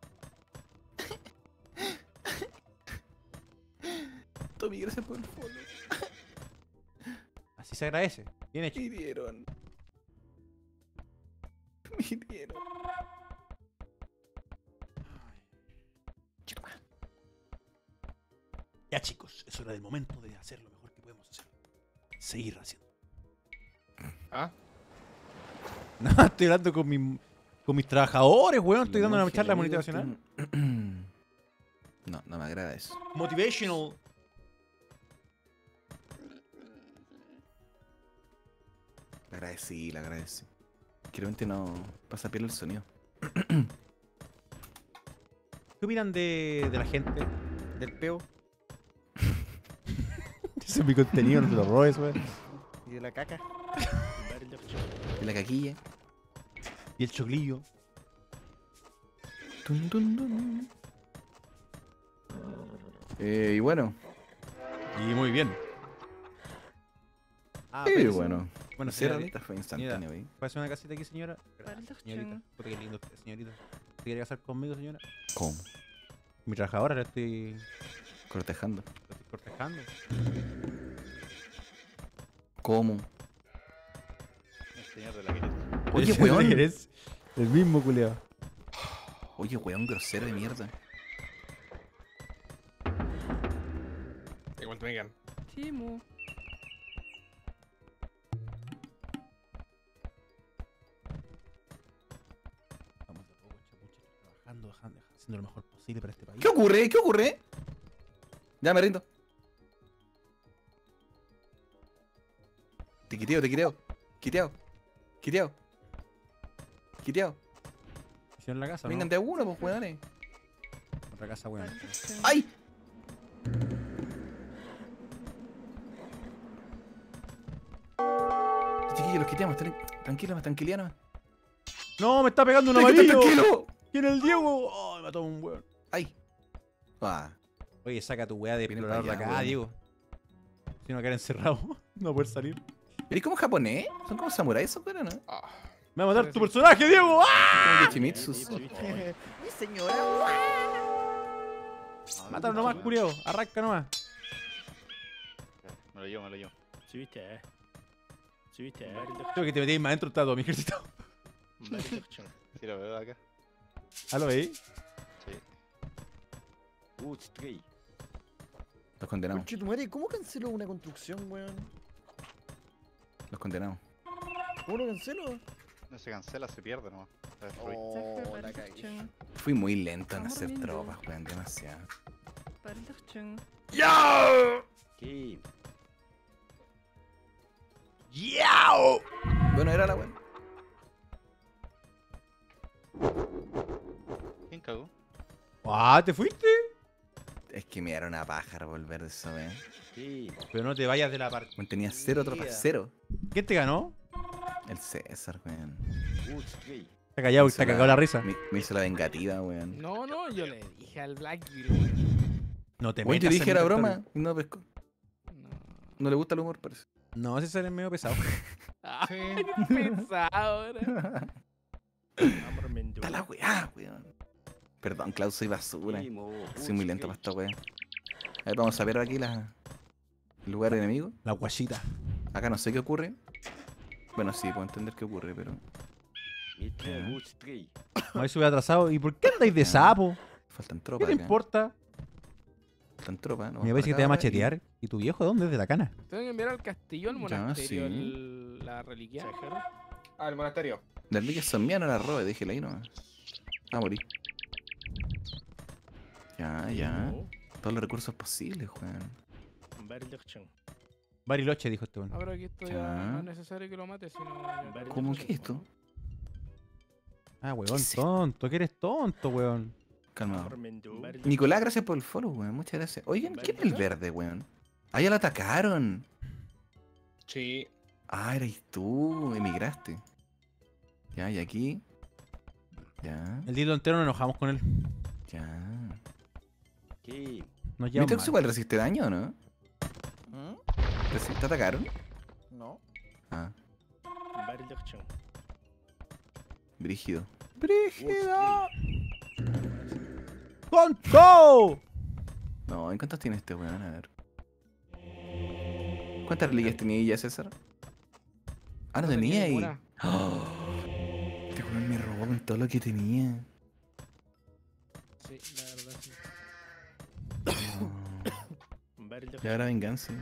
Tommy, gracias por el follow. Así se agradece. Bien hecho. Me hirieron. Me hirieron. Ya chicos, es hora del momento de hacer lo mejor que podemos hacer. Seguir haciendo. ¿Ah? No, estoy hablando con, mi- con mis trabajadores, weón. Estoy dando una charla motivacional. No, no me agrada eso. Motivational. La agradecí, la agradecí. Claramente no pasa piel el sonido. ¿Qué opinan de, de la gente? Del peo es mi contenido, no te lo robes, weón. Y de la caca. De la caquilla. Y el choclillo. Dun, dun, dun. Eh, y bueno. Y muy bien. Ah, bueno. Bueno, cierra fue instantáneo, güey. ¿Puede hacer una casita aquí, señora? Señorita. Puta señorita. ¿Se quiere casar conmigo, señora? ¿Cómo? Mi trabajadora, la estoy Cortejando. estoy cortejando. ¿Cómo? El señor de la querida. Oye, Ese weón. eres el mismo culiao. Oye, weón, grosero de mierda. Igual te vengan. 팀우 Vamos de a poco, chapucha, trabajando, dejando- haciendo lo mejor posible para este país. ¿Qué ocurre? ¿Qué ocurre? Ya me rindo. Te quiteo, te quiteo. Quiteo. Quiteo. Quiteo. Hicieron la casa, Vengan de uno, pues, weones. Otra casa, weón. ¡Ay! Chiquillos, los quiteamos. Tranquilo, más. No, me está pegando un amarillo. ¡Tranquilo! ¿Quién es el Diego? Oh, me mató un weón. ¡Ay! Ah. Oye, saca tu weá de explorador de acá, weón. Diego. Si no quedar encerrado, no va a poder salir. ¿Pero y como japonés? ¿Son como samuráis esos, pero no? Ah, ¡Me va a matar tu personaje, Diego! ¡Ah! Mi señora. Mátalo nomás, culiao. Arranca nomás. Me lo llevo, me lo llevo. Creo que te metéis más adentro está todo mi ejército. Sí, lo veo acá. ¿Ah, lo veis? Sí. Los condenamos. ¿cómo canceló una construcción, weón? Los condenamos. ¿Cómo lo canceló? No se cancela, se pierde nomás. Oh, Fui muy lento en hacer tropas, weón, demasiado. ¡Yao! ¡Yao! Bueno, era la weón. ¿Quién cagó? ¡Ah, te fuiste! Es que me era una paja volver de eso, weón. Pero no te vayas de la parte. Weón, Tenía cero tropas, cero. ¿Quién te ganó? El César, weón. Está callado te hizo cagado la risa. Me, me hizo la vengativa, weón. No, no, yo le dije al Blackbeard, weón. No te Weón, yo metas dije era broma y no pescó. No le gusta el humor, parece. No, ese es medio pesado. Ay, pesado, ahora. Está la weá, weón. Perdón, Klaus, soy basura. Soy muy lento para esta weá. A ver, vamos a ver aquí la... el lugar enemigo. La guachita. Acá no sé qué ocurre. Bueno, sí, puedo entender qué ocurre, pero. No, eso voy atrasado. ¿Y por qué andáis de sapo? Faltan ¿Qué tropas. te acá. importa? Faltan tropas. No Me parece que te va a machetear. ¿Y tu viejo de dónde? ¿De la cana? Tengo que enviar al castillo, al Ya, monasterio, sí. el- la reliquia. Al monasterio. Las reliquias son mías, no las robe, déjela ahí nomás. A morir. Ya, ya. Todos los recursos posibles, weón. Bariloche, dijo este bueno. Ahora que esto ya Ya. no es necesario que lo mate, sino. ¿Cómo que esto? Ah, weón, tonto. que eres tonto, weón. Calmado. Nicolás, gracias por el follow, weón. Muchas gracias. Oigan, ¿quién es el verde, weón? Ah, ya lo atacaron. Sí. Ah, eres tú, emigraste. Ya, y aquí. Ya, El día entero nos enojamos con él. ya. ¿Mitrox mal. igual resiste daño o no? Resi- ¿Te atacaron? No. Ah, brígido. ¡Brígido! ¡Tonto! No, ¿en cuántos tiene este weón? A ver. ¿Cuántas reliquias tenía ya, César? Ah, no, No tenía tenía ahí. ¡Oh! Este weón me robó con todo lo que tenía. Sí, la verdad, sí. Y ahora venganza.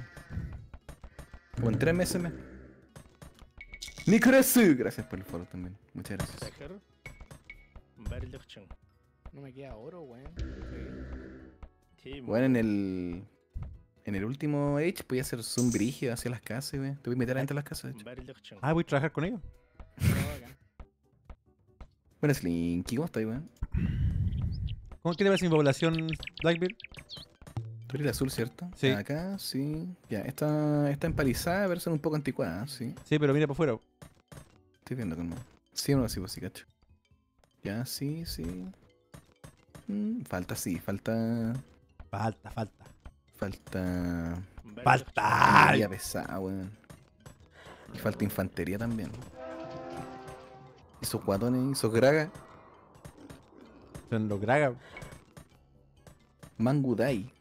Como en tres meses me. Nicolás, gracias por el follow también. Muchas gracias. No me queda oro, weón. Bueno, en el. En el último Age podía hacer zoom brígido hacia las casas, güey. Te voy a meter adentro de las casas, de hecho. Ah, voy a trabajar con ellos. Bueno, Slinky, ¿cómo estás, weón? ¿Cómo te parece mi población, Blackbeard? Tú eres el azul, ¿cierto? Sí. Acá, sí. Ya, está, está empalizada, pero son un poco anticuadas, sí. Sí, pero mira para afuera. Estoy viendo con Sí no, sí, pues sí, cacho. Ya, sí, sí. Mm, falta, sí, falta. Falta, falta. Falta. Falta. Infantería pesada, weón. Y falta infantería también. Esos guatones, esos gragas. Son los gragas. Mangudai.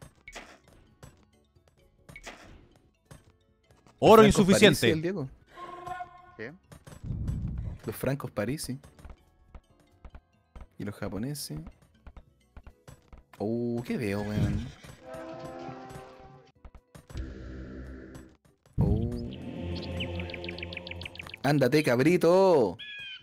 Oro insuficiente. Parisi, el Diego. ¿Qué? Los francos parisi. Y los japoneses. Oh, ¿qué veo, weón? Oh. Ándate, cabrito.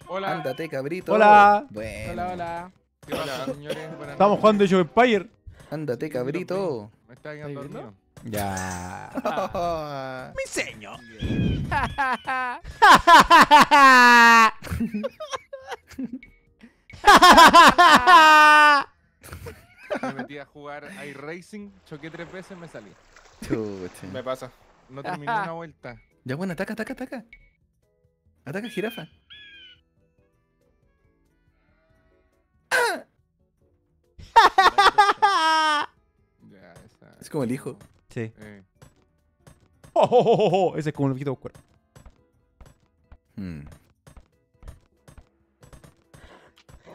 Hola. Ándate, cabrito. Hola. Bueno. Hola, hola. ¿Qué pasa, señores? Buenas Estamos jugando Age of Empire. Ándate, cabrito. Me está quedando ¿Estáis dormido. Ya. Mi seño. Me metí a jugar iRacing, choqué tres veces, me salí. Chucha. Me pasa. No terminé una vuelta. Ya bueno, ataca, ataca, ataca. Ataca, jirafa. Ya, esa. Es como el hijo. Sí. Oh, oh, oh, oh, Ese es como el viejito Pascual. Hmm.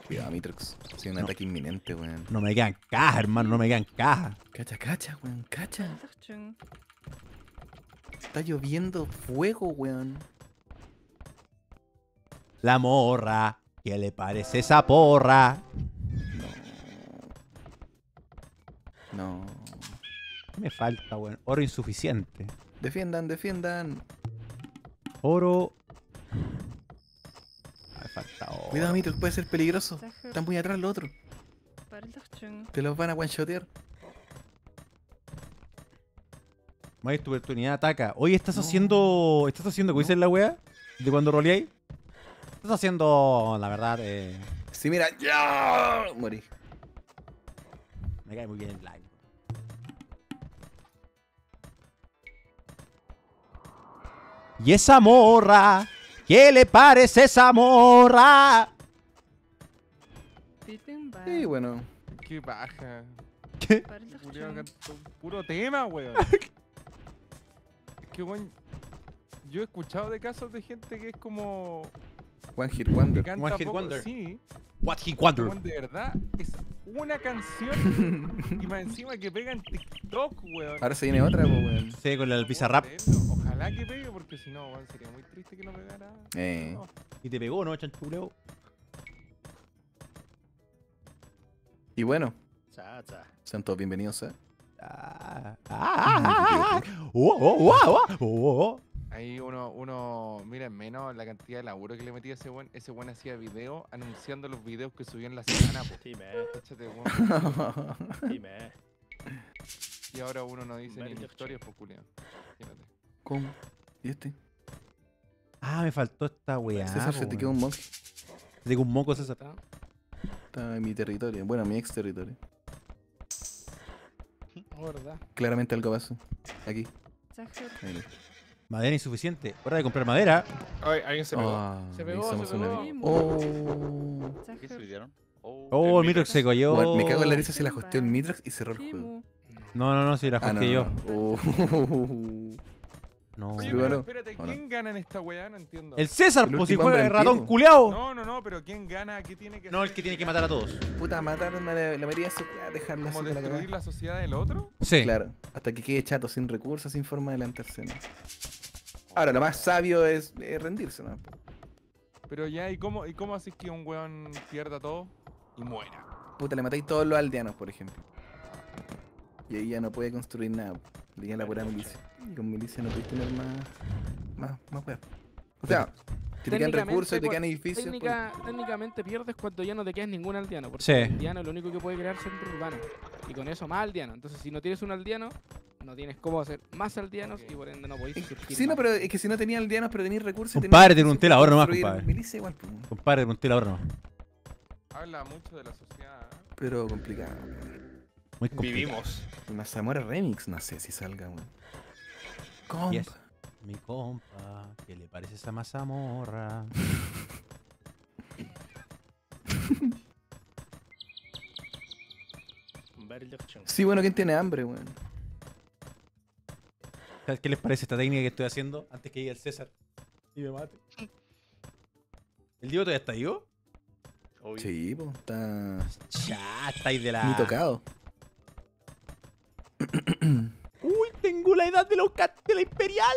Cuidado, Mitrox. Soy un ataque inminente, weón. No me quedan cajas, hermano, no me quedan cajas. Cacha, cacha, weón, cacha. Está lloviendo fuego, weón. La morra. ¿Qué le parece esa porra? No. No. ¿Qué me falta, weón? Oro insuficiente. Defiendan, defiendan. Oro. Ah, Me falta Cuidado, Mitro, puede ser peligroso. Están muy atrás los otros. Te los van a one-shotear. May, tu oportunidad ataca. Oye, ¿estás haciendo. ¿Estás haciendo quiz en la wea? ¿De cuando roleáis? Estás haciendo. La verdad, eh. Sí, mira. ¡Ya! Morí. Me cae muy bien el live. Y esa morra. ¿Qué le parece esa morra? Sí, bueno. Qué baja. ¿Qué? Puro tema, weón. es que, weón. Yo he escuchado de casos de gente que es como. One Hit Wonder. One hit poco- wonder. Sí. What he wonder. de verdad, es una canción y más encima que pega en TikTok, weón. Ahora se viene otra, weón. Sí, con el creerlo. Ojalá que pegue, porque si no, weón, sería muy triste que no pegara. Eh. No. Y te pegó, ¿no, chanchuleo? Y bueno, Cha, cha. sean todos bienvenidos a. Ah, ah, ah, ah. Oh, oh, oh, oh, oh, oh. Ahí uno, uno mira en menos la cantidad de laburo que le metía ese buen, ese buen hacía video anunciando los videos que subió en la semana, po. Sí, me. Weón. Sí, me. Y ahora uno no dice ni historias, po, culiao. Imagínate. ¿Cómo? ¿Y este? Ah, me faltó esta weá. César, se te quedó un monkey. Se te quedó un moco, César. Está en mi territorio. Bueno, mi ex territorio. Oh, ¿verdad? Claramente algo pasó. Aquí. Ahí Madera insuficiente. Hora de comprar madera. Ay, alguien se pegó. Ah, Se pegó, se una pegó. vi- Oh. ¿Qué se olvidaron? Oh, Oh, el Mitrox se cayó. Bueno, me cago en la risa si la hosteó el Mitrox y cerró el juego. No, no, no, si la Ah, no, hosté yo. no, no. Oh. No. Oye, pero espérate, ¿O no? ¿quién gana en esta weá? No entiendo. El César, El pues si juega el ratón culeado. No, no, no, pero ¿quién gana? ¿Qué tiene que No, el hacer? que tiene que matar a todos. Puta, mataron a la, la mayoría de su dejarla ¿Como la destruir cagada. la sociedad del otro? Sí. Claro, hasta que quede chato, sin recursos, sin forma de adelantarse. Ahora, lo más sabio es, rendirse, ¿no? Pero ya, ¿y cómo, ¿y cómo haces que un weón pierda todo y muera? Puta, le matáis todos los aldeanos, por ejemplo. Y ahí ya no puede construir nada. Le queda la pura milicia. Y con milicia no puedes tener más. más, más weas. O sea, si te quedan recursos y te quedan edificios. pues, técnica- técnicamente pierdes cuando ya no te quedas ningún aldeano. Porque Sí. el aldeano lo único que puede crear es centro urbano. Y con eso más aldeano. Entonces, si no tienes un aldeano, no tienes cómo hacer más aldeanos y por ende no podéis surgir Sí, no, pero es que si no tenía aldeanos, pero tenías recursos. y tenías Compadre, tiene un ahora nomás, compadre. Milicia igual, pues, Compadre, pregunté la hora no. Habla mucho de la sociedad. ¿eh? pero complicado. Muy complicado. Vivimos. Una Zamora Remix, no sé si salga, weón. Compa. Yes. Mi compa, ¿qué le parece esa mazamorra? Sí, bueno, ¿quién tiene hambre, weón? ¿Sabes ¿Qué les parece esta técnica que estoy haciendo antes que llegue el César y me mate? ¿El Diego todavía está vivo? Obvio. Sí, pues, está. Ya, está ahí de la. Ni tocado. Uy, tengo la edad de la, Oca- de la Imperial.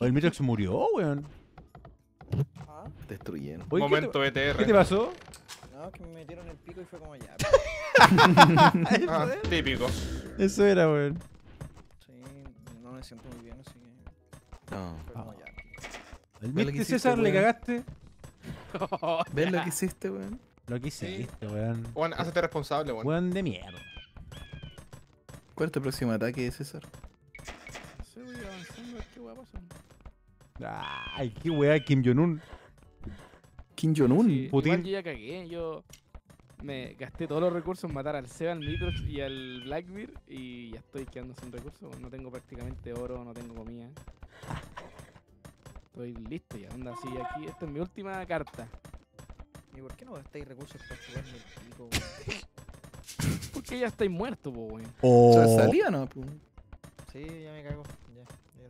El Mitrox murió, weón. Destruyeron. Oye, ¿qué Momento te, BTR. ¿Qué te pasó? No, que me metieron el pico y fue como ya. Ah, típico. Eso era, weón. Sí, no siento muy bien, así que No. como ya. ¿El hiciste, César? ¿Le weón. cagaste? ¿Ves lo que hiciste, weón? Lo que hiciste, weón. Juan, hazte responsable, weón. Weón de mierda. ¿Cuál es tu próximo ataque, César? No sé, voy avanzando qué hueá pasa. Ay, qué weá, Kim Jong-un. Kim Jong-un. Sí, Putin. Igual yo ya cagué, yo me gasté todos los recursos en matar al Seba, al Mitrox y al Blackbeard y ya estoy quedando sin recursos. No tengo prácticamente oro, no tengo comida. Estoy listo ya, anda así aquí. Esta es mi última carta. ¿Y por qué no gastáis recursos para jugarme el pico, weón? Porque ya estáis muertos, po, weón. O sea, Oh. ¿Salía o no? pues? Sí, ya me cago. Ya, ya.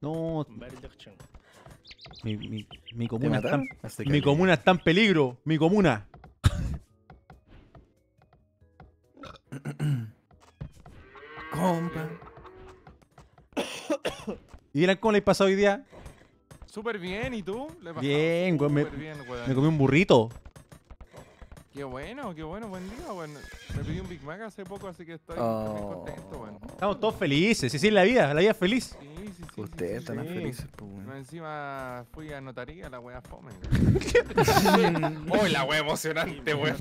No, mi, mi, mi ¿Te comuna está, mi comuna está en peligro. Mi comuna. Compa. ¿Y dirán cómo le he pasado hoy día? Súper bien, ¿y tú? Le Bien, weón, me- comí un burrito. Qué bueno, qué bueno, buen día, weón. Me pedí un Big Mac hace poco, así que estoy Oh. muy contento, weón. Estamos todos felices. Sí, sí, la vida. La vida es feliz. Sí, sí, sí. Ustedes sí, están más sí. felices, pues, weón. Encima fui a notaría, la wea fome. weón. Oh, la wea emocionante, weón.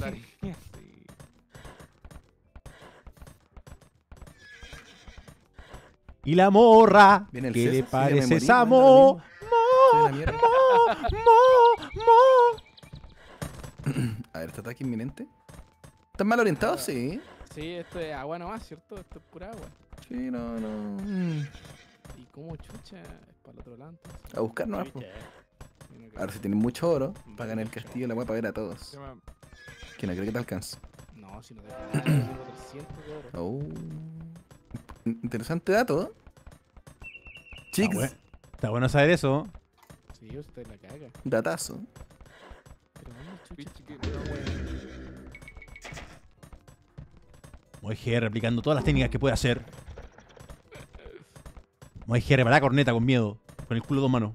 Y la morra. Viene el ¿Qué César, le sí, ya me parece morí, esa lo mo? mismo. Soy una mierda. Mo, mo, mo. A ver, ¿este ataque inminente? ¿Están mal orientados? Sí. Sí, esto es agua nomás, ¿cierto? Esto es pura agua. Sí, no, no. ¿Y cómo chucha? Es para el otro lado. entonces. A buscar nomás. po. Mira que- Ahora si tienen mucho oro, pagan el castillo la wea para ver a todos. Que no creo que te alcance. No, si no te nada, tengo 300 de oro. Oh. In- Interesante dato. Chicos, bueno. Está bueno saber eso. Sí, usted la caga. datazo. Moige replicando todas las técnicas que puede hacer. Moige para la corneta con miedo. Con el culo de dos manos.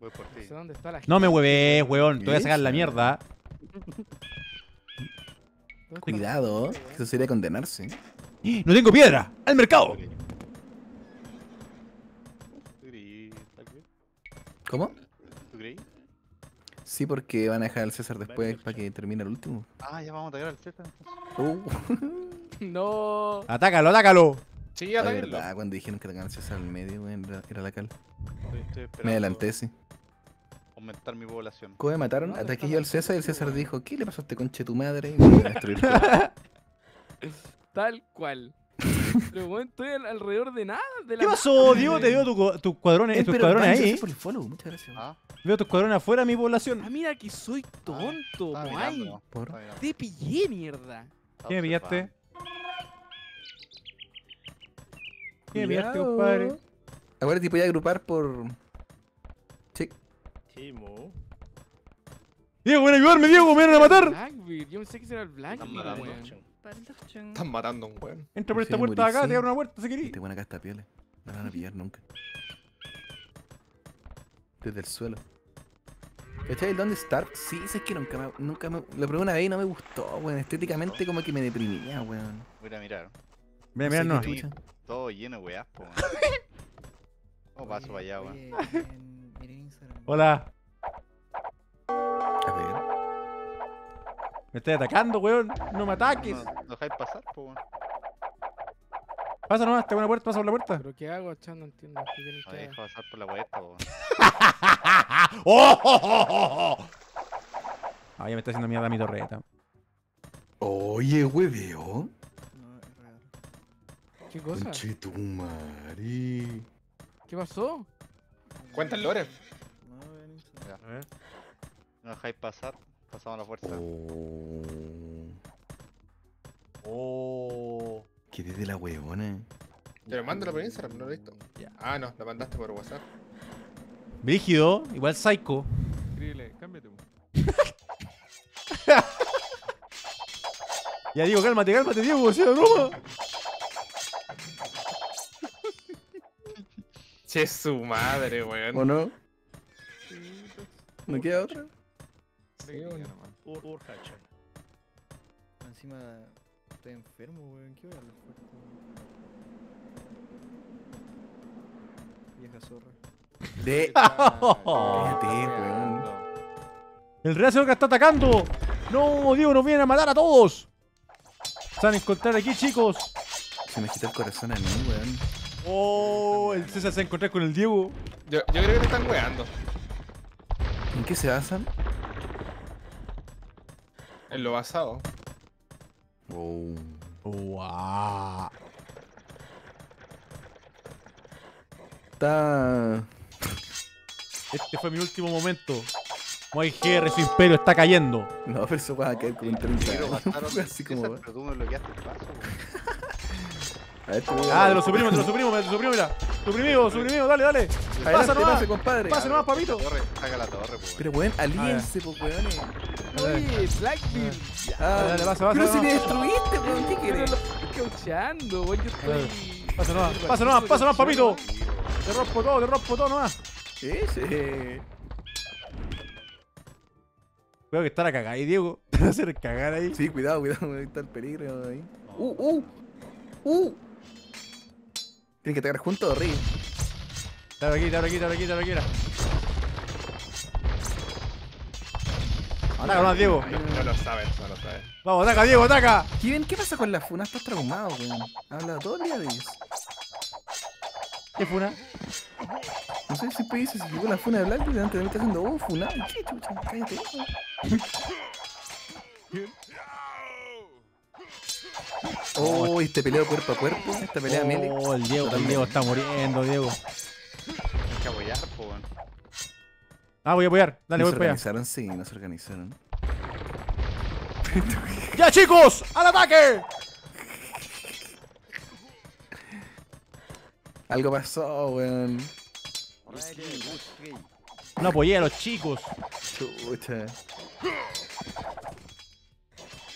Voy por No ti. sé dónde está la No me hueves, weón. Te voy a sacar la mierda. ¿Dónde está la Cuidado, eso sería condenarse. ¡No tengo piedra! ¡Al mercado! ¿Cómo? ¿Tú creí? Sí, porque van a dejar al César después para que termine el último. Ah, ya vamos a atacar al César. Uh, No. ¡Atácalo, atácalo! Sí, atáquenlo. verdad, cuando dijeron que atacaban al César al medio, era, era la cal. Me adelanté, sí. aumentar mi población. ¿Cómo me mataron? ¿Dónde Ataqué yo la al César y el César dijo, ¿qué le pasó a este conche tu madre? Y me iba a destruir todo. Tal cual. Pero bueno, estoy al- alrededor de nada. De la ¿Qué nada, pasó, Diego? Te veo tu tus cuadrones, Eh, tus pero cuadrones gracias ahí. por el follow, muchas gracias. Ah, Veo tus cuadrones afuera de mi población. Ah, mira que soy tonto, estaba Moai. mirando. Por- estaba mirando, Te pillé, mierda. estaba ¿Qué me pillaste? observando. ¿Qué me pillaste, Cuidado. compadre? Acuérdate, voy a agrupar por... Sí. Timo. Diego, ven a ayudarme, Diego, me vienen a matar. Blackbeard. Yo pensé que ese era el Blackbeard, matando. weón. Están matando a un weón. Entra por esta puerta de acá, te abro sí. una puerta si querés. Este buena acá está piola. No la van a pillar nunca. Desde el suelo. ¿Cachai? El Don't Stark, sí, sí, es que nunca me, nunca me. Lo probé una vez y no me gustó, weón. Estéticamente como que me deprimía, weón. Voy a ir a mirar. Mira, No sé mira, no. chucha. todo lleno de weas, po. ¿Cómo paso para allá, weón? Hola. Me estás atacando, weón. No me ataques. No, no dejáis pasar, po, weón. Pasa nomás, te una puerta, pasa por la puerta. ¿Pero qué hago, chan? No entiendo. ¿Qué quieren No que pasar por la puerta, po. weón. ¡Oh! oh, oh, oh, oh! Ah, ya me está haciendo mierda mi torreta. Oye, hueveo. No, es real. ¿Qué cosa? Conchetumare. ¿Qué pasó? Cuenta el lore. No, Instagram. Ya. No dejáis pasar, pasamos a la fuerza. Oh. Oh. Qué de la huevona. Te lo mando por Instagram, no lo he visto. Ah, no, lo mandaste por WhatsApp. Brígido, igual psycho. Increíble, cámbiate. Ya digo, cálmate, cálmate, Diego, sea broma. Che, su madre, weón. ¿O no? ¿No queda otra? Ur Urhachan. Encima estoy enfermo, weón. ¿Qué voy a fuerte, weón? Vieja zorra. De. Cállate, weón. El Real Señor está atacando. No, Diego, nos vienen a matar a todos. Se van a encontrar aquí, chicos. Se me quita el corazón a mí, weón. Oh, el César se va a encontrar con el Diego. Yo, yo creo que te están weando. ¿En qué se basan? En lo basado. Oh. Wow. Está. Este fue mi último momento. Moy GR, su imperio está cayendo. No, pero eso va a caer con un 30 Quiero años. pasar Fue así como. César, pero tú me bloqueaste el paso, weón. A ver, Ah, te lo suprimimos, te lo suprimimos, te lo suprimos, mira. Suprimido, suprimido, dale, dale. Pasa Adelante, nomás. pase, compadre. Pase nomás, papito. Saca la torre, weón. Pero weón, alíense, pues weones. Oye, Blackbeard. Ah, Dale, pasa, pasa, pero si me destruiste, weón, ¿qué Yo quieres? lo estoy weón. Yo estoy. Pasa nomás, pasa nomás, pasa nomás, papito. Te rompo todo, te rompo todo nomás. Ese. Veo que está la cagada ahí, Diego. Te va a hacer cagar ahí. Sí, cuidado, cuidado, ahí está el peligro ahí. Uh, uh, uh. Tienen que atacar juntos río. Te aquí, te aquí, te aquí, te aquí. Ataca más, Diego. No lo saben, no lo saben. Vamos, ataca, Diego, ataca. Kiven, ¿qué pasa con la funa? Estás traumado, weón. Ha hablado todo el día de ellos. ¿Qué funa? No sé si dices si llegó la funa de Black y delante de mí está haciendo, oh, funa. ¿Qué chucha? Cállate, weón. Oh, este peleo cuerpo a cuerpo, esta pelea melee. Oh, el Diego, el Diego está muriendo, Diego. Hay que apoyar, po, weón. Ah, voy a apoyar. Dale, voy se para allá. organizaron, sí, no se organizaron. ¡Ya, chicos! ¡Al ataque! Algo pasó, weón. No apoyé a los chicos. Chucha.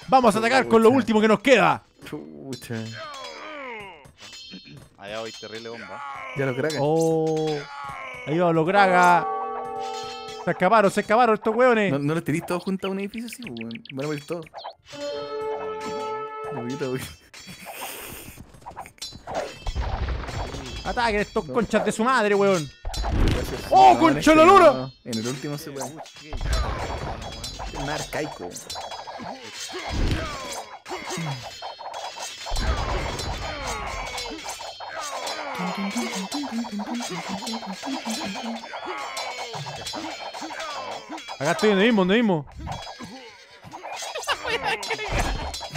Vamos a atacar con lo último que nos queda. Chucha. Allá voy, terrible bomba. Ya lo craga. Oh. Ahí va, lo graga. Se escaparon, se escaparon estos hueones. ¿No, no los tenéis todos juntos a un edificio así, weón? Van a morir todos. Un poquito, weón. Ataquen estos conchas de su madre, weón. Gracias. ¡Oh, No, concha la este lora! no, En el último se puede. Más arcaico. Acá estoy donde mismo, donde mismo.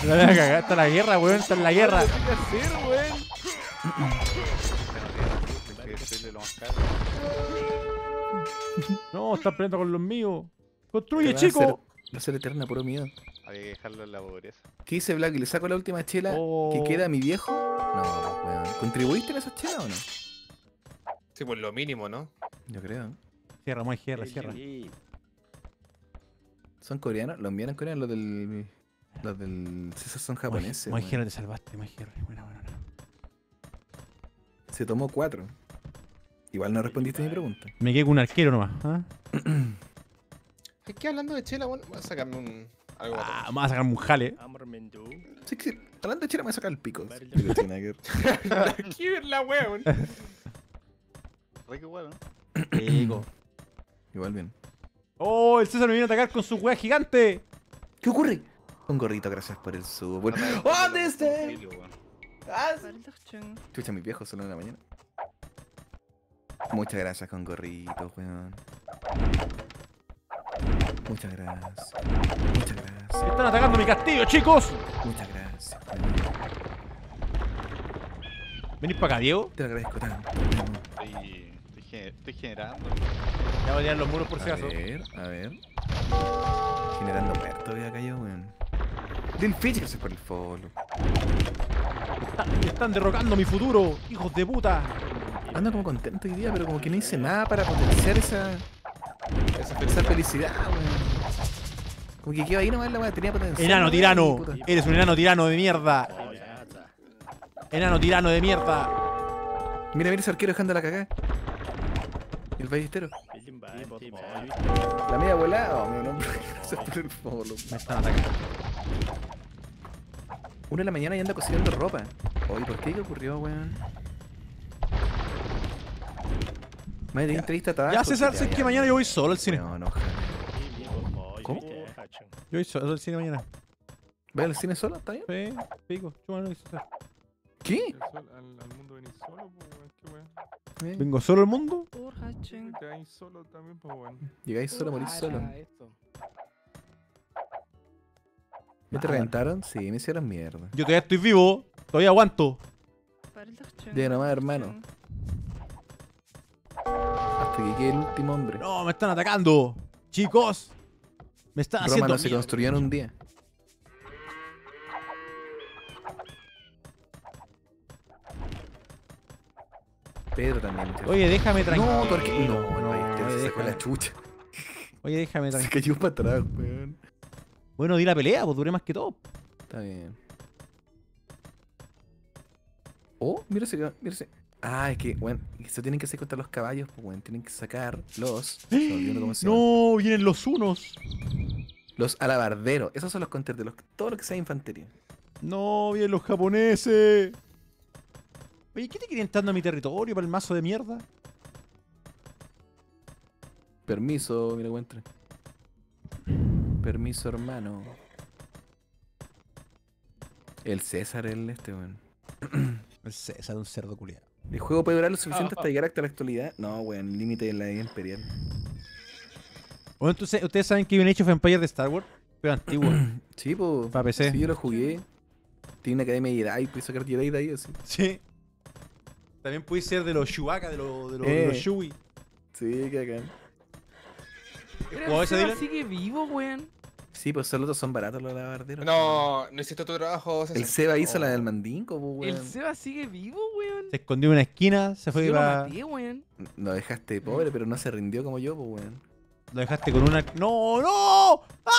La voy a cagar, está la guerra, weón, está en la guerra. ¿Qué hacer, weón? Hay que destruirle lo más caro. No, están peleando con los míos. Construye, chico. Va a ser eterna, puro miedo. Había que dejarlo en la pobreza. ¿Qué dice Black? ¿Le saco la última chela Oh. que queda a mi viejo? No, weón. ¿Contribuiste en esas chelas o no? Sí, pues lo mínimo, ¿no? Yo creo. Cierra, muy cierra, cierra. ¿Son coreanos? ¿Los envían coreanos? Los del. Los del. Esos son japoneses. Muy weón. Te salvaste, muy. Se tomó cuatro. Igual no respondiste a mi pregunta. Me quedé con un arquero nomás. ¿ah? Es que hablando de chela, bueno, voy a sacarme un. Algo Ah, vamos a sacarme un jale. Sí, sí. Hablando de chela, me voy a sacar el pico. La wea, weón. Rico ¿no? Pico. Igual bien. Oh, el César me viene a atacar con su wea gigante. ¿Qué ocurre? Un gorrito, gracias por el sub. Bueno, ¡Oh, desde! auxilio, weón. Chucha, mis viejos solo en la mañana. Muchas gracias con gorrito, weón. Muchas gracias. Muchas gracias. Están atacando mi castillo, chicos. Muchas gracias. weón. ¿Venís para acá, Diego? Te lo agradezco tanto. Estoy, gener- estoy generando. Ya voy a tirar los muros por si A acaso. ver, a ver. Generando muerto todavía cayó, weón. Del Fitch, gracias por el follow. Están, están derrocando mi futuro, hijos de puta. Ando como contento hoy día, pero como que no hice nada para potenciar esa. Esa, esa felicidad, weón. Como que quedó ahí nomás la weá, tenía potencial. Enano tirano. puta. Eres un enano tirano de mierda. Enano tirano de mierda. Mira, mira ese arquero dejando la cagada. El ballestero. La media volada. Oh, mi nombre. Gracias por el follow. Me están atacando. Una de la mañana y anda cocinando ropa. Oye, ¿por qué? ¿Qué ocurrió, weón? Madre, tenía entrevista a trabajo. Ya, César, sé que mañana yo voy solo al cine. No, no. ¿Cómo? Yo voy solo al cine mañana. ¿Vas al cine solo? ¿Está bien? Sí, pico. César. ¿Qué? Al, al mundo venís solo, weón. Qué weón. Eh, ¿Vengo solo al mundo? Solo también, pues, weón. Llegáis solo, morís solo. ¿Me te Ah. reventaron? Sí, me hicieron mierda. Yo todavía estoy vivo. Todavía aguanto. Ya nomás, hermano. Hasta que quede el último hombre. No, me están atacando. Chicos. Me están Roma haciendo no se mierda. construyó en un día. Pedro también. Oye, déjame tranquilo. No, porque. No, no, no, oye, se sacó la chucha. Oye, déjame Se tranquilo. cayó para atrás, weón. Bueno, di la pelea, pues duré más que todo. Está bien. Oh, mira ese. Ah, es que, bueno, eso tienen que hacer contra los caballos, pues, bueno, tienen que sacar los. se se. No, vienen los unos. Los alabarderos. Esos son los counters de los, todo lo que sea infantería. No, vienen los japoneses. Oye, ¿qué te quieren entrando a mi territorio para el mazo de mierda? Permiso, mira entra. Permiso, hermano. El César, el este, weón. El César, un cerdo culiado. ¿El juego puede durar lo suficiente hasta llegar hasta la actualidad? No, weón, límite en la edad imperial. Bueno, entonces, ¿ustedes saben que hay un Age of Empires de Star Wars? Pero antiguo. Sí, pues. Para PC. Sí, yo lo jugué. Tiene una academia de Jedi, puedes sacar Jedi de ahí así. Sí. También puede ser de los Chewbacca, de los, de los, Eh. los Chewie. Sí, qué bacán. Pero ¿Jugó el ese Seba Dylan? sigue vivo, weón. Sí, pues solo son baratos los lavarderos. No, no hiciste tu trabajo. El. Seba hizo la Oh. del mandingo, pues, El weón. Seba sigue vivo, weón. Se escondió en una esquina, se fue para... maté, weón. Lo dejaste pobre, pero no se rindió como yo, pues, weón. Lo dejaste con una... ¡No, no! ¡Ah!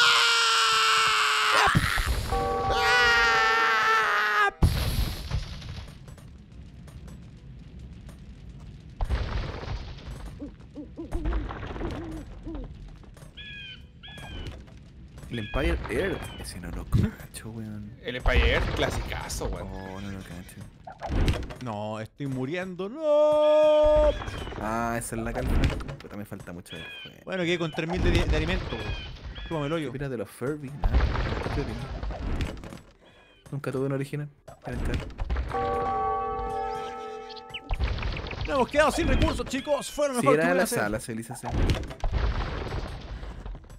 El Empire Earth. Ese no lo cacho, weón. El Empire Earth, clasicazo, weón. Oh, no lo cacho. No, estoy muriendo, no. Ah, esa es la calma. Puta, me falta mucho juego. Bueno, quedé con 3000 de, de alimento. Túmame el ¿Qué hoyo. opinas de los Furby? Nada. Nunca tuve un original. Nos hemos quedado sin recursos, chicos. Fue lo Si mejor que era pude la hacer. sala, se.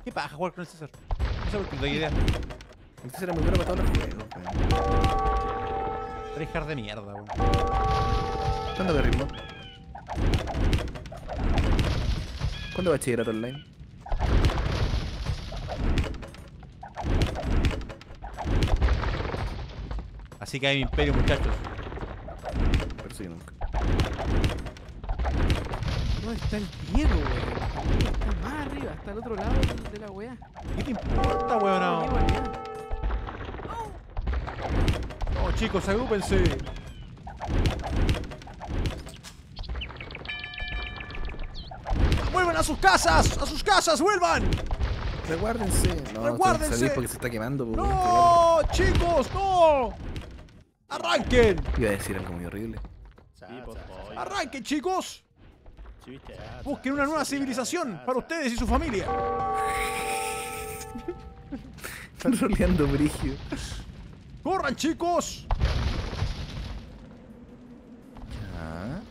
¿Qué paja jugar con el César? No sé por qué no tengo idea. Entonces era muy bueno para todos los juegos, weón. Tryhard de mierda, weón. ¿Cuándo de ritmo? ¿Cuándo bachillerato online? Así que hay mi imperio, muchachos. Pero sí, nunca. ¿Dónde está el Diego, weón? Está más arriba, está al otro lado de la weá. ¿Qué te importa, weón? No. No, chicos, agrúpense. ¡Vuelvan a sus casas! ¡A sus casas! ¡Vuelvan! Reguárdense. No, Reguárdense. no salís porque se está quemando. ¡No! ¡Chicos! ¡No! ¡Arranquen! Iba a decir algo muy horrible. ¡Arranquen, chicos! Busquen una nueva civilización para ustedes y su familia. Están roleando brigio. ¡Corran, chicos! Ya.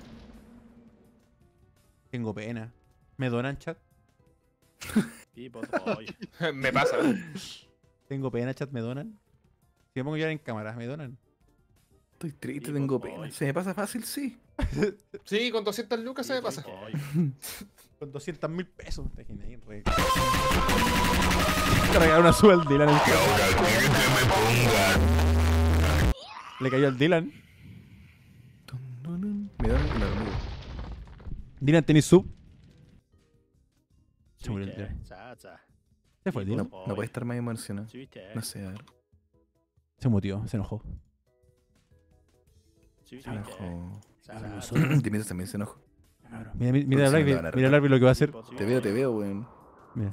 Tengo pena. ¿Me donan, chat? Me pasa. Tengo pena, chat, ¿me donan? Si me pongo yo en cámara, ¿me donan? Estoy triste, tengo pena. ¿Se me pasa fácil? Sí. Sí, con 200 lucas se me pasa. Con 200 mil pesos. Te imaginas ahí, re- Le regaló una suba al Dylan. el Le cayó al Dylan. Me dan la hormiga. Dylan, ¿tenés sub? Se murió el Dylan. Se fue el No, Dylan. no puede estar más emocionado. No sé, a ver. Se mutió, se enojó. Se enojó. Nosotros- Dimitrios también se enojó. Mira, mira, mira, el te mira lo que va a hacer. Te veo, te veo, weón. Mira.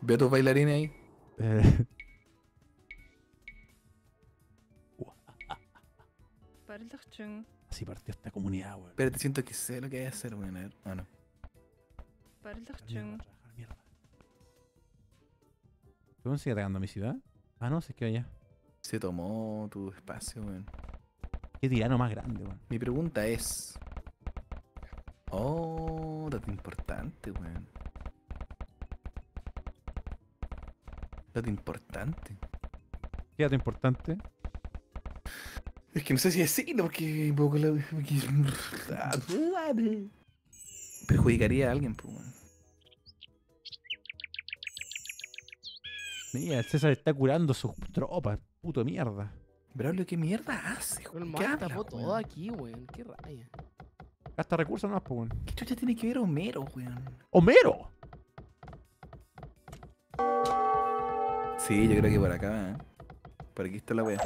Veo a tus bailarines ahí. Eh, así partió esta comunidad, weón. Espérate, siento que sé lo que hay que hacer, weón. A ver. Ah, no. ¿Cómo sigue atacando a mi ciudad? Ah, no, se quedó allá. Se tomó tu espacio, weón. Qué tirano más grande, weón. Mi pregunta es. Oh, dato importante, weón. Dato importante. ¿Qué dato importante? Es que no sé si decirlo porque poco la. Perjudicaría a alguien, pues, weón. Mira, el César está curando sus tropas. Puto mierda. Braulio, ¿qué mierda hace, El weón? mal ¿Qué habla, tapó todo weón? aquí, weón. Qué raya. Gasta recursos más, pues, weón. ¿Qué chucha tiene que ver Homero, weón? ¡Homero! Sí, yo creo que por acá, ¿eh? Por aquí está la wea.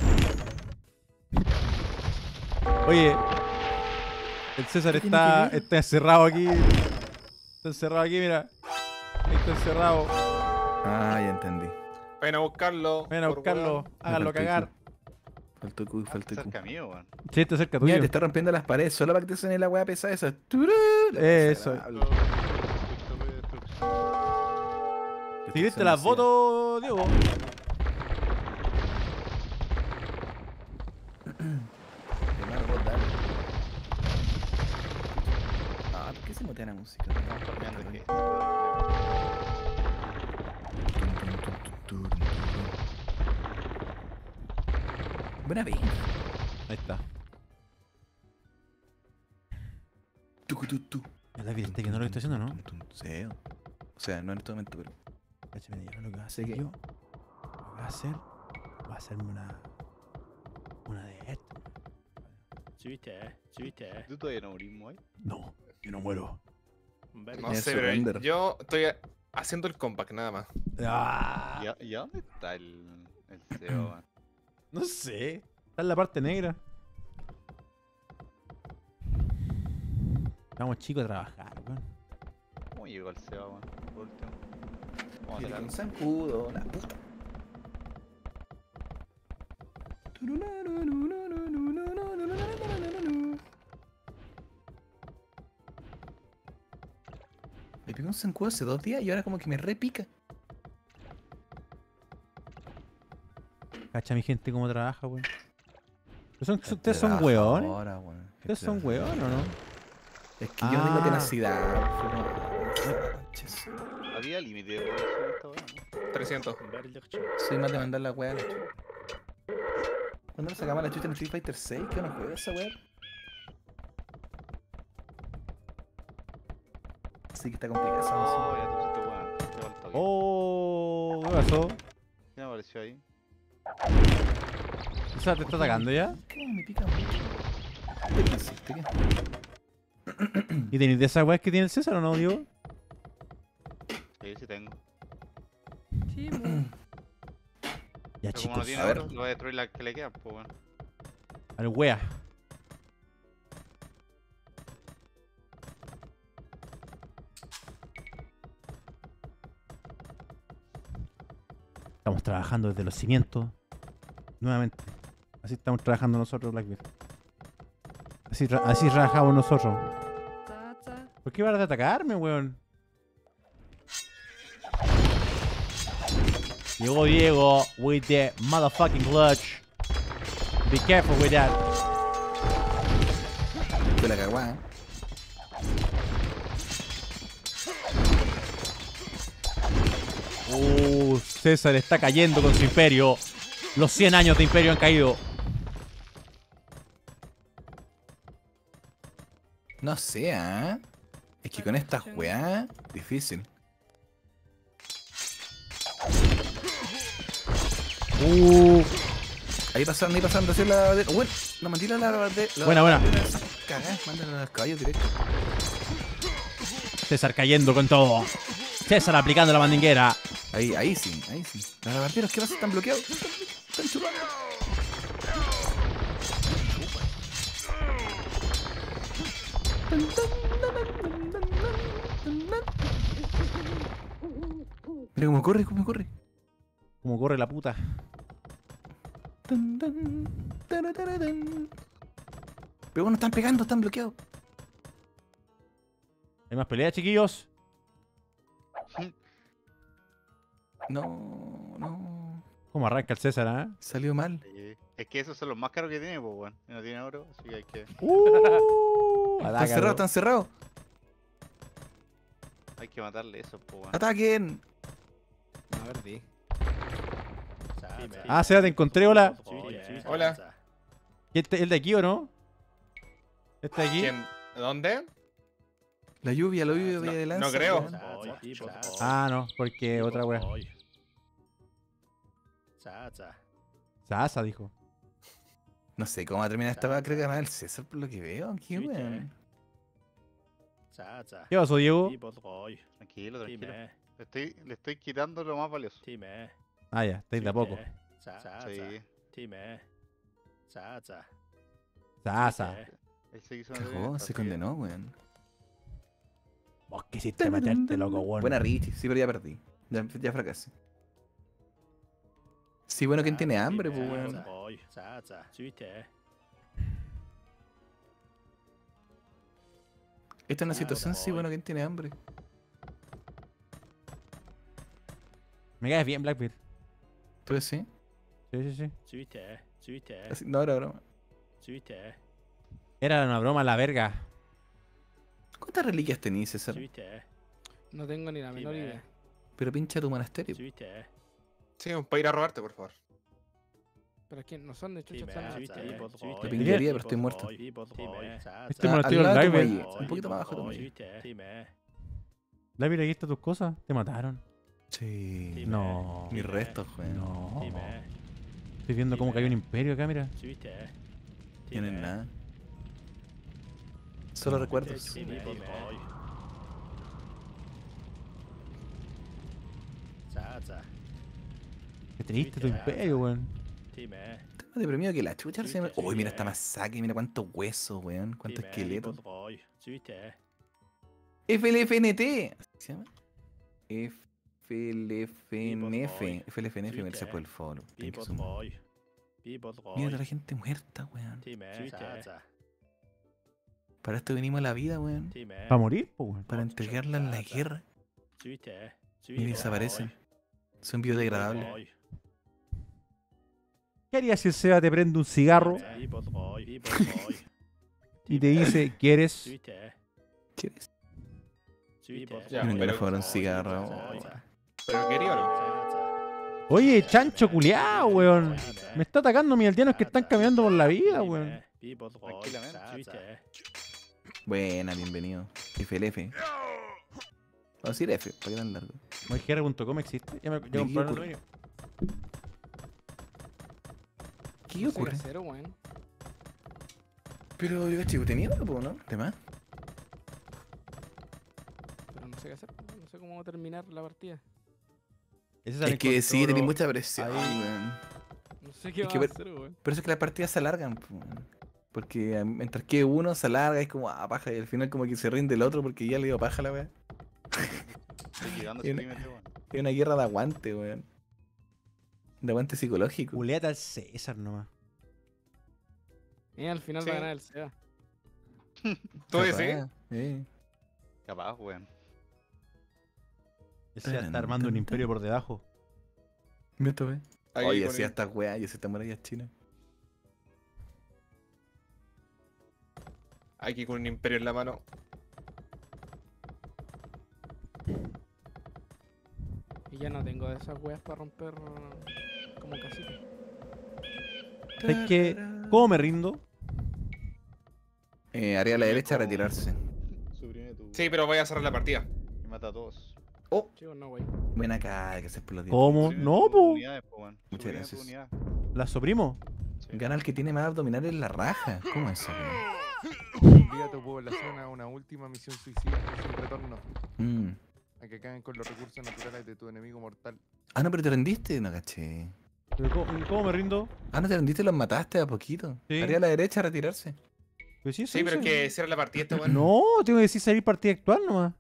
Oye, el César ¿Qué tiene está, está encerrado aquí. Está encerrado aquí, mira. Está encerrado. Ah, ya entendí. Ven a buscarlo. Ven a buscarlo. Háganlo el cagar. Faltó Q, faltó Q. Cerca mío, weón. Sí, está cerca tuyo. Mira, te está rompiendo las paredes solo para que te suene la wea pesada esa. Turú, la Eso. miserable. Si viste las fotos, Diego. Dale. Ah, ¿por qué se la música? Estamos farmeando que. Buena vez. Ahí está. Tucu, tu, tu. ¿Es la evidente que no lo estoy haciendo, no? Sí. O sea, no en este momento, pero. Cáchame, yo lo que voy a hacer que- yo. Lo que voy a hacer. Voy a hacerme una. Una de estas. ¿Tú todavía no morís, Moy? No, yo no muero. No sé, pero yo estoy haciendo el comeback nada más. Ah, ¿Y, a- y a dónde está el, el CEO? No sé. Está en la parte negra. Vamos chicos a trabajar, weón. ¿Cómo llegó el man? Por último. Vamos a un zancudo, la puta. Me pegó un zancudo hace dos días y ahora como que me repica. Cacha mi gente cómo trabaja, weón. Son- ¿Ustedes son weones? ¿Ustedes son weones o no? Es que yo no tengo Ah. tenacidad. Había límite de población esta weá, ¿no? 300. Soy más de mandar la weá a la chucha. ¿Cuándo nos sacamos la chucha en Street Fighter 6? ¿Qué no juega esa weá? Sí que está complicada esa Oh, ya te pusiste. Oh, ¿qué pasó? ¿Qué me apareció ahí? O sea, ¿te está atacando ya? ¿Qué? Me pica mucho. ¿Qué hiciste? ¿Y tenéis de esas weas que tiene el César o no, Diego? Sí, sí tengo. Timo. Ya, Pero como no chicos. tiene a ver. oro, lo voy a destruir las que le quedan, pues bueno. Al wea. Estamos trabajando desde los cimientos. Nuevamente. Así estamos trabajando nosotros, Blackbeard. Así, tra- así trabajamos nosotros. ¿Por qué vas a atacarme, weón? Llegó Diego with the motherfucking clutch. Be careful with that. Fue la cagua, César está cayendo con su imperio. Los 100 años de imperio han caído. No sé, ¿ah? Es que con estas weá, difícil. Uh, Ahí pasaron, ahí pasaron recién la bandera. Bueno, no mentira la bandera. Buena, buena. Cagá, mándala a los caballos directo. César cayendo con todo. César aplicando la mandinguera. Ahí, ahí sí, ahí sí. Los barberos, ¿qué pasa? ¿Están bloqueados? Están chupando. Mira cómo corre, cómo corre. Como corre la puta. Pero bueno, están pegando, están bloqueados. ¿Hay más peleas, chiquillos? No, no. ¿Cómo arranca el César, ah? Salió mal. Es que esos son los más caros que tiene, pues bueno. Y no tiene oro, así que hay que, Uh, Están cerrados, están cerrados. hay que matarle eso, pues bueno. Ataquen. A ver, di. Ah, César, te encontré, hola. Hola. ¿Y este, ¿El de aquí o no? ¿Este de aquí? ¿Quién? ¿Dónde? La lluvia, la lluvia No, de lanza. no creo. Ah, no, porque otra wea. Sasa dijo. No sé cómo va a terminar esta weá, creo que va a ganar el César por lo que veo. Aquí, weón. ¿Qué pasó, Diego? Tranquilo, tranquilo. Le estoy, le estoy quitando lo más valioso. Ah, ya, estáis de a poco. Sí. Sasa. Él se se condenó, weón. Vos quisiste meterte, loco, weón. Buena Richie, sí, pero ya perdí. Ya, ya fracasé. Sí, bueno, ¿quién tiene hambre, pues, weón? Esta es una situación, sí, bueno, ¿quién tiene hambre? Me caes bien, Blackbeard. ¿Tú sí? Sí, sí, sí. Así- No, era broma. Era una broma la verga. ¿Cuántas reliquias tenís, César? No tengo ni la menor idea. Pero pincha tu monasterio. Sí, para ir a robarte, por favor. Pero es que no son de chucha tan Te pincharía, pero estoy muerto. Este Ah, monasterio Blackbeard. muelle, Un poquito más abajo muelle. Blackbeard, aquí están tus cosas. Te mataron. Sí. No. Mis restos, weón. No. Estoy viendo cómo cayó un imperio acá, mira. Tienen nada. Solo recuerdos. Qué triste tu imperio, weón. Está más deprimido que la chucha. se me- Uy, mira esta masacre, mira cuántos huesos, weón. Cuántos esqueletos. FLFNT. ¿Así se llama? FLFNF. FLFNF, gracias por el follow. Thank you so much. Mira la gente muerta, weón. Para esto venimos a la vida, weón. ¿Para morir? po, weón. Para entregarla en la guerra. Y desaparecen. Son biodegradables. ¿Qué harías si el Seba te prende un cigarro y te dice, ¿quieres? ¿Quieres? Ya, Venga, pero- un cigarro. ¿Pero quería o no? Oye, chancho culiao, weón. Me está atacando mis aldeanos que están caminando por la vida, weón. Tranquilamente. Buena, bienvenido. FLF. Vamos a decir F, para que tan largo. MyGR.com existe. Ya me ya ¿Qué compraron el ocurre? dominio. ¿Qué No ocurre? Pero yo chico tenía algo, ¿no? ¿De más? Pero no sé qué hacer. No sé cómo también la partida. Ese Es que sí, tenés mucha presión, weón. No sé qué va a hacer, weón. Por eso es que las partidas se alargan, weón. Porque mientras que uno se alarga es como, ah, paja, y al final como que se rinde el otro porque ya le dio paja la weá. Ese una-. Es una guerra de aguante, weón. De aguante psicológico. Culeate al César nomás. Y al final Sí. va a ganar el Seba. ¿Tú decís? Capaz, sí. Capaz, weón. El Seba está armando un imperio por debajo. Mira Oye, el- esta weá y esa esta muralla china. Aquí con un imperio en la mano. Y ya no tengo de esas weas para romper como casita. ¿Sabes qué? ¿Cómo me rindo? Eh, arriba a la derecha, retirarse. Suprime tu. Sí, pero voy a cerrar la partida. Y mata a todos. No, wey. Ven acá, que se explodió. ¿Cómo? No, po. Muchas gracias. ¿La suprimo? Sí. Gana el que tiene más abdominales en la raja. ¿Cómo es eso, weón? Envía a tu población a una última misión suicida sin retorno. Mm. A que acaben con los recursos naturales de tu enemigo mortal. Ah, no, pero te rendiste. No caché. ¿Pero ¿Cómo, cómo me rindo? Ah, no te rendiste, los mataste a poquito. Sí. Arriba a la derecha, retirarse. Pues sí, Sí, pero es que cierra la partida este weón. No, tengo que decir salir partida actual nomás.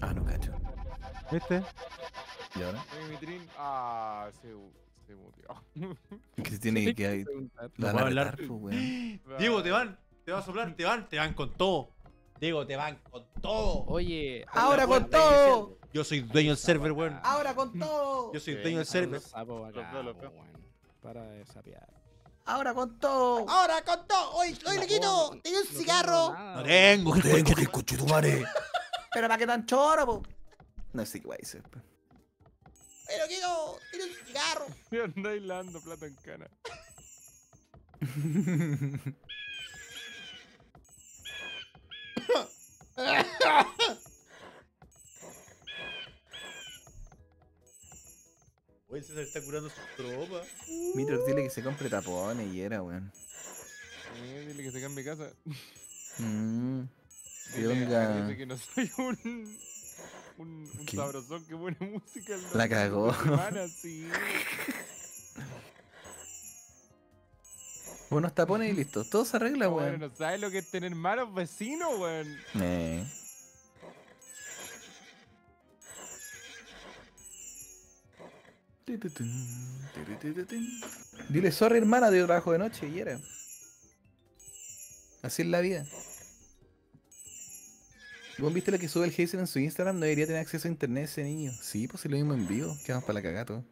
Ah, no cacho. ¿Viste? ¿Y ahora? Ah, se, se murió. Que se tiene que. Preguntar. Lo No van a puedo hablar. Diego, te van. Te va a soplar, te van, te van con todo. Diego, te van con todo. Oye, ¡Ahora con todo! Yo soy dueño del server, weón. ¡Ahora con todo! Yo soy dueño del server. Para de sapear. ¡Ahora con todo! ¡Ahora con todo! ¡Oye, oye, no ¡Tiene un tengo cigarro! No tengo, Tengo que escuchar tu madre. ¿Pero para qué tan choro, po? No sé qué va a decir. ¡Pero Lequito! ¡Tiene un cigarro! Y andáis lavando plata en cana. Oye, César está curando su tropa. Mitro, dile que se compre tapones y era, weón. Eh, dile que se cambie casa. Mm. Venga. Grete que no soy un. Un, un ¿Qué? sabrosón que pone música. La cagó. semana, sí. Buenos tapones y listo. Todo se arregla, No, bueno, weón. no sabes lo que es tener malos vecinos, weón. Eh. Dile sorry hermana, de trabajo de noche y era. Así es la vida. ¿Vos viste lo que sube el Hazel en su Instagram? No debería tener acceso a internet ese niño. Sí, pues si lo mismo en vivo. Quedamos para la cagada todo.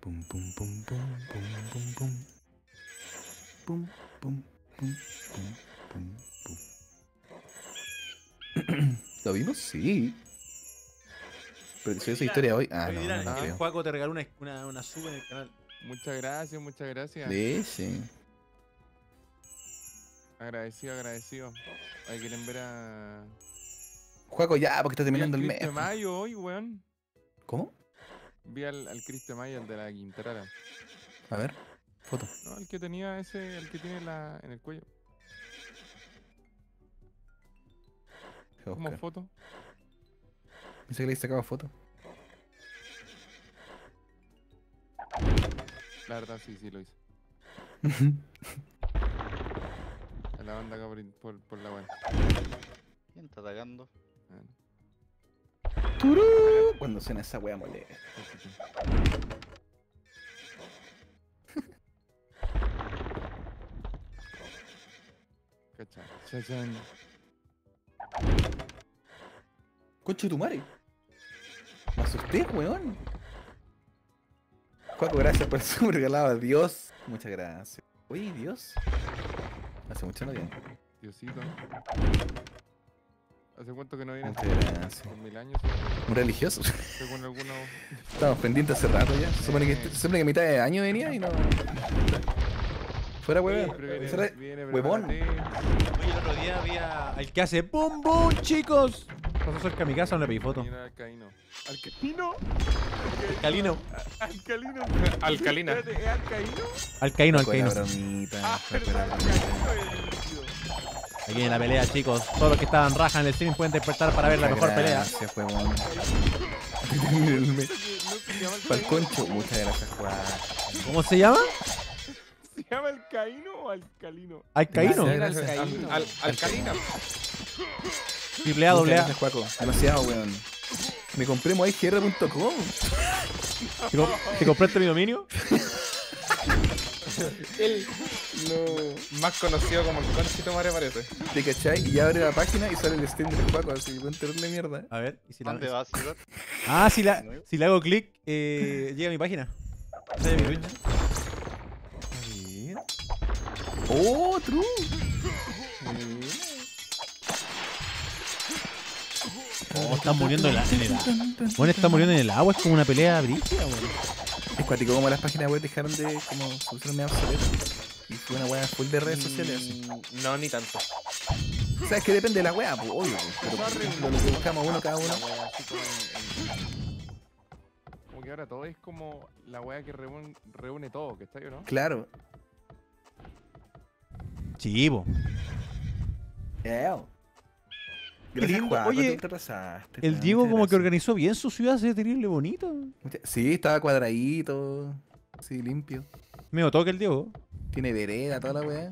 Pum, pum, pum, pum, pum, pum, pum. Pum, pum, pum, pum, pum, pum. ¿Lo vimos? Sí. Pero si esa historia hoy. Ah, no, no la creo. Juaco te regaló una, una, una sub en el canal. Muchas gracias, muchas gracias. Sí, sí. Agradecido, agradecido. Ahí quieren ver a. Juaco ya, porque está terminando el mes. Cristo Mayo hoy, weón. ¿Cómo? Vi al, al Cristo Mayo, el de la Quintara. A ver, foto. No, el que tenía ese, el que tiene la en el cuello. Buscar. foto. Pensé que le sacaba foto. La verdad, sí, sí lo hice. A la banda acá por, por, por la web. ¿Quién está atacando? Turú. Cuando suena esa wea molesta. Cacha. Chachán. Conche tu madre. Me asusté, weón. Juaco, gracias por su regalado. Dios. Muchas gracias. Uy, Dios. Hace mucho no viene. Diosito. ¿Hace cuánto que no viene? Por mil años. Un religioso. Según algunos. Estamos pendientes hace rato ya. Se supone que, se supone que a mitad de año venía y no. Fuera huevón. Huevón. Oye, el otro día había el que hace boom boom, chicos. Pasó cerca de mi casa, no le pedí foto. Alcaíno. ¿Alcaíno? Alcalino. Alcalino. Alcalina. ¿Es alcaíno? Alcaíno, Fue alcaíno. Ah, fue. Aquí viene la pelea, chicos. Todos los que estaban raja en el stream pueden despertar para ver la mejor pelea. Gracias, huevón. No se llama Pa'l alcaíno. concho. Muchas gracias, Juan. ¿Cómo se llama? ¿Se llama alcaíno o alcalino? Alcaíno. Alcalina. Triple A, doble A. Demasiado, weón. Me compré moaigr.com. ¿Te, com- te compraste mi dominio? El no, más conocido como el Conchito Mare parece. ¿Te cachai? Y ya abre la página y sale el stream del Juaco, así que pueden tenerle mierda. A ver. ¿y si la- ¿Dónde vas? Ah, si, la, si le hago clic, eh, llega a mi página. Sale mi Twitch. A ver. ¡Oh, true! Oh, están muriendo en, la, en el agua. Bueno, están muriendo en el agua, es como una pelea brígida, weón. Es cuático como las páginas web dejaron de como medio obsoletas. Y fue una weá full de redes sociales así. Mm, No, ni tanto. O sea, es que depende de la weá, pues, obvio. pues, Pero por ejemplo, lo que buscamos uno cada uno. Como que ahora todo es como la wea que reúne, reúne todo, que está yo, ¿no? Claro. Chivo. Eo. Lindo. Oye, te retrasaste, El Diego como que gracias. organizó bien su ciudad, se ve terrible bonito. Sí, estaba cuadradito. Sí, limpio. Me toque el Diego. Tiene vereda, toda la weá.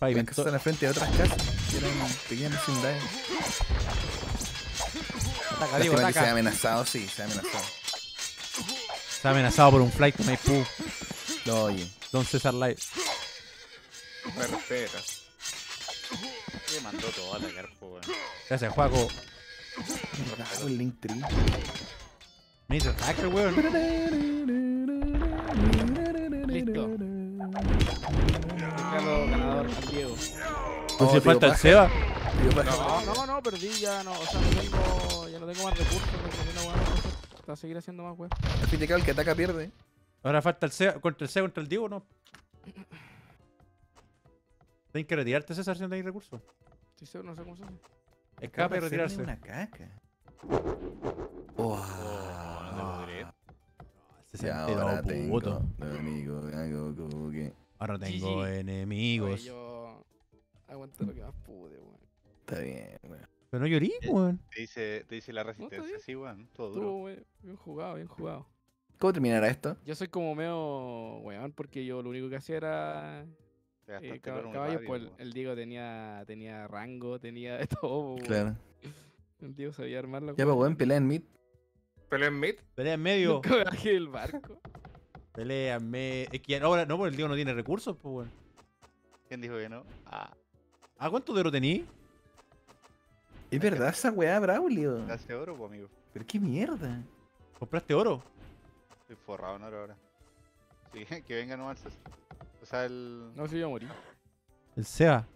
Las casas están al frente de otras casas. Que eran pequeñas vecindades. Ataca, Diego, que se ataca. ha amenazado, sí, se ha amenazado. Está amenazado por un flight de Maipú. Lo oye. Don César Live. Me respeta. Le mandó todo a atacar, po, weón. Gracias, Juaco. Bravo el link tree. Me hizo hacker, weón. Listo. Declaro ganador al Diego. Pues Oh, si tío, falta el. Seba. No, no, no, perdí, ya no, o sea, no tengo, ya no tengo más recursos, me una weá más. Para seguir haciendo más cabo, el que ataca pierde. Ahora falta el Seba. Contra el Seba, contra el Diego, ¿no? Tienes que retirarte, César, si no tenéis recursos. Estoy seguro, no sé cómo se hace. Escape y retirarse. una caca. Oh, no te Se y ahora tengo amigo, algo como que Ahora tengo GG. enemigos. Oye, yo aguanté lo que más pude, weón. está bien, weón. Pero no llorí, weón. Te dice, te dice la resistencia, sí, weón. Todo duro. we- bien jugado, bien jugado. ¿Cómo terminará esto? Yo soy como medio weón porque yo lo único que hacía era eh, cab- caballos, radio, pues el, el Diego tenía, tenía rango, tenía de todo, weón. Claro. El Diego sabía armarlo. Ya, pues, weón, pelea en mid. Pelea en mid. Pelea en medio. Bajé del barco. Pelea en medio. Es que ahora, no, porque el Diego no tiene recursos, pues, weón. ¿Quién dijo que no? Ah, ¿A cuánto de oro tení? Es verdad esa weá, Braulio. ¿Te hace oro, pues, amigo? Pero qué mierda. ¿Compraste oro? Estoy forrado en oro ahora. Sí, que venga nomás el. O sea, el. No, se iba a morir. El Seba.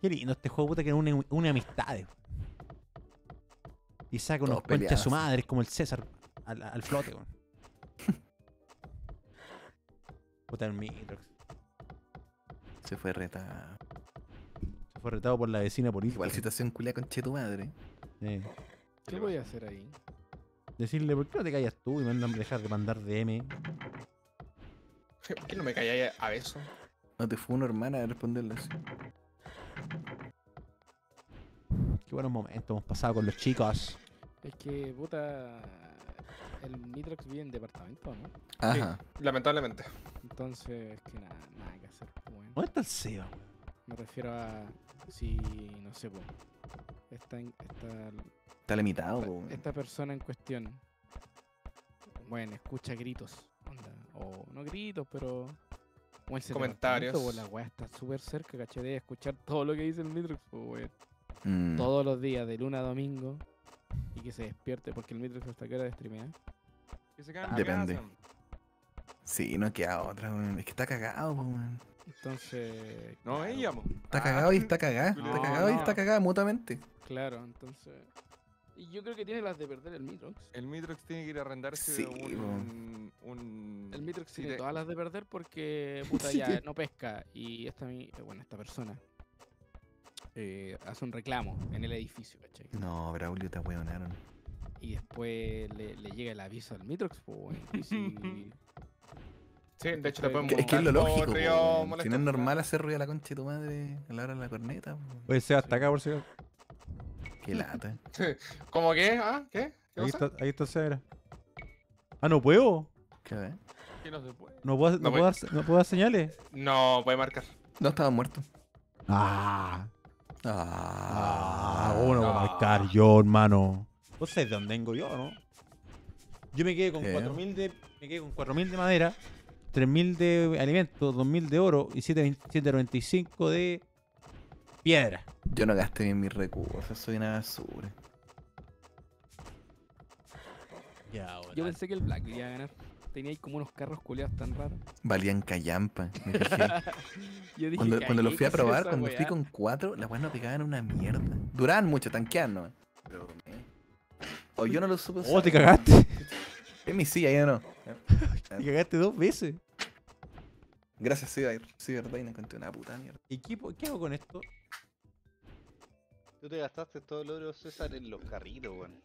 Qué lindo este juego, puta, que es una, una amistad. Y saca unos Todos conchas a su madre, es como el César al, al flote, weón. Puta el Mitrox. Se fue retado. Se fue retado por la vecina política. Igual situación culia con tu madre. Eh, ¿Qué voy a hacer ahí? Decirle, ¿por qué no te callas tú y mandan dejar de mandar DM? ¿Por qué no me calláis a eso? No te fue una hermana a responderle así. Qué buenos momentos hemos pasado con los chicos. Es que, puta. El Mitrox vive en departamento, ¿no? Ajá. Lamentablemente. Entonces, que nada, nada que hacer. pues, weón. ¿Dónde está el weón? Me refiero a. Si, no sé, pues. Esta, esta, Está limitado, weón. esta persona en cuestión. Bueno, escucha gritos. O no gritos, pero. o Comentarios. departamento, pues, la weá está súper cerca, caché, de escuchar todo lo que dice el Mitrox, pues, weón. Mm. Todos los días, de luna a domingo. Y que se despierte, porque el Mitrox hasta que hora de streamear. Que se en Depende. casa. Sí, no queda otra, weón. Es que está cagado, po, weón. Entonces. No, ella. Está cagado y está cagada. Está No, cagado y está cagada mutuamente. Claro, entonces. Y yo creo que tiene las de perder el Mitrox. El Mitrox tiene que ir a arrendarse Sí, un, un. El Mitrox sí, tiene de- todas las de perder porque puta Sí. ya no pesca y esta mi, eh, bueno, esta persona eh, hace un reclamo en el edificio, ¿cachai? No, Braulio te ahueonaron. Y después le, le llega el aviso al Mitrox, pues, si- Sí, de hecho podemos Que- Es que es lo lógico. Si no es normal hacer ruido a la concha de tu madre a la hora de la corneta, po. Oye, Seba está acá por si acaso. Qué lata. ¿Cómo que? ¿Ah? ¿Qué? ¿Qué Ahí está, ahí está Seba. Ah, no puedo. ¿Qué? Que no se puede. No puedo, no No puedo, dar, no puedo dar señales. No, puede marcar. No, estaba muerto. Ah. Ah, Ah, ¿cómo no voy a marcar yo, hermano? ¿Vos sabés de dónde vengo yo, no? Yo me quedé con ¿Qué? 4.000 de, me quedé con 4.000 de madera, 3.000 de alimentos, 2.000 de oro y 7.95 de piedra. Yo no gasté bien mis recursos, soy una basura. Ya, yo pensé que el Black iba a ganar. Tenía ahí como unos carros culeados tan raros. Valían callampa. Me fijé. Yo dije, Cuando, "Ay, cuando lo hay fui a probar, esa cuando fui weá". con cuatro, las weas no pegaban una mierda. Duraban mucho, tanqueaban, ¿no? Pero, eh. O yo no lo supe Oh, te cagaste. En mi silla, ya no. Te cagaste dos veces. Gracias, sí, sí, verdad, y no encontré una puta mierda. ¿Y qué, po- qué hago con esto? Tú te gastaste todo el oro, César, en los carritos, weón.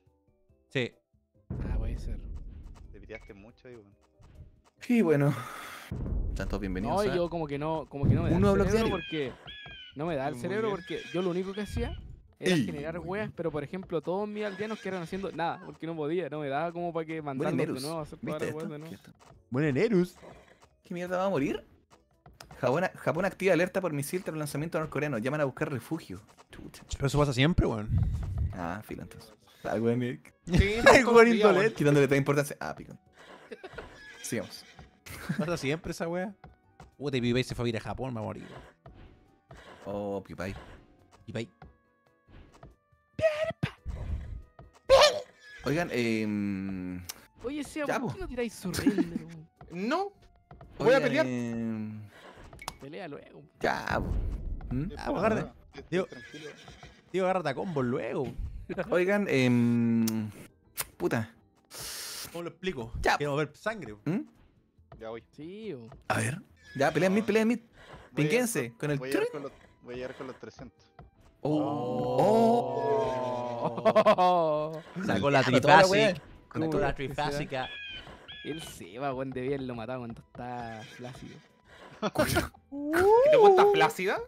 Sí. Ah, puede ser. Te piteaste mucho ahí, weón. Y bueno, están todos bienvenidos. No, yo como que no, como que no me da Uno el cerebro diario. porque no me da el Muy cerebro bien. porque yo lo único que hacía era Ey, generar weas, pero por ejemplo todos mis aldeanos que eran haciendo nada, porque no podía, no me daba como para que mandarlos de Nerus. nuevo a hacer todas ¿Viste las weas de nuevo. Buen Enerus. ¿Qué mierda va a morir? Japón, Japón activa alerta por misil tras lanzamiento norcoreano. Llaman a buscar refugio. Chucha. Pero eso pasa siempre, weón. Ah, filo entonces. Sí, los días, weón. indolente. Quitándole toda importancia. Ah, pico. Sigamos. Pasa siempre esa wea. Puta, y Pipay se fue a ir a Japón, me morir. Oh, Pipay. Pipay. Oigan, eh. Oye, Seba, Ya, ¿por po. qué no tiráis su? No. Voy a pelear. eh, Pelea luego. ya. ¿Mm? Ah, agarra. tranquilo. Tío, agárrate a combo luego. Oigan, eh. Puta. ¿Cómo lo explico? Ya. Queremos ver sangre. ¿Mm? Ya voy. Sí, o- A ver. Ya, pelean mid, pelean mid. Pinquense, con el Voy a con los, voy a llegar con los 300. Oh. Oh. Sacó la trifásica. Con Sacó la trifásica. El Seba, weón, de bien lo mataba cuando está flácido. ¿Qué te gusta flácida?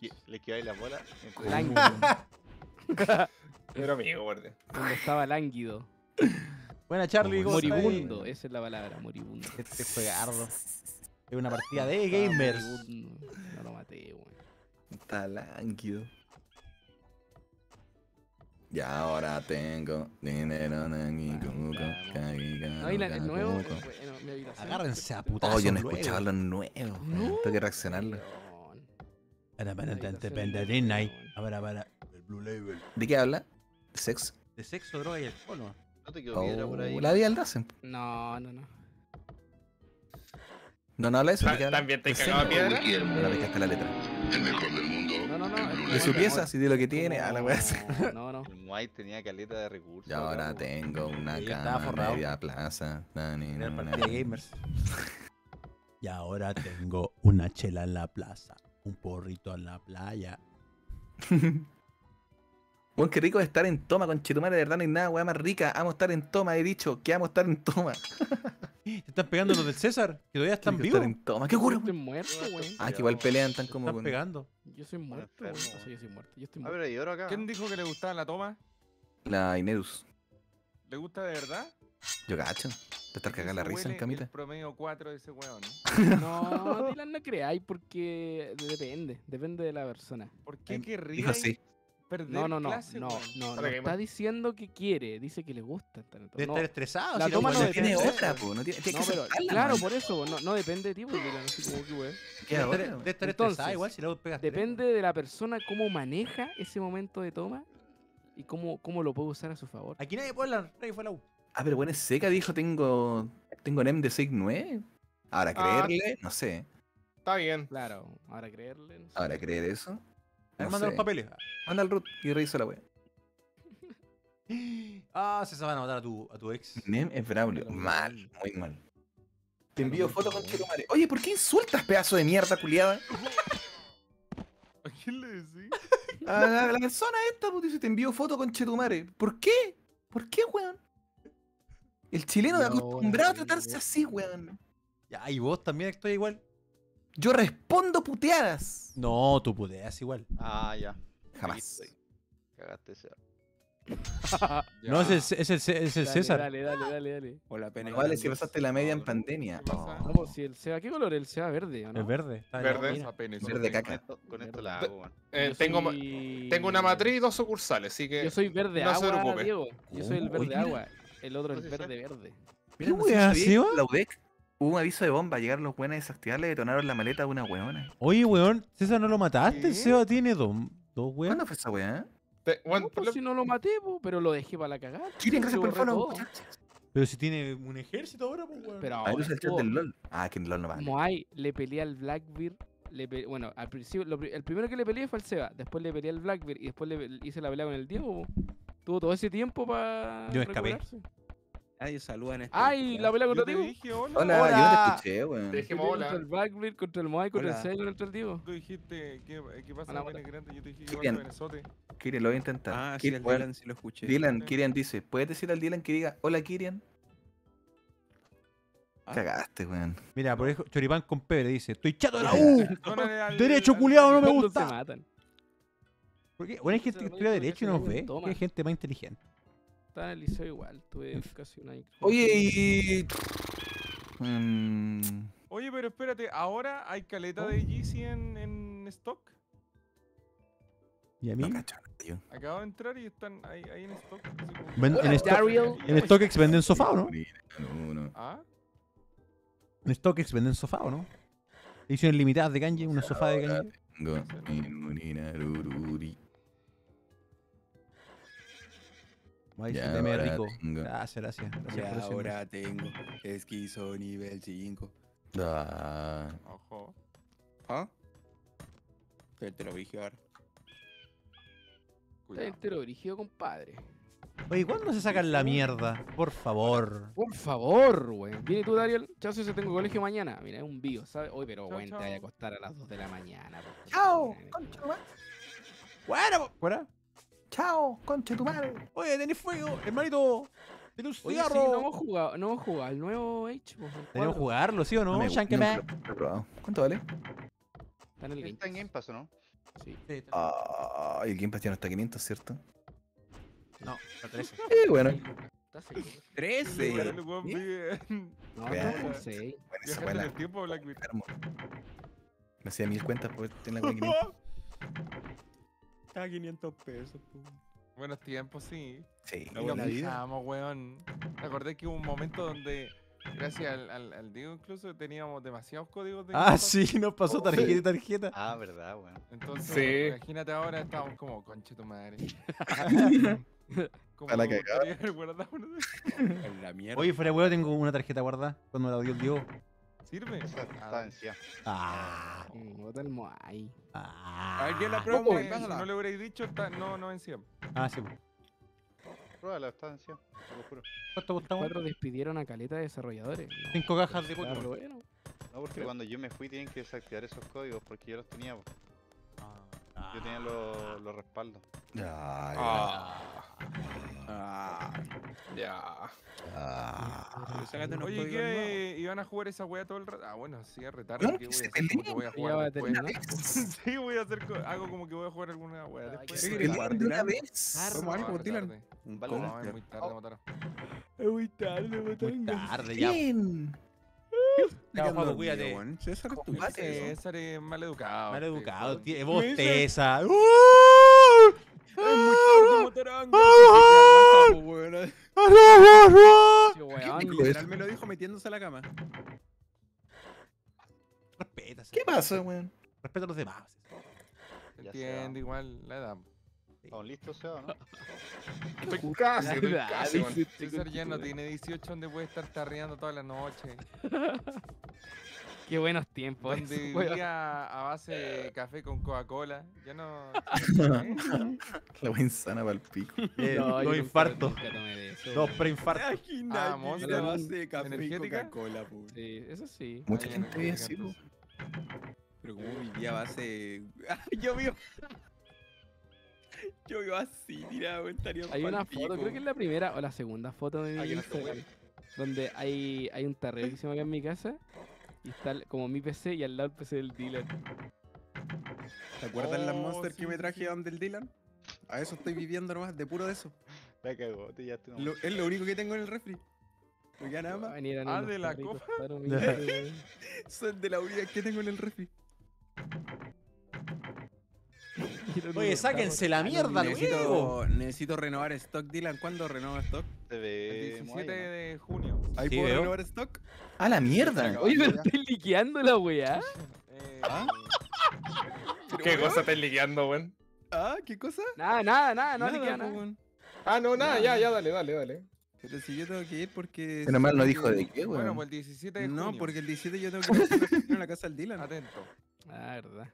Le Le quedáis la bola. Lánguido. Pero amigo, guardia. cuando estaba lánguido. Buena, Charlie. Moribundo, esa es la palabra, moribundo. Este juegardo. Es una partida de gamers. Moribundo. No lo maté, weón. Está lánguido. Ya ahora tengo dinero en mi cuco, caguiga, Ay, la- el nuevo, bueno, mi habitación. Agárrense a Oh, putazos yo no escuchado los nuevos. No. Tengo que reaccionarlo. Para, para, La te- te- habitación te- del te- Blue ahí. Label. A ver, a ver, el Blue Label. ¿De qué habla? ¿De sexo? De sexo, droga y alcohol, ¿no? No te quedó piedra por ahí. Oh, la vida al. No, no, no. No, no habla eso. ¿También te ¿De cagaba piedra? Ahora me casca la letra. El mejor del mundo. No, no, no. De su pieza, si de lo que tiene, a la wea. No, no. El Muay tenía caleta de recursos. Y ahora tengo una cama forrado. media plaza. Era el partido de gamers. Y ahora tengo una chela en la plaza, un porrito en la playa. Bueno, qué rico es estar en toma con Chetumare, de verdad no hay nada, weá más rica. Amo estar en toma, he dicho que amo estar en toma. ¿Te están pegando los del César? ¿Que todavía están vivos? toma. ¿Qué ocurre? Yo estoy muerto, güey. Ah, que igual pelean tan como Están con. pegando. Yo soy muerto, güey. enfermo, O sea, yo soy muerto. Yo estoy A muerto. ver, acá. ¿Quién dijo que le gustaba la toma? La Inerus. ¿Le gusta de verdad? Yo gacho. De estar cagada la risa en camita. El promedio 4 de ese weón. No, Dylan, no creáis porque depende. Depende de la persona. ¿Por qué Dijo querría sí. Perder No, no, no. clase, No, no. No que- está diciendo que quiere. Dice que le gusta estar en no, estar estresado. la si toma no le- tiene otra, po. No tiene, tiene no, que pero aceptarla, claro, man. por eso, no, no depende de ti, porque Dylan, así como que, güey. ¿Qué Debe ahora? estar, debe estar Entonces, estresada igual si luego pegas tres, Depende de la persona cómo maneja ese momento de toma y cómo, cómo lo puede usar a su favor. Aquí nadie puede hablar, nadie fue la U. Ah, pero bueno, es seca, dijo, tengo. Tengo NEM de 6-9. Ahora Ah. creerle, no sé. Está bien. Claro, ahora creerle. No sé. Ahora creer eso. No manda los papeles. Manda al root y reviso la wea. Ah, se van a matar a tu, a tu ex. NEM es Braulio. Mal, muy mal. Te envío fotos con Chetumare. Oye, ¿por qué insultas, pedazo de mierda, culiada? ¿A quién le decís? A la, a la persona esta, pues dice, te envío foto con Chetumare. ¿Por qué? ¿Por qué, weón? El chileno Y es acostumbrado a tratarse así, weón. Ya, y vos también estoy igual. Yo respondo puteadas. No, tú puteas igual. Ah, ya. Jamás. Cagaste ese. No, es el, es el, es el Dale, César. Dale, dale, dale, dale. Hola, pene. No vale si pasaste la media en ¿Qué pandemia. pasa? No, pues si el Seba, ¿qué color es el Seba verde? ¿o no? Es verde. Verde. bien. Esa pene, Verde caca. Con esto, con esto la hago. Eh, tengo, soy- tengo una matriz y dos sucursales, así que. Yo soy verde no se agua, preocupe. Diego. Yo soy el Oh, verde agua. El otro es el verde verde. ¿Qué no wea? La UDEC hubo un aviso de bomba. Llegaron los buenos a desactivarla y detonaron la maleta de una weona. Oye, weón, César no lo mataste. Seba tiene dos, dos weón. ¿Cuándo fue esa weá? Te- bueno, No, pues lo- si no lo maté, po, pero lo dejé para la cagada. Gracias por el follow. Pero si tiene un ejército ahora, pues, weón. Pero A ver, ahora el chat del LOL. Ah, que en LOL no vale. Moai le peleé al Blackbeard. Le pe- Bueno, al principio, lo el primero que le peleé fue al Seba. Después le peleé al Blackbeard y después le hice la pelea con el Diego. Tuvo todo ese tiempo para. Yo me escapé. Nadie saluda en este. ¡Ay! La pelea contra te Diego. dije hola. Hola, Hola. yo no te escuché, weón. Te dijimos hola. Contra el Blackbeard, contra el Moai, contra el y contra el Diego. Tú dijiste que, que pasa Hola, hola. grande. Yo te dije que pasa Venezote. Kirian, lo voy a intentar. Ah, sí, Kir- el weón, Dylan sí lo escuché. Dylan, Kirian dice, ¿puedes decir al Dylan que diga, hola Kirian? Ah. Cagaste, weón. Mira, por ejemplo, Choripán con Pebre dice: Estoy chato de la. U. Al- Derecho al- culiado, no me ¿Cuándo gusta. se matan? ¿Por qué? Bueno, hay gente que estudia Derecho y nos ve. Hay gente más inteligente. Estaba en el liceo igual. Tuve casi un año. Oye, y... Mm, Oye, pero espérate, ¿ahora hay caleta de Yeezy en, en stock? ¿Y a mí? no cacho. Acabo de entrar y están ahí, ahí en stock. como- en, Stock- en StockX venden sofá, ¿o no? No, no. ¿Ah? En StockX venden sofá, ¿o no? Ediciones limitadas de kanji, una sofá de kanji. Ay, Ya, ahora rico. tengo. Gracias, gracias. gracias Y por decirme. ahora tengo esquizo nivel 5. Ah, Ojo. ¿Ah? Pero te lo dije ahora. Está Cuidado. entero dirigido, compadre. Oye, ¿cuándo se sacan la mierda? Por favor. Por favor, güey. Viene tú, Dariel. Chao, si tengo colegio mañana. Mira, es un bio, ¿sabes? Hoy, pero, güey, te vaya a acostar a las 2 de la mañana. Chao, concha ¿fuera? Chao, concha tu madre. Oye, tenés fuego, hermanito. Tenés un Oye, sí, no hemos jugado, no hemos jugado el nuevo H. pues, Tenemos que jugarlo, ¿sí o no? me. ¿Cuánto vale? Está en el Game Está en Game Pass, ¿o no? Pass, Sí. Sí, está- Ah, y el Game Pass ya no está a 500, ¿cierto? No, está 13. Eh, bueno. Está seguro. 13. El weón vive en- No, no, por 6. Bueno, esa el tiempo. Me hacía mil cuentas por tener la 500. Está 500 pesos. pu. Buenos tiempos, sí. Sí, la buena vida. weón. ¿Te acordás que hubo un momento donde, gracias al, al, al Diego incluso, teníamos demasiados códigos de Ah, sí, nos pasó tarjeta y tarjeta. Ah, verdad, weón. Entonces, Sí. imagínate ahora, estamos como, conche tu madre. como A la me cagada. gustaría haber guardado uno de esos. Con la mierda. Oye, fuera de huevo, tengo una tarjeta guardada cuando la dio el Diego. ¿Sirve? Esa está vencida. Ah, Bota el Moai. ah. A ver, ¿quién la prueba? Pásala. no le hubierais dicho, está- no, no vencía. Ah, sí. Pruébala, está vencida. Te lo juro. ¿Cuánto costaba? Cuatro despidieron a caleta de desarrolladores. ¿no? Cinco cajas de Pokémon. bueno. No, porque cuando yo me fui tienen que desactivar esos códigos porque yo los tenía. Yo tenía los, los respaldos. Ya, ya. Ah, Ah, ya. Ah. sácate unos Oye. ¿qué? ¿Iban a jugar esa wea todo el rato? Ah, bueno, sí, retardo. Weón, ¿Qué que voy a se hacer? Que peleen. voy a Ya jugar a después. terminar. Sí, voy a hacer. co- Hago como que voy a jugar alguna wea después. ¿Qué Se querés jugar, de una vez. Vamos algo, No, Dylan. No, es muy tarde, Motaro. Es muy tarde, Muy botanga. tarde ya. Bien. Ya, ¿Qué Juaco, andas, cuídate. Weón? César, dices eso. César es mal educado. Mal educado, tío. Bosteza. ¡Uh! Es me lo dijo metiéndose a la cama. Respeta, ¿Qué pasa, weón? Respeta a los demás. Entiende igual la edad. ¿Estamos listos, Seba, o no? Estoy casi, estoy casi, weón. dice- César ya no tiene 18 donde puede estar tarreando toda la noche. Qué buenos tiempos. Donde weón. vivía a base de café con Coca-Cola. Ya no. La wea insana para el pico. Eh, No, dos infartos. de eso, Dos preinfartos. Ah, Monster. la base de café y ¿Energética? Coca-Cola. Sí, eso sí. Mucha ya gente no, vive ya así, po. entonces. Pero como vivía a base. Ah, yo vivo. Yo vivo así, tirado, estaría Hay una pa'l foto, creo que es la primera o la segunda foto de mi no está, Instagram, donde hay, hay un tarrero que se acá en mi casa y está como mi PC y al lado el PC del dealer. ¿Te acuerdas las Oh, monsters sí, que me traje sí. donde el Dylan? A eso estoy viviendo nomás, de puro de eso. La cagó, te ya Lo- es lo único que tengo en el refri. No queda nada más. Venían Ah, unos de la copa. Son de la unidad que tengo en el refri. Oye, sáquense la tarros mierda, luego. Necesito, necesito renovar stock, Dylan. ¿Cuándo renueva stock? Se El ve. 17 de junio. ¿Ahí Sí, puedo veo. renovar stock? ¡A la mierda! Oye, pero estoy liqueando la weá. Eh, ¿Ah? ¿Qué cosa estáis liqueando, weón? Ah, ¿qué cosa? Nada, nada, nada, no Nada, liquea nada. Ah, no, nada, ya, ya, dale, dale, dale. Pero si yo tengo que ir porque. Menos mal no dijo de qué, Bueno, weón. pues el 17 de No, junio. porque el 17 yo tengo que ir a la casa del Dylan. Atento. Ah, verdad.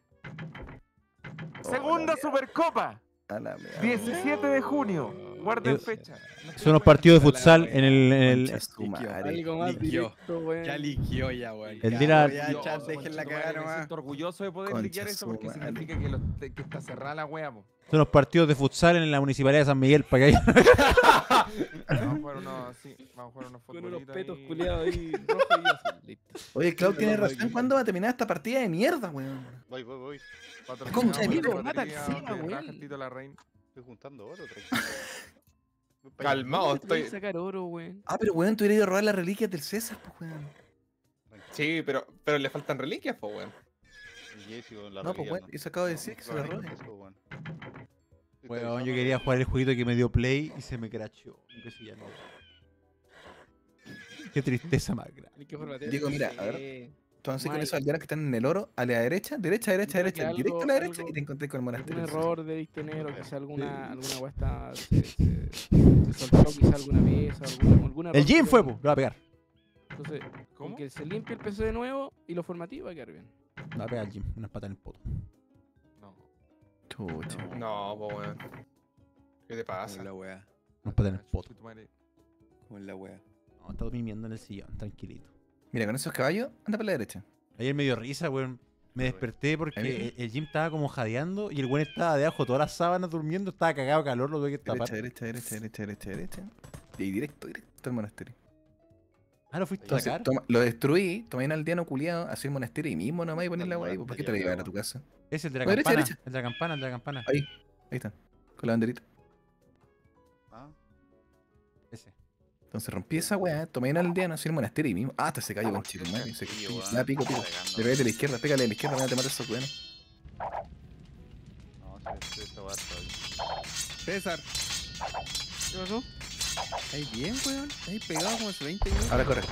Segunda Supercopa. A la mierda. 17 de junio. Guarden fecha. Son los partidos de futsal en el. En el. Algo más directo, weón. Ya liquió ya, weón. El Dylan- Ya, chat, dejen la cagada nomás. siento orgulloso de poder liquear eso porque significa que, los- que está cerrada la wea, po. son los partidos de futsal en la municipalidad de San Miguel para que haya. Vamos a jugar unos, sí, vamos a jugar unos Con unos petos ahí. culiados ahí, rojo y azul. Oye, Cloud tiene razón. ¿Cuándo va a terminar esta partida de mierda, weón? Voy, voy, voy. Concha de mata al Seba, weón. Estoy juntando oro. Calmado, ¿Cómo te puedes estoy. sacar oro, weón? Ah, pero weón, tú hubieras ido a robar las reliquias del César, pues weón. Sí, pero, pero le faltan reliquias, po, weón. No, pues weón, eso acabo de decir que se la Lo robe. único que es, weón. Estoy Weón, avisando, yo quería jugar el jueguito que me dio play y se me no. Qué tristeza más grande. El mira, a ver. Entonces con Mike. esos aldeanos que están en el oro, a la derecha, derecha, derecha, derecha, que directo a algo- la derecha algo- y te encontré con el monasterio. del error de distinero, quizá alguna, Sí. alguna weá está. Se, se, se soltó quizá alguna pieza, alguna, alguna El Jim fue, pues, lo va a pegar. Entonces, ¿Cómo? con que se limpie el PC de nuevo y lo formatee va a quedar bien. Lo va a pegar el Jim, unas patas en el poto. No. Chucha. No, po, weón. ¿Qué te pasa? Como la wea. Unas patas en el poto. Como la wea. No, está durmiendo en el sillón, tranquilito. Mira, con esos caballos, anda para la derecha. Ayer me dio risa, weón. Me desperté porque el, Jim estaba como jadeando y el weón estaba debajo de todas las sábanas durmiendo, estaba cagado de calor, lo tuve que tapar. Derecha, derecha, derecha, derecha, derecha, derecha. Y ahí directo, directo al monasterio. Ah, lo fuiste a sacar. toma- lo destruí, tomé un aldeano culiado, así el monasterio y mismo nomás y poner la guay. ¿Por qué te lo llevar a tu casa? Es el de la Derecha, campana. derecha. El de la campana, el de la campana. Ahí, ahí está, con la banderita. Entonces rompí esa weá, tomé un aldeano, así el monasterio y mismo. Ah, hasta se cayó con chile, madre. Se cayó. Ya, pico, pico. Le pégate a la izquierda, pégale a la izquierda, a te matar esos weones. No, se esa weá. César, ¿Qué pasó? ¿Estáis bien, weón? ¿Estáis pegado como hace 20 minutos? Ahora corre.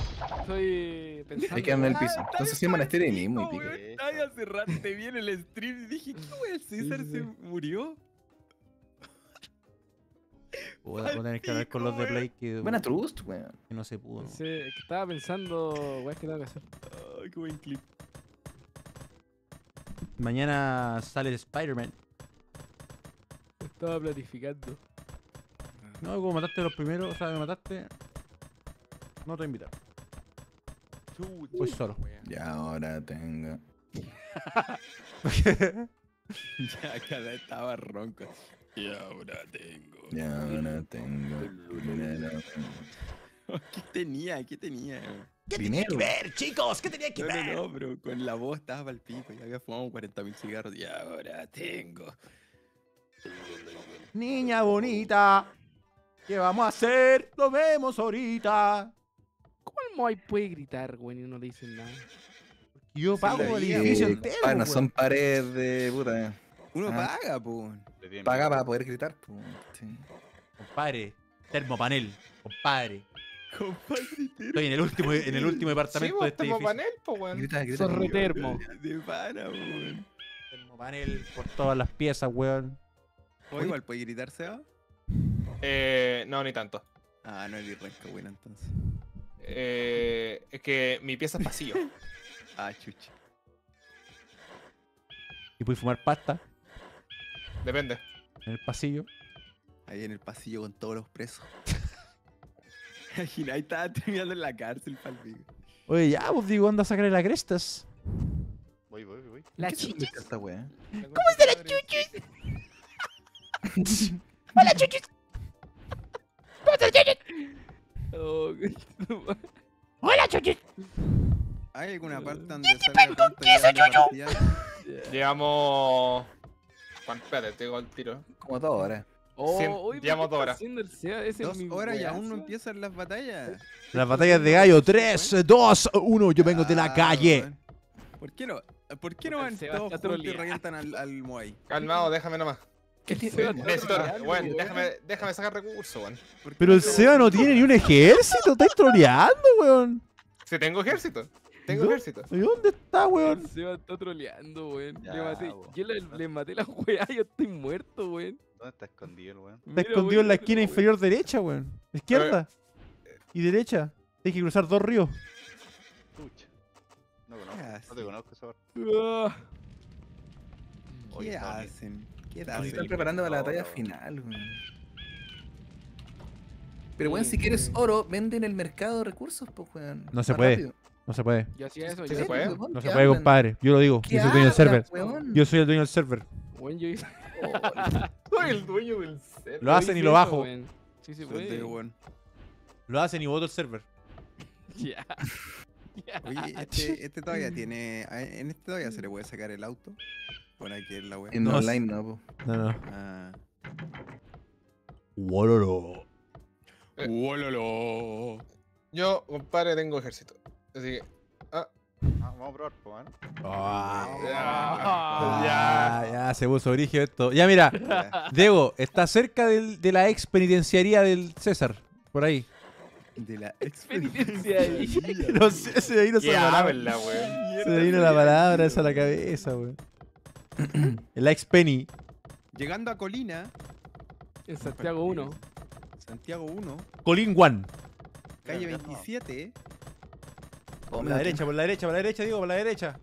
Estoy pensando. Hay que andar en el piso. Entonces sí, monasterio y mismo y pico. Ay, hace rato te vi en el stream y dije, ¿qué weón? ¿César se murió? Voy a tener que hablar con los de Play que, Buena trust, weón. que no se pudo. Sí, que estaba pensando, weón, ¿qué tengo que hacer? Ay, qué buen clip. Mañana sale Spider-Man. Estaba planificando. No, como mataste los primeros, o sea, me mataste. No te voy a invitar. Voy solo. Y ahora tengo. ya, cada estaba ronco. Y ahora tengo. Y ahora tengo. ¿Qué tenía? ¿Qué tenía? ¿Qué tenía que ver, chicos? ¿Qué tenía que ver? No, no, pero con la voz estaba al pico y había fumado 40.000 cigarros y ahora tengo. Niña bonita, ¿qué vamos a hacer? Lo vemos ahorita. ¿Cómo el Moai puede gritar, weón, y no le dicen nada? Yo pago el edificio entero. pa, no weón. son paredes de puta. Uno Ah. paga, po. Paga para poder gritar, po. Sí. Compadre, termopanel, compadre. Compadre, Estoy en el último, en el último departamento de este edificio. panel, po, weón. Grita, grita. Sorretermo. De pana, weón. Termopanel por todas las piezas, weón. O igual puede gritar, Seba. Eh, no, ni tanto. Ah, no es virrenca, weón, entonces. Eh, es que mi pieza es pasillo. Ah, chucha. Y puedes fumar pasta Depende. en el pasillo. Ahí en el pasillo con todos los presos. Imagina, ahí estaba terminando en la cárcel, palpico. Oye, ya, pues digo, anda a sacarle las crestas. Voy, voy, voy. La ¿Qué se chicha. inventa esta weá? ¿Cómo está la chuchu? ¡Hola, chuchis! ¿Cómo estás, chuchis? Oh, ¡Hola, chuchis! ¿Hay alguna parte donde salga cuánto llevan de partida? Llevamos. ¿Cuánto? Espérate, tengo el tiro. Como dos horas. Oh, Cien- ¿pero llevamos dos horas. es Dos mi horas y aún no empiezan las batallas. Las batallas de gallo. 3, 2, 1. Yo vengo de la Ah, calle. ¿Por qué no? ¿Por qué no van todos juntos y revientan al, al Moai? Calmado, déjame nomás. ¿Qué tiene? Weón? Weón. déjame, déjame sacar recursos, weón. ¿Por qué Pero el? Seba no tiene ni un ejército. Estáis troleando, weón. Si tengo ejército. Tengo ¿No? ejército. ¿Y dónde está, weón? El Seba está troleando, weón. Le Ya, maté, bo. yo le, le maté la weá, yo estoy muerto, weón. ¿Dónde está escondido el weón? Está Mira, escondido en la esquina weón. inferior derecha, weón. Izquierda. Y derecha. Tienes que cruzar dos ríos. Chucha. No ¿Qué conozco. No hacen? te conozco esa parte. Ah, ¿Qué hacen? ¿Qué Se hacen? están preparando para la batalla final, weón. Pero weón, si quieres oro, vende en el mercado recursos, pues weón. No se Más puede. rápido. No se puede. Yo hacía eso, Sí yo se puede. No ¿qué se puede, compadre. Yo lo digo. ¿Qué Yo soy el dueño del server. weón? Yo soy el dueño del server. Weón, yo hice. Soy el dueño del ser. Lo hacen y lo bajo. weón. Sí, sí, puede. Lo hacen y voto el server. Ya. Ya. Oye, este, este todavía tiene. a- En este todavía se le puede sacar el auto. Por aquí en la web. En No, online no, po. No, no. Ah. Wololo. Eh. ¡Wololo! Yo, compadre, tengo ejército. Así que. Ah, Ah, vamos a probar, pues, weón. Ya, ya, se puso origen esto. Ya, mira. Diego, está cerca del- de la ex penitenciaría del César. Por ahí. De la Penitencia ahí. No sé, se me vino ¿Qué esa palabra. Se me vino la palabra esa a la cabeza, weón. La ex penny. Llegando a Colina, En Santiago 1. Santiago 1, Colin One. calle 27, Por la derecha, por la derecha, por la derecha, digo, por la derecha.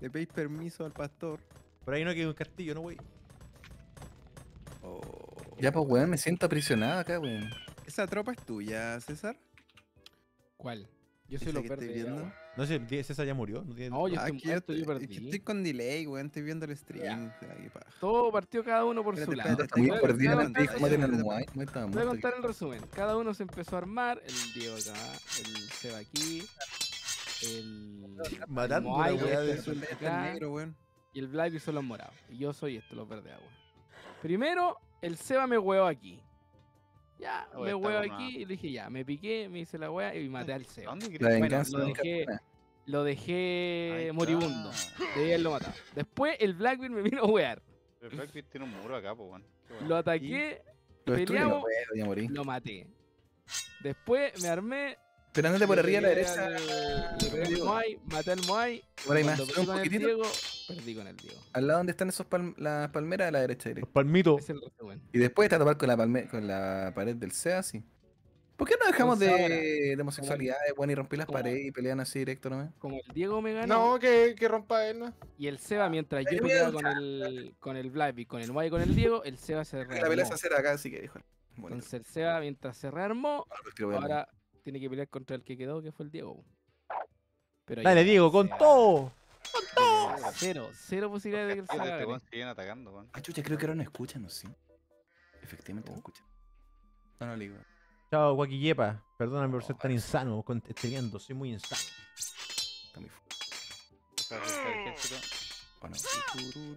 le pedís permiso al pastor. Por ahí no queda un castillo, ¿no, güey? Oh. Ya, pues weón, me siento aprisionado acá, weón. ¿Esa tropa es tuya, César? ¿Cuál? Yo soy ¿Esa los que estoy verdes. viendo? No sé, César ya murió. No tiene... No, yo Ah, estoy que muerto, yo estoy- perdí. estoy con delay, weón. Estoy viendo el stream. Ay. Todo partió cada uno por su lado. Voy a- perdido en voy a el contar- el resumen. Cada uno se empezó a armar. El Diego acá, el Seba aquí, el. Matando una weá de- de Este negro, weón. Y el Black son los morados. Y yo soy esto, los verdes agua. Primero, el Seba me hueó aquí. Ya, Oye, me bueno, aquí y le dije ya, me piqué, me hice la wea y maté al Seba. ¿Dónde La quieres? venganza lo dejé-. Lo dejé moribundo. De ahí él lo mataba. Después el Blackbeard me vino a wear. El Blackbeard tiene un muro acá, pues, bueno. Lo ataqué Lo destruye, no Peleamos, morí. lo maté. Después me armé. Pero andate por arriba a la derecha. al- Le pegué al Moai, maté al Moai. Por ahí más, perdí un con el poquitito. Diego, perdí con el Diego. Al lado donde están esos palm- las palmeras, a la derecha Los directo. palmitos. Es el resumen. Y después te a topar con la, palme con la pared del SEA, así. ¿Por qué no dejamos de, Entonces ahora, de homosexualidad, bueno, y rompir las paredes y pelean así directo nomás? Como el Diego me ganó. No, que, que rompa él, ¿no? Y el Seba, mientras yo peleaba con el, con el Vlad y con el Moai y con el Diego, el Seba se La rearmó. pelea se hacer acá, así que dijo. Bueno, Entonces el Seba, mientras se rearmó, pues, ahora tiene que pelear contra el que quedó, que fue el Diego. Pero Dale, Diego, con Seba, todo. Cero, cero posibilidad de que Seba este siguen atacando. Ah, chucha, creo que ahora no escuchan, ¿no? Sí. Efectivamente no escuchan. No, no le digo. Chao, Guaquillepa. Perdóname por ser tan insano con streameando. Soy muy insano. Está.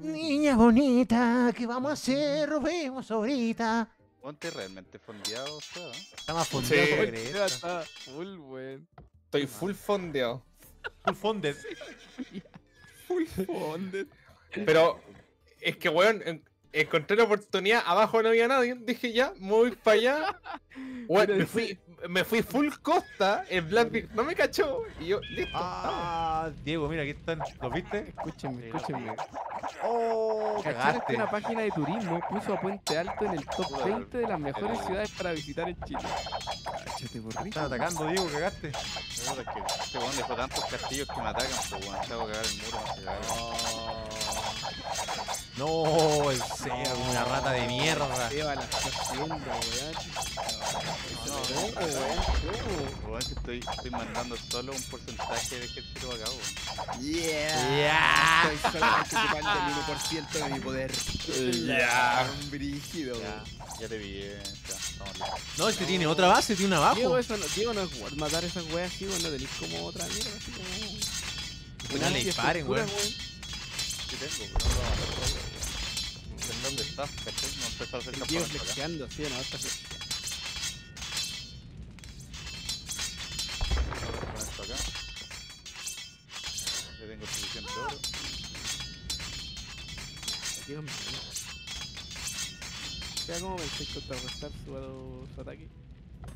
Niña bonita, ¿qué vamos a hacer? Robemos ahorita. Ponte realmente fondeado, o sea. Está más Sí. fondeado que El Greta. Seba está full, weón. Estoy full fondeado. Full funded. Full founded. Pero es que, weón, en- encontré la oportunidad, abajo no había nadie, dije ya, me voy para allá. Weón, me fui, me fui full costa, el Blackbeard no me cachó, y yo, listo, estamos. Ah, Diego, mira, aquí están. ¿Los viste? Escúchenme, escúchenme. Oh, ¿Cacharon que cagaste. una página de turismo puso a Puente Alto en el top 20 de las mejores ciudades para visitar en Chile? Cáchate, por rico. Están atacando, Diego, cagaste. La verdad es que este weón dejó tantos castillos que me atacan, pues weón. Se hago cagar el muro, no se caga. No, el Seba, una rata de mierda. Seba la está haciendo, weón. No, no, weón, que estoy, estoy mandando solo un porcentaje de ejército acá, weón. Yeah. Ya. Estoy solamente ocupando el 1% de mi poder. Ya. Brígido. Ya, ya te vi, eh, ya, estamos listos. No, este tiene otra base, tiene una Diego, abajo. eso no, Diego no es matar esas weas así, weón. No tenéis como otra mierda, así como. Pues no le disparen, weón. Sí tengo, pero no lo vamos a hacer. ¿En dónde cachai? No empezó a hacer El Diego campamento acá. flexeando, sí o no, está flexeando. Vamos a poner esto acá. Ya tengo suficiente oro. Diego me Ya, ¿cómo pensáis contrarrestar su, su ataque?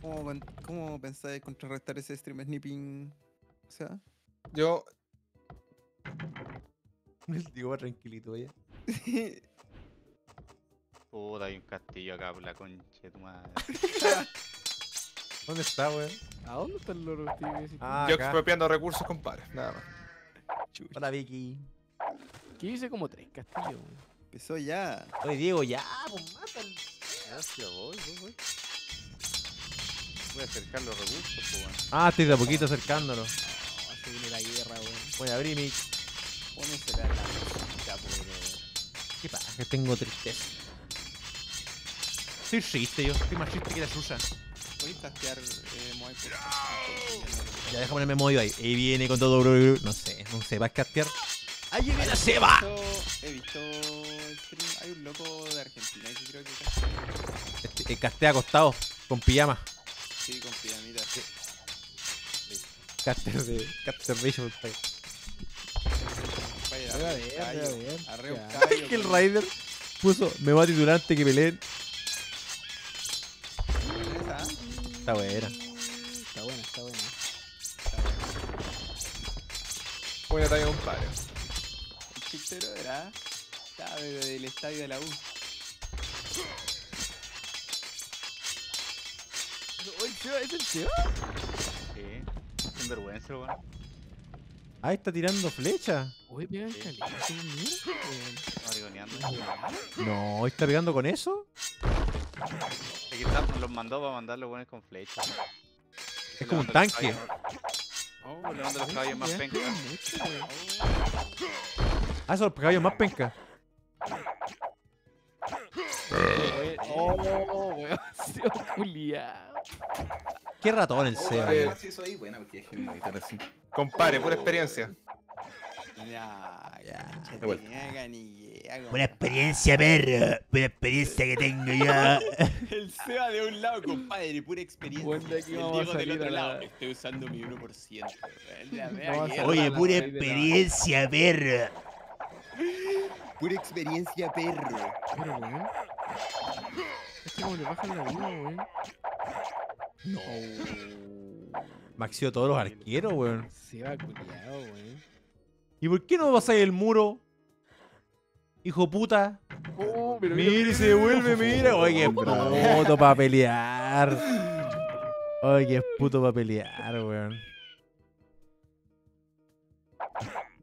¿Cómo, pen- ¿Cómo pensáis contrarrestar ese stream snipping? O sea, Yo, El Diego va tranquilito, ya. Puta, hay un castillo acá por la concha de tu madre. ¿Dónde está, weón? ¿A dónde está el loro? Ah, yo acá. expropiando recursos, compadre, nada más. Hola, Vicky. Aquí hice como tres castillos, weón. empezó ya. Oye, Diego, ya, pues mátalo. Gracias, voy, voy, voy. Voy a acercar los recursos, pues, weón. Ah, estoy de a poquito acercándolo. No, se viene la guerra, weón. Voy a abrir mi. Pónesela en la mesita, pobre. ¿Qué pasa? Que tengo tristeza. Estoy triste yo, estoy más triste que la Susa. Voy a castear eh, Moai por Ya deja ponerme modo ahí. Ahí viene con todo. No sé, no sé, va a castear. ¡Ahí viene la Seba! He visto el stream. Hay un loco de Argentina que creo que castea. Este, eh, castea acostado, con pijama. Sí, con pijamita. Sí. Caster de. Caster Vision. Vaya, Voy a arre un ver, callo, voy a ver. arre un callo, que el Raider puso. Me va a titular antes que peleen. Esa. Está buena. Está buena, está buena. Voy a traer un padre. El chistero era. Estaba del estadio de la U. ¿es el Seba? Sí. Sin vergüenza, weón. Ah, está tirando flecha. Qué mierda, weón. Mariconeando. No, ¿está pegando con eso? Aquí está, los mandó para mandar los buenos con flecha. Es como un los tanque. Oh, levando los caballos más weón. Ah, esos caballos más penca. Oh, weón, culiao. Qué ratón el Seba. Eh, weón. Sí, eso ahí, buena, porque déjenme meditar así. Compadre, pura experiencia. Ya, Ya. ya. Buena experiencia, perro. Buena experiencia que tengo yo. El Seba de un lado, compadre, pura experiencia. El Diego del otro lado. Estoy usando mi 1%. weón. La mea Vamos a guerra. salir Oye, pura experiencia, perro. Pura experiencia, perro. Pero, weón. Es cómo le bajan la vida, weón. No. Maxió todos los arqueros, weón. Se va culiado, weón. ¿Y por qué no pasáis el muro? Hijo puta. Oh, pero Mira y se devuelve, mira. Oye, qué puto para pelear. Oye, qué puto para pelear, weón.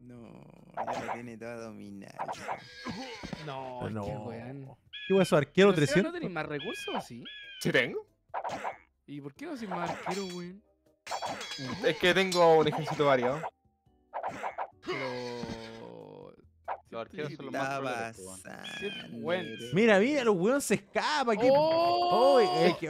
No, ya lo tiene toda dominada. No, No. qué weón. ¿Qué weón, arqueros Pero, Seba, ¿No 300? tenéis más recursos o sí? ¿Sí tengo? ¿Y por qué no sois más arquero, weón? Es que tengo un ejército variado. Pero. Los arqueros son los más weón. Weón. Mira, mira, los weón se escapa. ¿qué? ¡Oh! Oye, es que,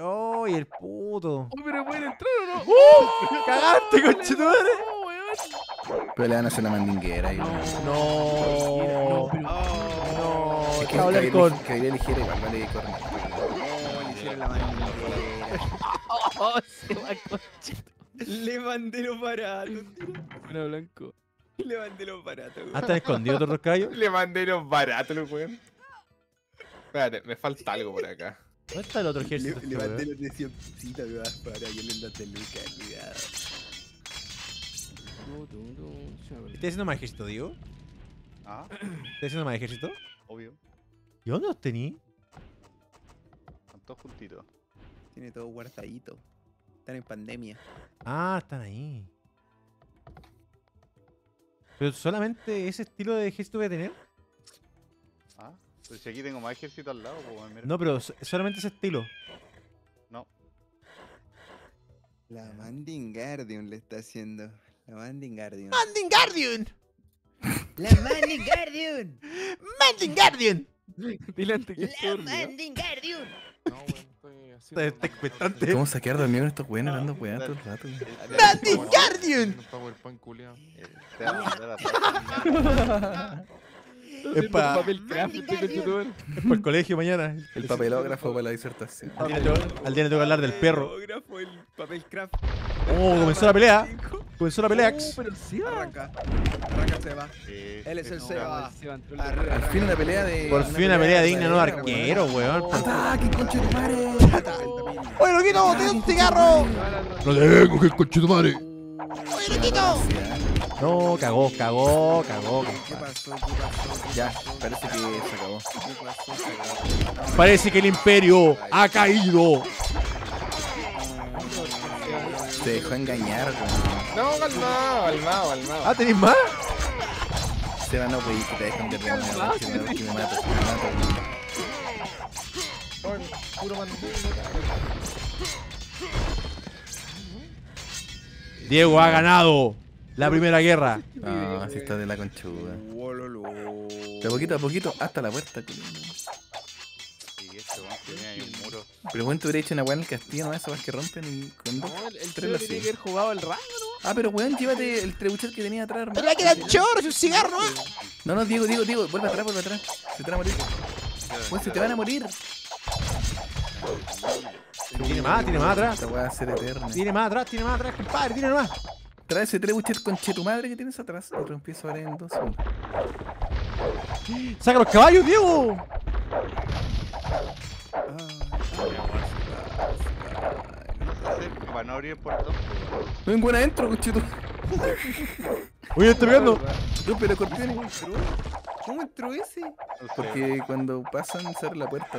el puto. Oh, pero pueden entrar o no. ¡Uh! ¡Cagaste, conchetumare! ¡Oh, weón! Pero le van a hacer la mandinguera. y- No. No, pero. No. Es que Quiero hablar Gabriel con. Lig- Gabriel Ligera igual vale corner. Le hicieron la mandinguera. Oh, se va conchito. Le mandé los baratos, tío. Bueno, blanco. Le mandé los baratos, están escondidos todos los caballos. Le mandé los baratos, weón. Espérate, me falta algo por acá. ¿Dónde está el otro ejército? le este mandé weón? los de 100 pesitos, weón, para que le mandé lucas, cuidado. ¿Estás haciendo más ejército, Diego? Ah, ¿Estás haciendo más ejército? obvio. ¿Y dónde los tení? Están todos juntitos. Tiene todo guardadito. Están en pandemia. Ah, están ahí. ¿Pero solamente ese estilo de ejército voy a tener? Ah, pero si aquí tengo más ejército al lado, pues, mira. No, pero so- solamente ese estilo. No. La Mandingardium le está haciendo. La Mandingardium. ¡Mandingardium! ¡La Mandingardium! ¡Mandingardium! Dile antes que ¡La. Mandingardium! No, weón, expectante. ¿Cómo se quedar dormido con estos weones dando weá todo el rato? ¡Mandingardium! Es para papel craft, este conchetumare. el colegio mañana. El papelógrafo para la disertación. Al día le tengo- al día le tengo que hablar del perro. Fotógrafo, el papel craft. Oh, comenzó la pelea. Comenzó la pelea. Oh, pero sí, va. Arranca. Arranca Seba. Él es el no, Seba. Al fin una pelea de. Por fin una pelea digna, no de arquero, weón. ¡Ataque, concha de madre! ¡Oye, loquito! ¡Tengo un cigarro! No tengo que el coche tu madre. ¡Oye, loquito! No, cagó, cagó, cagó. ¿Qué pasó? ¿Qué pasó? Ya, parece que se acabó. Parece que el imperio ha caído. Se dejó engañar, weón. No, calmado, calmado, calmado. ¿Ah, tenéis más? Se van a wey que te dejan de weón, que me, mato, que me mato, Puro. Diego ha ganado la primera guerra. Ah, así está de la conchuda. De poquito a poquito hasta la puerta. Y este weón. Pero bueno, te hubiera hecho una weá en el castillo, ¿no? Esas que rompen y con dos. No, el, el Tres Seba lo tiene que haber jugado el rango, Ah, pero weón, llévate el trebuchet que tenía atrás, hermano. ¡Le queda chorro, es un cigarro! No, no, Diego, Diego, Diego, vuelve atrás, vuelve atrás. Se te van a morir. Pues se te van a morir. Tiene más, tiene más atrás. Esta weá va a ser eterna. Tiene más atrás, tiene más atrás, compadre, tiene más. Trae ese trebuchet con tu madre que tienes atrás. Otro empiezo ahora en dos segundos. ¡Saca los caballos, Diego! Para no abrir el portón. No vengo adentro, conchito. Oye, está pegando. No, pero escorpiones. ¿Cómo entró ese? Porque cuando pasan se abre la puerta.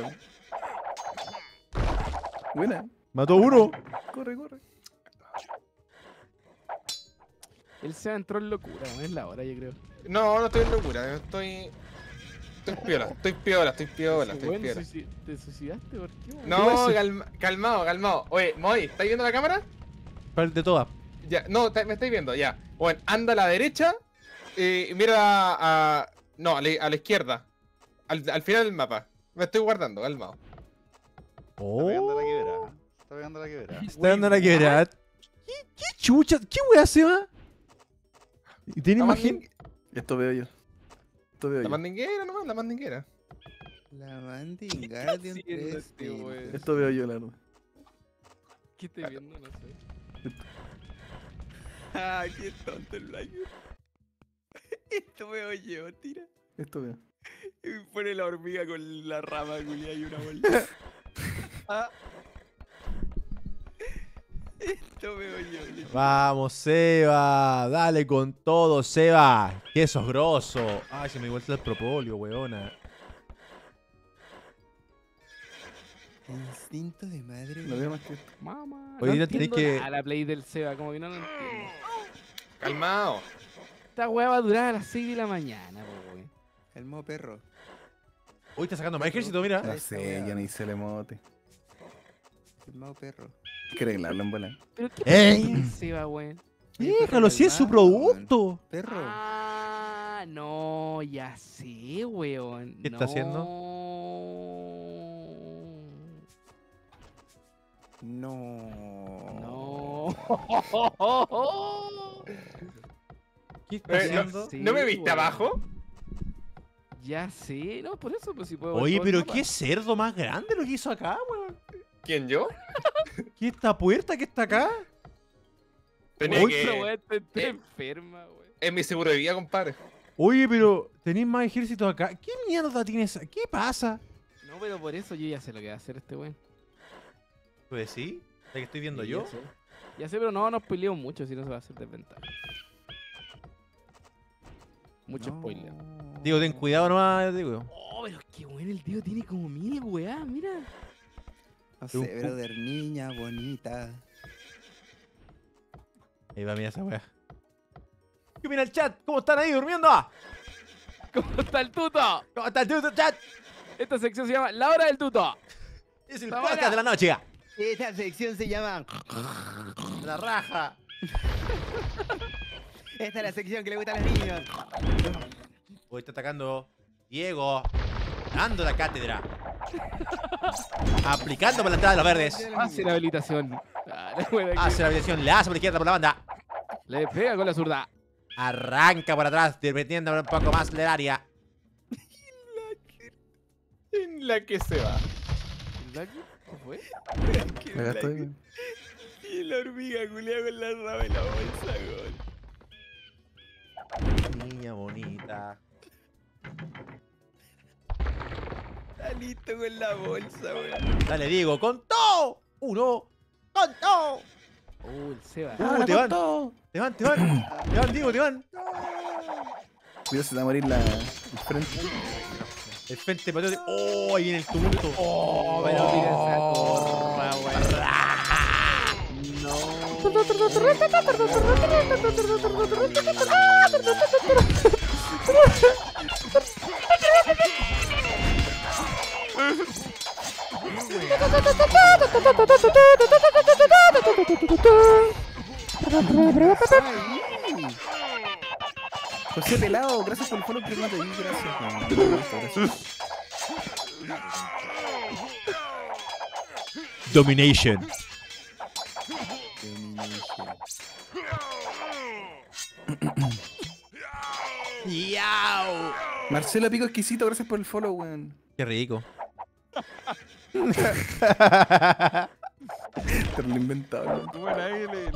Buena. Mató uno. Corre, corre. El Seba entró en locura, weón, es la hora, yo creo. No, no estoy en locura, estoy. Estoy piola, estoy piola, estoy piola, estoy piola. ¿Te suicidaste? ¿Por qué? No, calma- calmado, calmado. Oye, Moy, ¿estáis viendo la cámara? ¿Cuál de todas? Ya, no, me estáis viendo, ya. Bueno, anda a la derecha y mira a, a- No, a la, a la izquierda. Al, al final del mapa. Me estoy guardando, calmado. Está pegando la Oh, quebrada. Está pegando la quebrada. está dando la quebrada. ¿Qué, qué chucha? ¿Qué wea se va? ¿Y tiene imagen? manding- Esto veo yo. Esto veo La yo. mandinguera nomás, la mandinguera. La 3. este, weón. Esto veo yo, la verdad. ¿Qué estoy viendo? No sé. Ah, qué tonto el Black. Esto veo yo, tira. Esto veo. Y pone la hormiga con la rama, culia, y una bolita. Esto veo yo. le- Vamos, Seba. Dale con todo, Seba. Que sos grosso. Ay, se me vuelta el propolio, weona. Instinto de madre. No veo más que. Mamá. Hoy no tenés que- nada la play del Seba, como que no lo entiendo. Calmado. Esta weá va a durar a las 6 de la mañana, po, weón. El modo perro. Hoy está sacando más ejército, mira. No sé, yo ni hice el emote. El modo perro. Hay que arreglarlo en bola. Pero qué ¡Ey! Seba, weón. Déjalo, si es su producto. Perro. Ah, no, ya sé, weón. ¿Qué está haciendo? No. No. ¿Qué está Eh, no- haciendo? ¿No me viste abajo? Ya sé, no, por eso, pues si puedo. ver Oye, todo el pero mapa. qué cerdo más grande lo que hizo acá, weón. ¿Quién yo? ¿Qué esta puerta que está acá? Tenía Uy, que... está, eh. enferma, weón. Es mi seguro de vida, compadre. Oye, pero tenéis más ejército acá. ¿Qué mierda tienes? ¿Qué pasa? No, pero por eso yo ya sé lo que va a hacer este weón. Pues sí, la que estoy viendo Sí, yo. Ya sé. Ya sé, pero no nos peleamos mucho, si no se va a hacer desventaja. Mucho spoiler. Digo, ten cuidado nomás, digo. Oh, pero qué bueno el tío tiene como mil weá, mira. No sé, brother, niña bonita. Ahí va, mira esa weá. ¿Qué opina el chat? ¿Cómo están ahí durmiendo? ¿Cómo está el tuto? ¿Cómo está el tuto, chat? Esta sección se llama La Hora del Tuto. Es el podcast de la noche. Esta sección se llama. La raja. Esta es la sección que le gusta a los niños. Hoy está atacando Diego. Dando la cátedra. Aplicando por la entrada de los verdes. Hace la habilitación. Ah, la Hace la habilitación, le hace por la izquierda por la banda. Le pega con la zurda. Arranca por atrás, dependiendo un poco más del área. En la que se va. ¿Verdad que- ¿Qué fue? Me gasto ahí. Y la hormiga culea con la rama y la bolsa, gol. Niña bonita. Está listo con la bolsa, weón. Dale, Diego, con todo. Uno. Con todo. Uh, el Seba. Uh, te van. Te van, te van. Te van, Diego, te van. Cuidado, se te va a morir la, el frente. El frente patriótico. Oh, ahí viene el tumulto. Oh, pero mira esa corra, weón. No. José Pelado, gracias por el follow, te di, gracias. Domination. Yao. Marcelo Pico Exquisito, gracias por el follow, weón. Qué rico. Te lo en ahí le.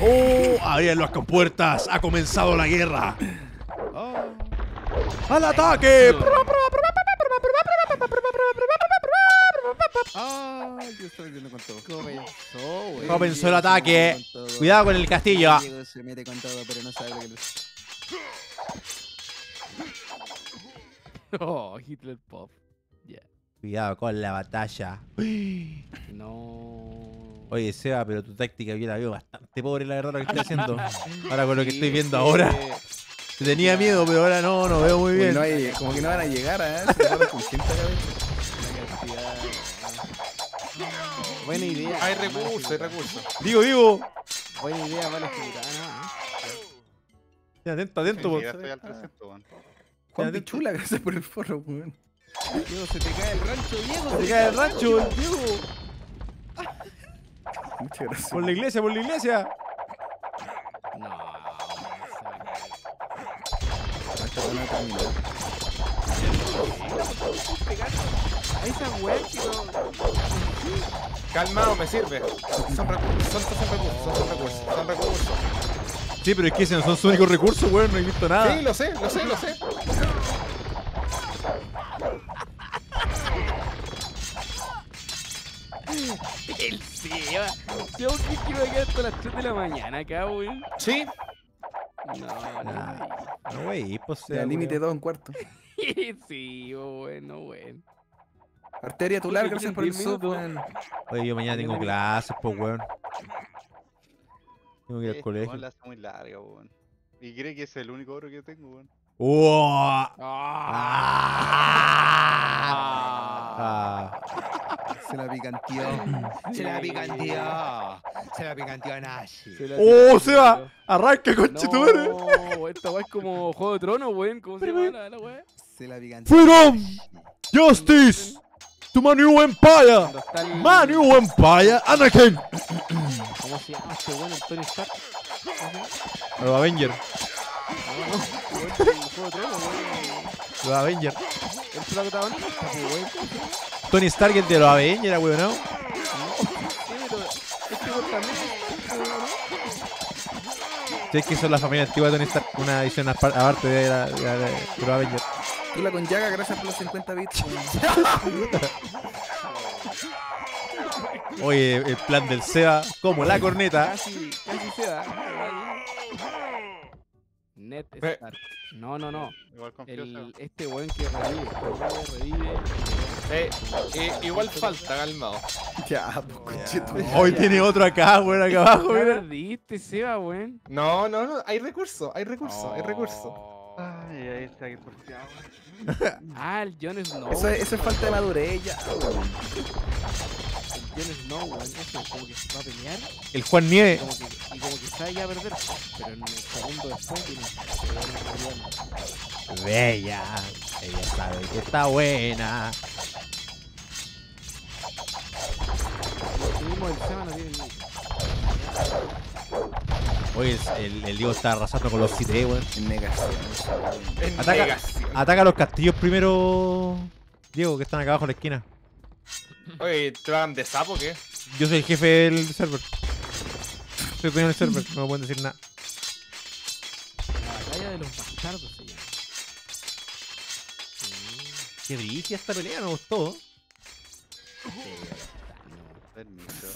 ¡Oh! ¡Abrían las compuertas! ¡Ha comenzado la guerra! ¡Al ataque! Ah, yo estoy viendo con todo. Comenzó, weón. Comenzó el ataque. Cuidado con el castillo. Diego se mete con todo, pero no sabe lo que le Oh, Hitler Pop. Ya. Cuidado con la batalla. No. Oye, Seba, pero tu táctica yo la veo bastante pobre, la verdad, lo que estoy haciendo. Ahora con lo que estoy viendo ahora. Te tenía miedo, pero ahora no, no veo muy Uy, bien. no hay- como que no van a llegar, ¿eh? Se gente a la vez. Buena idea. Hay recursos, hay recursos. Digo, digo. Buena idea, mala ejecutada, Ya, Atento, atento. Sí, ya estoy al 300, weón. Juan Pichula, gracias por el follow, weón. Diego, se te cae el rancho, Diego. Se te cae el rancho, Diego. Muchas gracias. Por la iglesia, por la iglesia. No, terminado. Esa weá que no. Calmado, me sirve. Son recursos, son, son recursos, son recursos, son recursos. Sí, pero es que ese no son sus únicos recursos, weón. No he visto nada. Sí, lo sé, lo sé, lo sé. El Seba. Yo que quiero quedar hasta las 3 de la mañana acá, weón. Sí. No, no. No, güey, pues sea, límite weón. dos en cuarto. sí, bueno, bueno. Arteria, tu larga, gracias por el 10 sub, weón. Oye, yo mañana tengo clases, pues, weón. Tengo que ir al colegio. la hace muy larga, weón. Y cree que es el único oro que tengo, weón. ¡Uah! Ah. Ah. Se la picanteó. Se la picanteó. Se la picanteó a la ¡Oh, Seba! ¡Arranca, conchetumare! No, esta weá es como Juego de Tronos, weón. ¿Cómo se llama la, la weá? Se la picanteó. Freedom! Justice! To my new empire! El- My new empire, Anakin! ¿Cómo se llama este weón? El Tony Stark. Los Avengers. Los Avengers. Tony Stark, el de los Avengers, weón, ¿no? Sí, es que son la familia antigua de Tony Stark, una edición apar- aparte de, la, de, la- de los Avengers. Tula con Yaga, gracias por los 50 bits. Oye, el plan del Seba, como la corneta. Casi, casi se Stark. No, no, no. Igual El, este weón que revive. Eh, eh, igual falta, calmado. Ya, pues. Hoy tiene otro acá, weón, acá abajo, mira. perdiste, Seba, weón. No, no, no, hay recurso, hay recurso, hay recurso. Oh. Ay, ahí está que. Ah, el Jon Snow. Eso es, eso es falta de madurez ya, weón. El Jon Snow, weón. Eso, como que se va a pelear. El Juan Nieve. Y como que, y como que sabe ya perder. Pero en el segundo después tiene. Jon. Bella. Ella sabe que está buena. Mismo el Seba no tiene ni. Oye, el, el, el Diego está arrasando con los CT, weón. En negación. En Ataca, negación. ataca los castillos primero. Diego, que están acá abajo en la esquina. Oye, ¿te van de sapo o qué? Yo soy el jefe del server. Soy dueño del server, no me pueden decir nada. La batalla de los bastardos se llama. Qué brillo esta pelea, me gustó. Permiso.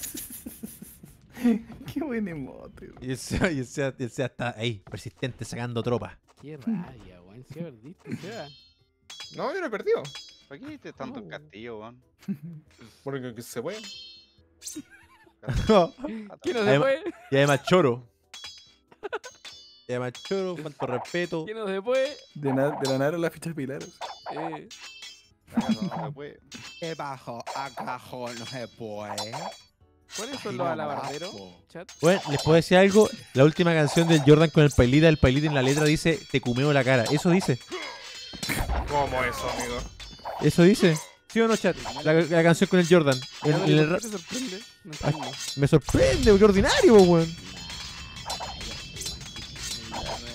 Qué buen emote. Y el Seba, y el Seba- y el Seba está ahí, persistente, sacando tropa. Qué rabia, weón. Si perdiste, Seba. No, yo no he perdido. ¿Para qué viste tanto el castillo, weón? Porque que se puede. ¿Quién no se Además- fue? y además choro. Y además choro, falta respeto. ¿Quién no se fue? De, na- de la nada la ficha pilar. Eh. Acá no se puede. ¿Qué bajo? Acá no se puede. ¿Cuáles son los alabarderos? Chat. Bueno, les puedo decir algo. La última canción del Jordan con el pailita, el pailita en la letra dice te cumeo la cara. Eso dice. ¿Cómo eso, amigo? Eso dice. ¿Sí o no, chat? La, la canción con el Jordan. El ¿por ra- qué te sorprende? No Ay, me sorprende, qué ordinario, weón.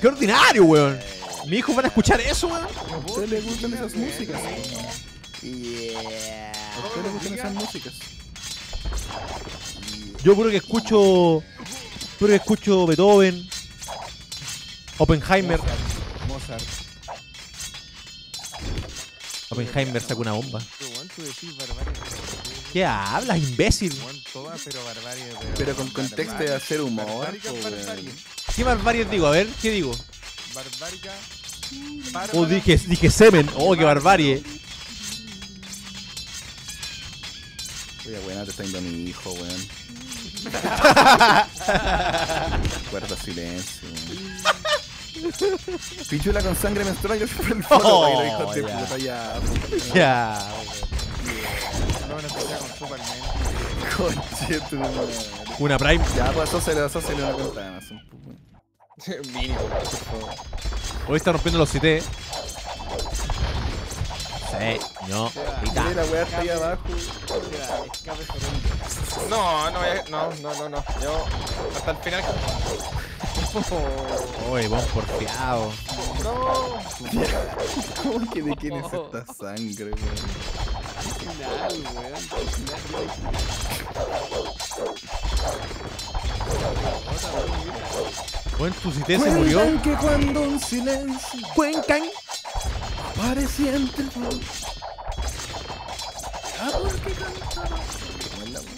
Qué ordinario, weón. Mi hijo van a escuchar eso, weón. ¿A usted le gustan esas músicas? Yeah. ¿A usted le gustan esas músicas? Yo puro que escucho. Puro que escucho Beethoven. Oppenheimer. Oppenheimer sacó una bomba. ¿Qué hablas, imbécil? Pero con contexto de hacer humor, barbarie. ¿Qué barbarie digo? A ver, ¿qué digo? Barbárica. Oh, dije, dije semen. Oh, qué barbarie. Oye, buena, te está yendo mi hijo, weón. Guarda silencio, weón. Pichula con sangre menstrual, gracias por el foto, Oh, oye, los hijos de ya. puta, ya. Ya. No, no escuchaba con Superman. Conche tu madre. Una Prime. Ya, pues asóciale, asóciale una cuenta weón. Mínimo, por favor. Hoy está rompiendo los CT. Señorita. Mira, la weá está ahí abajo. No, no, eh, no, no, no, no. Yo hasta el final. Oye, bon porfiado. No. ¿Cómo que de quién es esta sangre, weón? final, weón. Bueno, tu se murió. Cuentan que cuando un silencio Cuencan. Aparecía entre. Ah, ¿por qué cantaba? ¿Cómo es la weá?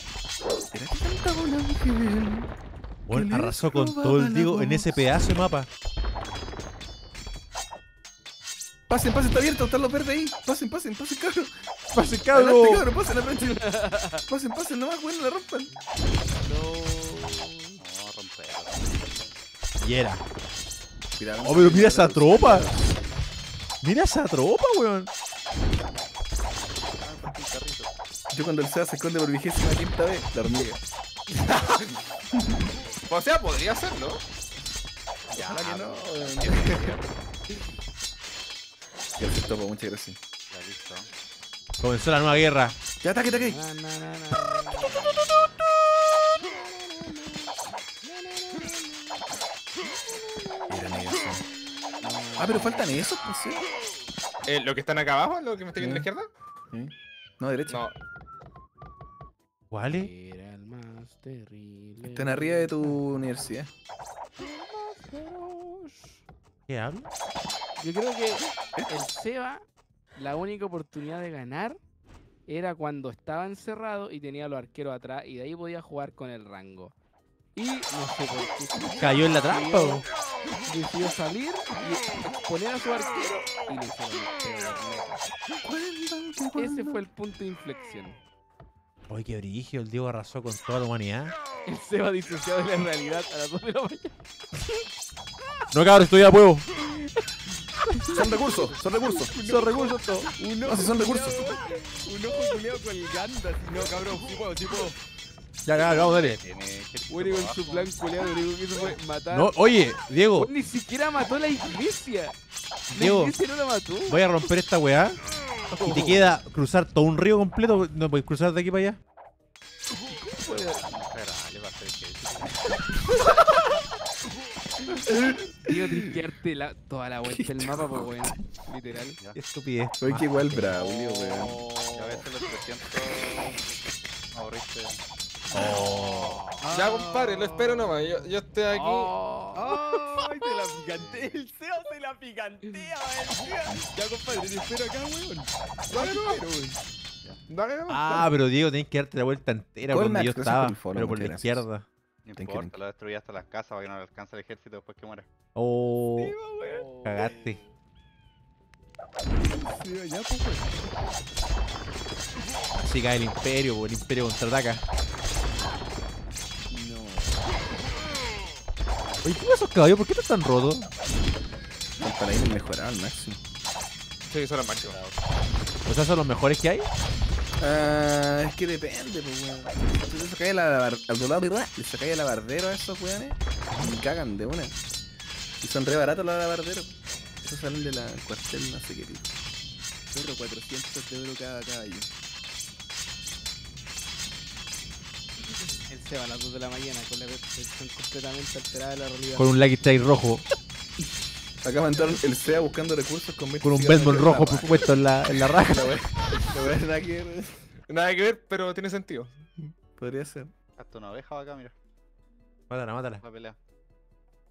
Bueno, arrasó con todo el Diego en ese pedazo de mapa. Pasen, pasen, está abierto, están los verdes ahí. Pasen, pasen, pasen, cabrón. Pasen, Adelante, cabrón, pasen, aprovechen. Pasen, pasen, nomás, weón, no la rompan. No, romper. Y era. Cuidado, Oh, pero mira esa tropa. Mira esa tropa, weón. Yo cuando el SEA se esconde por vigésima quinta vez, la hormiga. O sea, podría hacerlo. Ya, que no. Gracias, topo, muchas gracias. Ya listo. Comenzó la nueva guerra. Ya, ataque, ataque. Na, na, na, Ah, pero faltan esos, pues sí. Eh, ¿Lo que están acá abajo? ¿Lo que me está viendo a la izquierda? Sí. No, derecha. No. ¿Cuáles? Era el más terrible. Están arriba de tu universidad. ¿Qué hablo? Yo creo que el Seba, la única oportunidad de ganar era cuando estaba encerrado y tenía a los arqueros atrás y de ahí podía jugar con el rango. Y no sé por qué. Cayó en la trampa, decidió-. Decidió salir y exponer a su arquero y le hicieron el. Ese fue el punto de inflexión. Oye, qué brigio. El Diego arrasó con toda la humanidad. El Seba disociado de la realidad a las 2 de la mañana. No, cabrón, estoy a huevo. Son recursos, son recursos. Son recursos todos. No, si son recursos. Un ojo culeado colgando. No, cabrón, sí puedo, sí puedo. Ya, ya, vamos, dale. Bueno, con su plan culeado, lo único que hizo fue matar. No, oye, Diego, Ni siquiera mató la iglesia. La Diego, iglesia no la mató. voy a romper esta weá. Y te queda cruzar todo un río completo. No puedes cruzar de aquí para allá. Dale, va a ser ejército. Tío, tienes que la- toda la vuelta del mapa, pues, weón. Literal. Estupidez. Oye, qué igual Braulio, weón. A veces los 300 ahorriste. Ya, compadre, lo espero nomás. Yo, yo estoy aquí. ¡Ay, te la picantea! El CEO se la picantea, Ya, compadre, te espero acá, weón. Dale nomás. Dale nomás. Ah, pero Diego, tenés que darte la vuelta entera por donde yo estaba. Pero por la izquierda. No importa, lo destruí hasta las casas para que no le alcance el ejército después que muera. Oh, cagaste. Así cae el imperio, el imperio contraataca. Oye, ¿qué esos caballos? ¿Por qué están tan rotos? El paladín mejorado al máximo. Sí, eso era el máximo. O sea, son los mejores que hay. Ah, es que depende, pues, weón. Si le sacáis la el abardero a esos weones y cagan de una. Y son re baratos los alabarderos. Esos salen de la cuartel, no sé qué tipo. Perro, 400 de oro cada caballo. El Seba a las 2 de la mañana con la percepción completamente alterada de la realidad. Con un Lucky Strike rojo. Acá mandaron el SEA buscando recursos con 20 Con un la rojo puesto en la, en la raja. La la nada que ver. Nada que ver, pero tiene sentido. Podría ser. Hasta una oveja va acá, mira. Mátala, mátala. Va a pelear.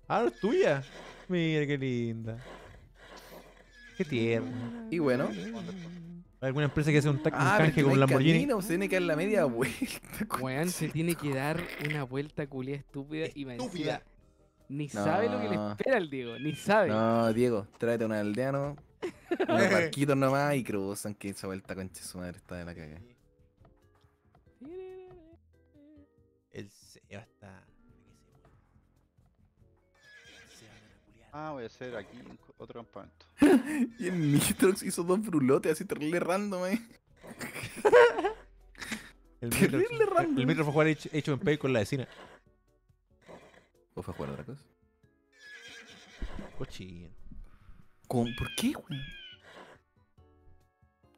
Ah, no es tuya. Mira qué linda. Qué tierna. Y bueno. ¿Hay alguna empresa que hace un, ta- un Ah, canje con un Lamborghini? camino, se tiene que dar la media vuelta. Weón, se tiene que dar una vuelta culia estúpida y más encima Ni sabe lo que le espera al Diego, ni sabe. No, Diego, tráete un aldeano, unos barquitos nomás y cruzan que esa vuelta concha su madre está de la caga. El Seba está. Ah, voy a hacer aquí un otro campamento. Y el Nitrox hizo dos brulotes así terrible random, eh. El Terrible Mitro, random. el Mitro fue a jugar hecho, en Pay con la vecina. ¿O fue a jugar otra cosa? Cochino. ¿Cómo? ¿Por qué, güey?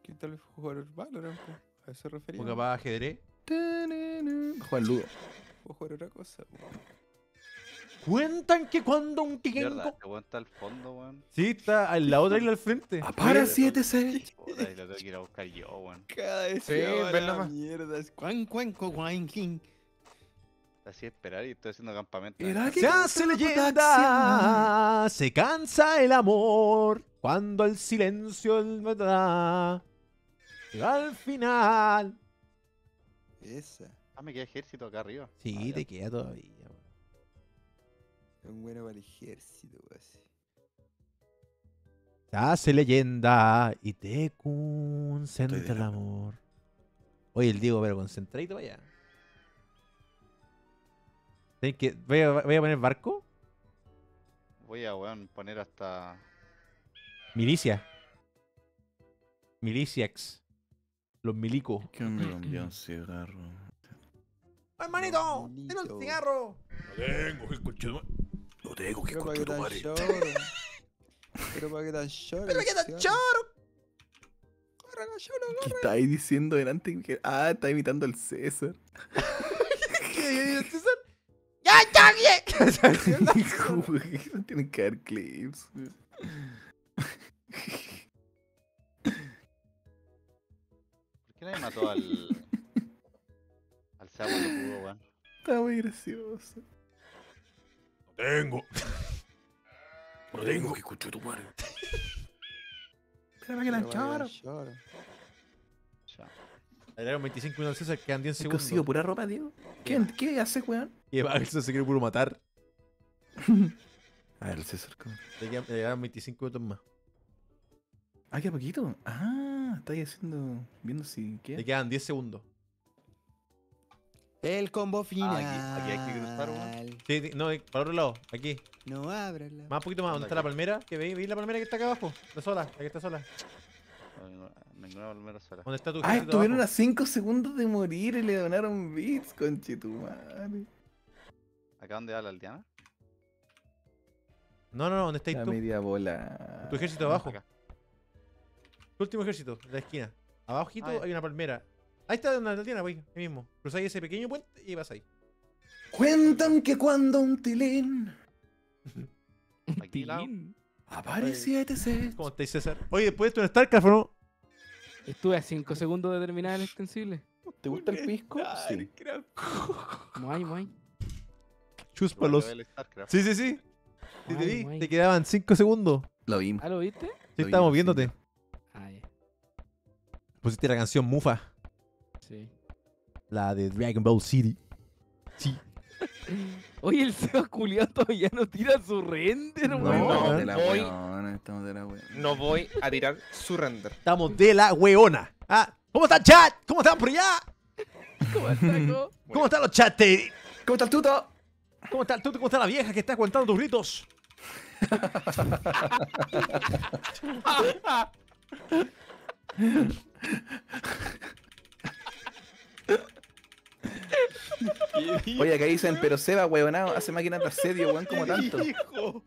¿Qué tal vez fue jugar Valorant? A eso refería. ¿O capaz ajedrez? Jugar Ludo. Fue jugar otra cosa. po. Cuentan que cuando un weón está al fondo, weón. Sí, está en la otra isla al frente. Para 7-6. Puta, y lo tengo que ir a buscar yo, weón. Cada vez Sí, la mierda. Es cuan, cuan, co, guan, king. Así esperar y estoy haciendo campamento. Era que Se hace leyenda, se cansa el amor cuando el silencio el verdad. Al final. Esa. Ah, me queda ejército acá arriba. Sí, Ah, te queda todavía. Es bueno para el ejército, weón. Se hace leyenda y te concentra el amor. Oye, el Diego, pero concentradito. Tenés que, voy, a, voy a poner barco. Voy a, weón, poner hasta. Milicia. Miliciax. Los milicos. ¿Quién me cambió un cigarro? Hermanito, dime un cigarro. No tengo, qué coche No tengo que Pero para qué tan madre. choro. Pero para qué tan choro. Pero qué tan cigarro. choro. Corran a choro, ¿Qué estáis diciendo delante? Que- Ah, está imitando al César. ¡Ya, ya, Güey, no tienen que haber clips. ¿Por qué nadie mató al. al pudo, weón? Está muy gracioso. Tengo. No tengo que escuchar tu madre. Pero para que choro. Ya. Agregaron 25 minutos al César, quedan 10 ¿Has segundos. cosido pura ropa, Diego? ¿Qué, ¿Qué hace, weón? Y César se quiere puro matar. A ver, el César. ¿cómo? Le quedan, le quedan 25 minutos más. Ah, qué poquito. Ah, estáis haciendo. Viendo si. Le ¿Qué? quedan 10 segundos. El combo final. Ah, aquí- aquí hay que cruzar, weón. Sí, sí, no, para otro lado, aquí. No abran la. Más un poquito más, ¿dónde está la palmera? ¿Que veis? ¿Veis la palmera que está acá abajo? La sola, la que está sola. No, ninguna- palmera sola. ¿Dónde está tu Ah, estuvieron a abajo? 5 segundos de morir y le donaron bits, conchetumare. ¿Acá donde va la aldeana? No, no, no, ¿dónde estáis La tú? media bola. Tu ejército abajo. Acá. Tu último ejército, de la esquina. Abajito Ah, hay una palmera. Ahí está donde la tienda, güey, ahí mismo. Cruzáis ese pequeño puente y vas ahí. Cuentan que cuando un tilín. Tilín. aparecía ETC. ¿Cómo estáis, César? Oye, después de en StarCraft, ¿o ¿no? Estuve a 5 segundos de terminar el extensible. ¿Te gusta el pisco? Sí. Muy, muy. Chúspalos. Sí, sí, sí. Sí, te vi. Te quedaban 5 segundos. Lo vimos. ¿Ah, lo viste? Sí, Lo estábamos vimos, viéndote. Ah, ya. Pusiste la canción Mufa, Sí. la de Dragon Ball City. Sí. Oye, el Seba culiado todavía no tira su render, No, weón. estamos weón. de la Voy- weona, estamos de la weona. No voy a tirar surrender. Estamos de la weona. Ah, ¿Cómo está el chat? ¿Cómo están por allá? ¿Cómo está, co? ¿Cómo están los chats? de- ¿Cómo está el tuto? ¿Cómo está, tú- ¿Cómo está la vieja que está aguantando tus gritos? Oye, acá dicen, pero Seba, weonado, hace máquinas de asedio, weón, como tanto. dijo?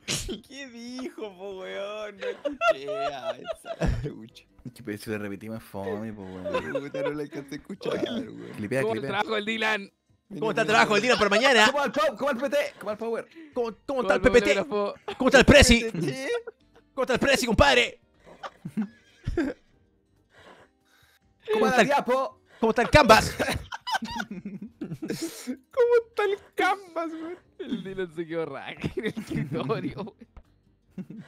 ¿Qué dijo, po, weón? No escuché a esa chucha. Que pero si le repetimos fome, pues weón. Puta, no la alcancé a escuchar, weón. Clipea, ¿Cómo el clipea. trabajo del Dylan? ¿Cómo está el trabajo del día por mañana? ¿Cómo el power? ¿Cómo el PT? ¿Cómo el power? ¿Cómo, cómo ¿Cómo está el el PPT? ¿Cómo está el Prezi? ¿Qué? ¿Cómo está el Prezi, compadre? ¿Cómo está el- diapo? ¿Cómo está el Canvas? ¿Cómo está el canvas, weón? El Dylan se quedó rack en el escritorio, weón.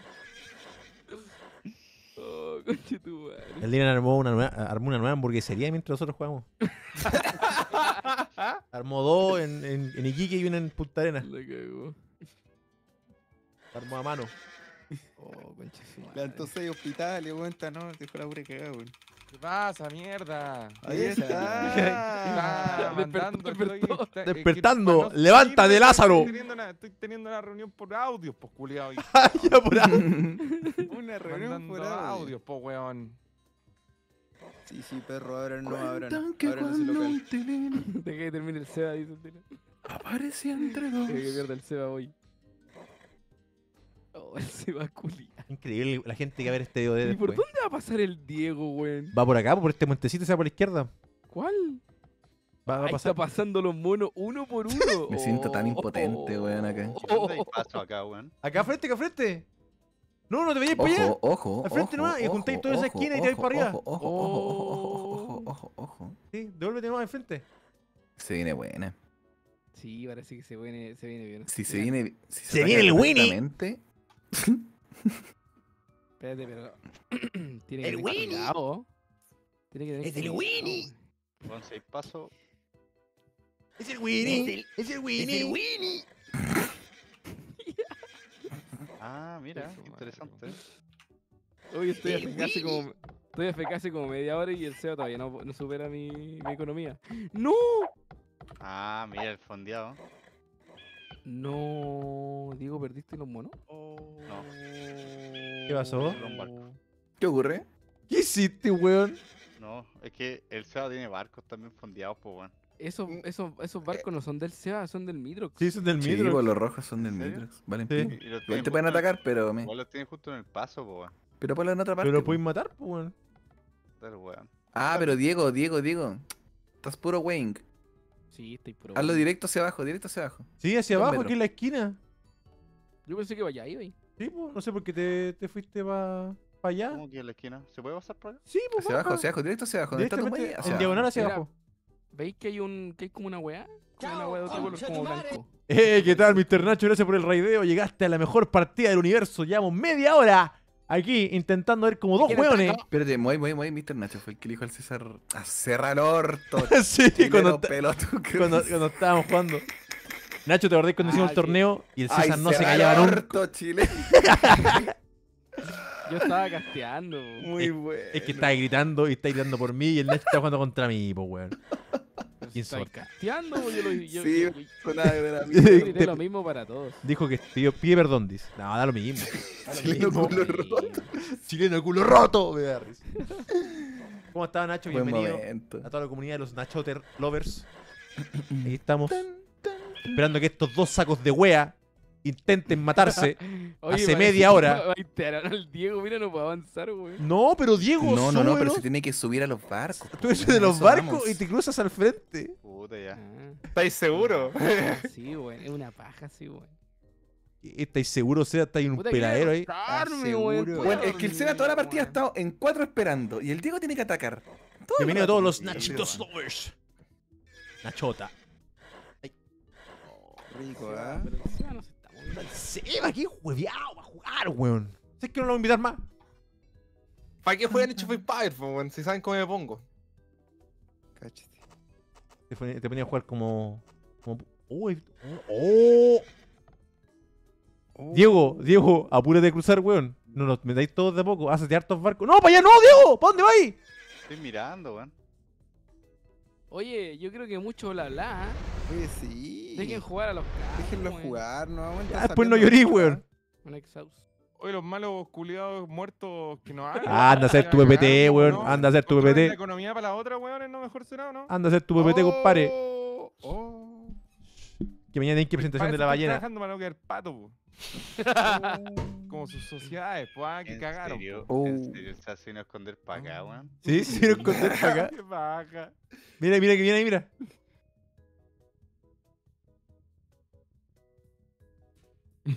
Oh, conche tu madre. El Dylan armó una, nueva, armó una nueva hamburguesería mientras nosotros jugamos. Armó dos en, en, en Iquique y una en Punta Arenas. La cagó. Armó a mano. Oh, madre. Levantó seis hospitales, weón, esta no, dejó la pura cagada, weón. ¿Qué pasa, mierda? Ahí está. Está mandando, estoy- está- es que Despertando, para no levántate, seguirme, Lázaro. Estoy teniendo, una, estoy teniendo una reunión por audio, pues, culiado. ya por. Una reunión Mandando por audio. audios, pues, weón. Sí, sí, perro, abran, no abran. Cuentan que Abran ese cuando local. un tilín Deja que termine el Seba, dice el aparecía entre dos. Deja que pierda el Seba hoy. Oh, el Seba culiado. Increíble la gente que va a ver este video de ¿Y por dónde va a pasar el Diego, weón? Va por acá, por este montecito, se va por la izquierda. ¿Cuál? Va, va a Ahí pasar. está pasando los monos uno por uno. Me siento tan Oh. impotente, weón, acá. ¿Dónde hay paso acá, weón? Acá frente, acá frente. No, no te vayas para allá. Ojo, ojo, Al frente ojo, nomás, y juntáis toda esa ojo, esquina y te vais para arriba. Ojo, ojo, ojo, ojo, ojo, ojo, ojo. Sí, devuélvete nomás al frente. Se viene buena. Sí, parece que se viene, se viene bien. Si se viene. Si Se viene el Winnie. Espérate, pero. Tiene que El Winnie. cuidado. Tiene que tener Es cuidado, Winnie. weón. Weón, si hay paso. Es el Winnie. Es el Winnie. Ah, mira, interesante. Hoy estoy hace como. Estoy AFK hace como media hora y el SEO todavía no, no supera mi, mi economía. ¡No! Ah, mira el fondeado. No, Diego, ¿perdiste los monos? No. ¿Qué pasó? Barco. ¿Qué ocurre? ¿Qué hiciste, weón? No, es que el Seba tiene barcos también fondeados, pues, weón. Esos, esos, esos barcos no son del SEA, son del Midrox. Sí, son del Sí, Midrox. pues los rojos son del. Midrox. Valen Sí. Igual te pueden atacar, pero me... Igual los tienen justo en el paso, pues, weón. Pero ponlo en otra parte. Pero lo podéis matar, pues, weón. Del weón. Ah, pero Diego, Diego, Diego. Estás puro Wayne. Sí, estoy puro. Hazlo directo hacia abajo, directo hacia abajo. Sí, hacia abajo, aquí en la esquina. Yo pensé que vaya ahí, wey. Sí, pues, no sé por qué te, te fuiste para allá. ¿Cómo que en la esquina? ¿Se puede pasar por acá? Sí, pues, Hacia abajo, hacia abajo, directo hacia abajo. ¿Dónde está tu Directamente muelle? en diagonal hacia Mira. abajo. ¿Veis que hay un que hay como una weá? Como una weá de otro color, como blanco. Eh, ¿qué tal, Mr. Nacho? Gracias por el raideo. Llegaste a la mejor partida del universo. Llevamos media hora aquí intentando ver como dos ¿Quién está hueones. Espérate, muy, muy, muy, Mr. Nacho fue el que dijo al César a cerrar el orto. sí, cuando, que cuando, cuando estábamos jugando. Nacho, ¿te acordás cuando hicimos Ah, el sí. torneo y el Ay, César no se callaba el nunca? orto, Chile. Yo estaba casteando. Muy Es- bueno. Es que estaba gritando y está gritando por mí y el Nacho está jugando contra mí, pues, weón. ¿Quién estáis soy? casteando, po, yo lo yo, Sí, yo- yo- yo lo mismo para todos. Dijo que pidió, pide perdón, dice. No, da lo mismo. Chileno culo roto. Chileno culo roto. Me da risa. ¿Cómo estaba Nacho? Buen Bienvenido momento. a toda la comunidad de los Nachoter Lovers. Ahí estamos. Esperando que estos dos sacos de wea intenten matarse. Oye, Hace media que hora. al Diego, mira, no puedo avanzar, güey. No, pero Diego, No, no, no, pero se tiene que subir a los barcos. Tú eres de los barcos vamos. y te cruzas al frente. Puta ya. Ah, ¿Estáis seguros? sí, güey, es una paja, sí, güey. ¿Estáis seguros, sea, está ahí en un peladero ahí? Bueno, es que el Sena toda la partida ha estado en cuatro esperando y el Diego tiene que atacar. Todo Bienvenido a todos los Nachitos. Lovers. Nachota. Rico, ¿ah? Moviendo. Seba, qué hueveado va a jugar, weón. ¿Sabes que no lo voy a invitar más? ¿Para qué juegan Age of Empires, po, weón? Si saben cómo me pongo. Cáchate. Te ponía, te ponía a jugar como. como uy, oh. Diego, Diego, apúrate de cruzar, weón. No nos metáis todos de a poco. Haces de hartos barcos. ¡No, para allá no, Diego! ¿Para dónde vais? Estoy mirando, weón. Oye, yo creo que mucho bla bla. ¿eh? Oye, sí. Dejen jugar a los caras. Déjenlo güey. jugar, no aguanta. Ya, después no llorí, weón. Un exhaust. Oye, los malos culiados muertos que no hagan. Anda a hacer tu PPT, weón. Anda a hacer tu PPT. La economía para la otra, weón, ¿no mejor será o no? Anda a hacer tu PPT, compadre. Oh, oh. Que mañana hay que presentación de la estoy ballena. trabajando para no quedar pato. Como sus sociedades, pues, ah, que ¿En cagaron. serio? po. ¿En Oh. serio? ¿Se hace a esconder para acá, weón? Sí, sí, no esconder para acá. Qué baja. Mira, mira que viene ahí, mira.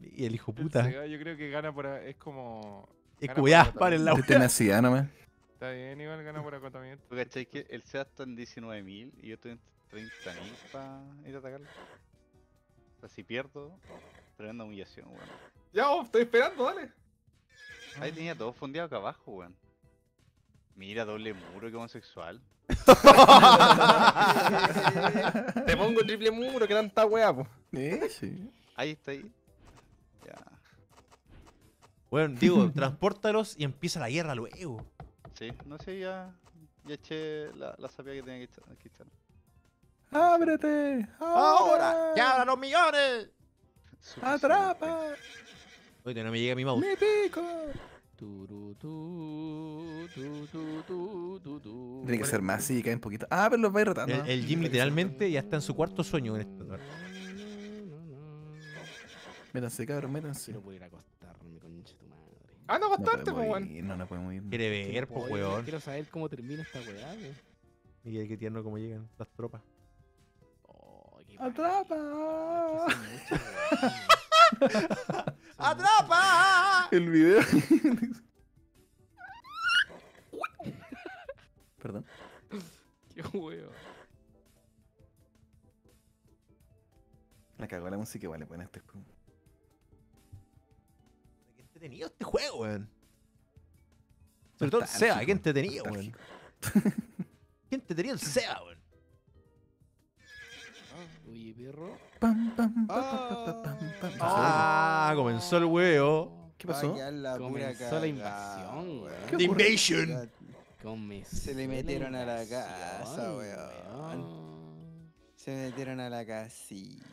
Y el hijo puta. Yo creo que gana por. Es como. Es gana como por ya, acotamiento. paren la De wea. tenacidad nomás. Está bien, igual gana por acotamiento. ¿Tú cachai que el SEA está en 19.000 y yo estoy en 30.000 para ir a atacarlo? O sea, si pierdo, tremenda humillación, weón. Ya, oh, estoy esperando, dale. Ahí tenía todo fondeado acá abajo, weón. Mira, doble muro, qué homosexual. Te pongo triple muro, que tanta wea, po. Eh, sí. Ahí está ahí. Ya. Bueno, digo, transpórtalos y empieza la guerra luego. Sí, no sé, ya. Ya eché la, la sapia que tenía que echar. que echar. ¡Ábrete! ¡Ahora! ¡Ya abran los millones! Suficiente. ¡Atrapa! Oye, no me llega mi mouse. ¡Me pico! Turu, tu, tu, tu, tu, tu, tu. Tiene que ser más, sí, cae un poquito. Ah, pero los vais rotando. El, el Jim literalmente ya está en su cuarto sueño en esta parte. Métanse, cabrón, métanse. Ir a acostarme, concha tu madre. Ah, no, No acostarte, po, podemos weón. no, no podemos ir. Quiere ver, pues, weón. Quiero saber cómo termina esta weá, weón. Miguel, qué tierno cómo llegan las tropas. Oh. ¡Atrapa! ¡Atrapa! El video. Perdón. Qué weón. La cagó la música igual, le ponen este juego. Qué entretenido este juego, weón. Sobre todo el Seba, qué entretenido, weón. Qué entretenido el Seba, weón. Perro. Pam, pam, pam, pam. Ah, comenzó el huevo. ¿Qué pasó? La pura Comenzó la invasión, weón. Ya Comenzó Se le metieron a la casa, weón. Se metieron a la casita,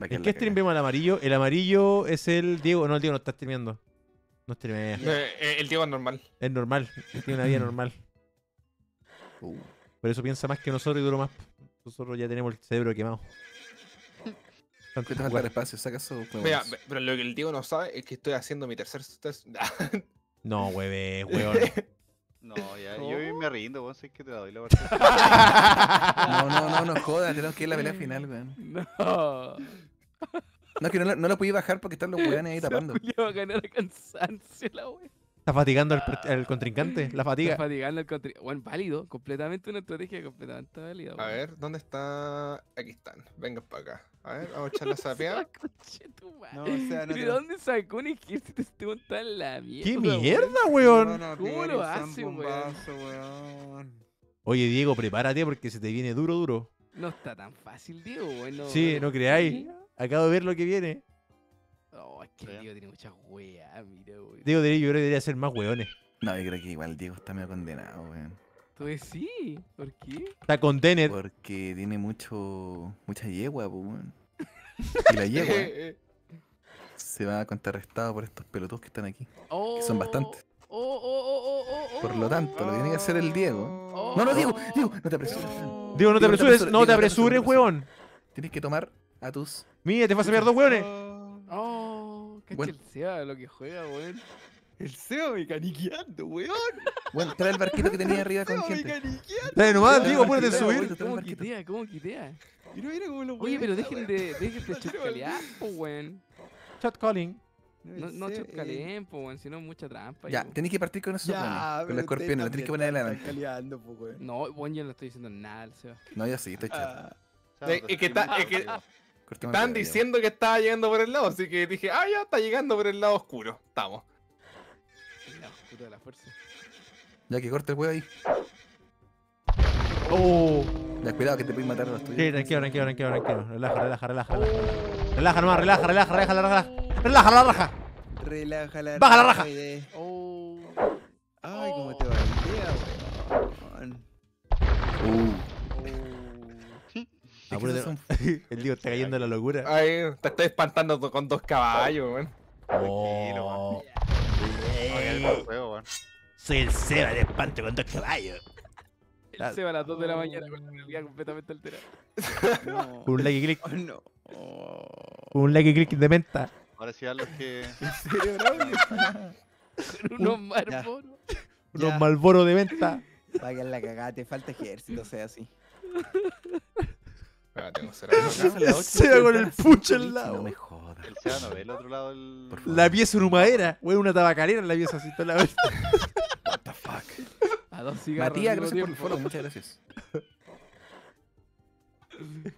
weón. ¿En qué stream vemos el amarillo? El amarillo es el Diego. No, el Diego no está streameando. No streamea. Eh, eh, el Diego es normal. Es normal. Tiene una vida normal. Uh, Por eso piensa más que nosotros y duro más. Nosotros ya tenemos el cerebro quemado. Tanto ¿Qué te falta jugar. de espacio? Saca eso. Mira, pero lo que el Diego no sabe es que estoy haciendo mi tercer test. No, hueve, weón. No, ya, yo Oh. me rindo, vos sé que te la doy la partida. No, no, no, no jodas, tenemos que ir a la pelea final, weón. No. No, es que no, no lo podí bajar porque están los weones ahí tapando. va a ganar a cansancio la wea. Está fatigando al, per- al contrincante. La fatiga. Está fatigando el contri- Bueno, válido. Completamente una estrategia completamente válida. A weón. ver, ¿dónde está? Aquí están. Venga para acá. A ver, vamos a echar la sapea. Conche tu madre. No, o sea, no ¿De te- dónde sacó un ejército este weón tan en la mierda? ¿Qué weón? mierda, weón? No, ¿Cómo lo hace, weón? zambombazo, weón. Oye, Diego, prepárate porque se te viene duro, duro. No está tan fácil, Diego, bueno. Sí, no creáis. Acabo de ver lo que viene. Oh, es que el. Diego tiene muchas weas, mira, weón. Diego, yo creo que debería ser más weones. No, yo creo que igual Diego está medio condenado, weón. ¿Tú decís? sí? ¿Por qué? Está con. Porque tiene mucho. mucha yegua, pues, weón. Y la yegua se va contrarrestado por estos pelotudos que están aquí. Oh, Que son bastantes. Oh, oh, oh, oh, oh, Por lo tanto, lo que tiene que hacer el Diego. oh, No, no, Diego, oh, Diego, no te apresures. Diego, no te apresures, no te apresures, weón. Tienes que tomar a tus. Mira, te vas a pillar dos weones. Bueno. el Seba lo que juega, weón. El Seba mecaniqueando, weón. Bueno, trae el barquito que tenía arriba con gente. Dale nomás, apúrate en barquito, subir. ¿Cómo quitea? ¿Cómo quitea? Mira, mira cómo lo Oye, pero weón, dejen de, dejen de chotcalear, po, weón. Chat calling. No, no chotcaleen, po, weón, si no es mucha trampa. Ya, tenéis que partir con esos Con pero los escorpiones, lo tenéis que poner adelante. Weón. No, bueno, yo no estoy diciendo nada al Seba. No, yo sí, estoy. Ah, sea, Eh, es que está- es que- Diego. Cortemos el Estaban diciendo que estaba llegando por el lado, así que dije, ah, ya está llegando por el lado oscuro. Estamos. No, puta de la fuerza. Ya que corte el huevo ahí. Oh. Ya, cuidado que te pueden matar a los Sí, tuyos. tranquilo, tranquilo, tranquilo, tranquilo. Relaja, relaja, relaja, relaja. Relaja nomás, relaja, relaja, relaja, relaja. Relaja la raja. Relaja la Baja la raja. Oh. Ay, cómo te bandea, weón. Uh, Apúrate, son- El Diego está cayendo en la locura. Ay, te estoy espantando con dos caballos, weón. Oh. Juego, weón. Soy el Seba de espanto con dos caballos. El. Seba a las 2 de la mañana con la energía completamente alterada. No. Con un like y click. Oh, no. Oh. Con un like y click de menta. Ahora sí a los que. Unos marboros. Unos malboros de menta. Vayan la cagada, te falta ejército, sea así. Ah, tengo. Seba con el pucho al No lado. me jodas. El Seba no ve el otro lado del. Por favor. La pieza en madera. Weón, una tabacalera en la pieza así toda la vez. What the fuck. A dos cigarros. Matías, gracias por el follow, muchas gracias.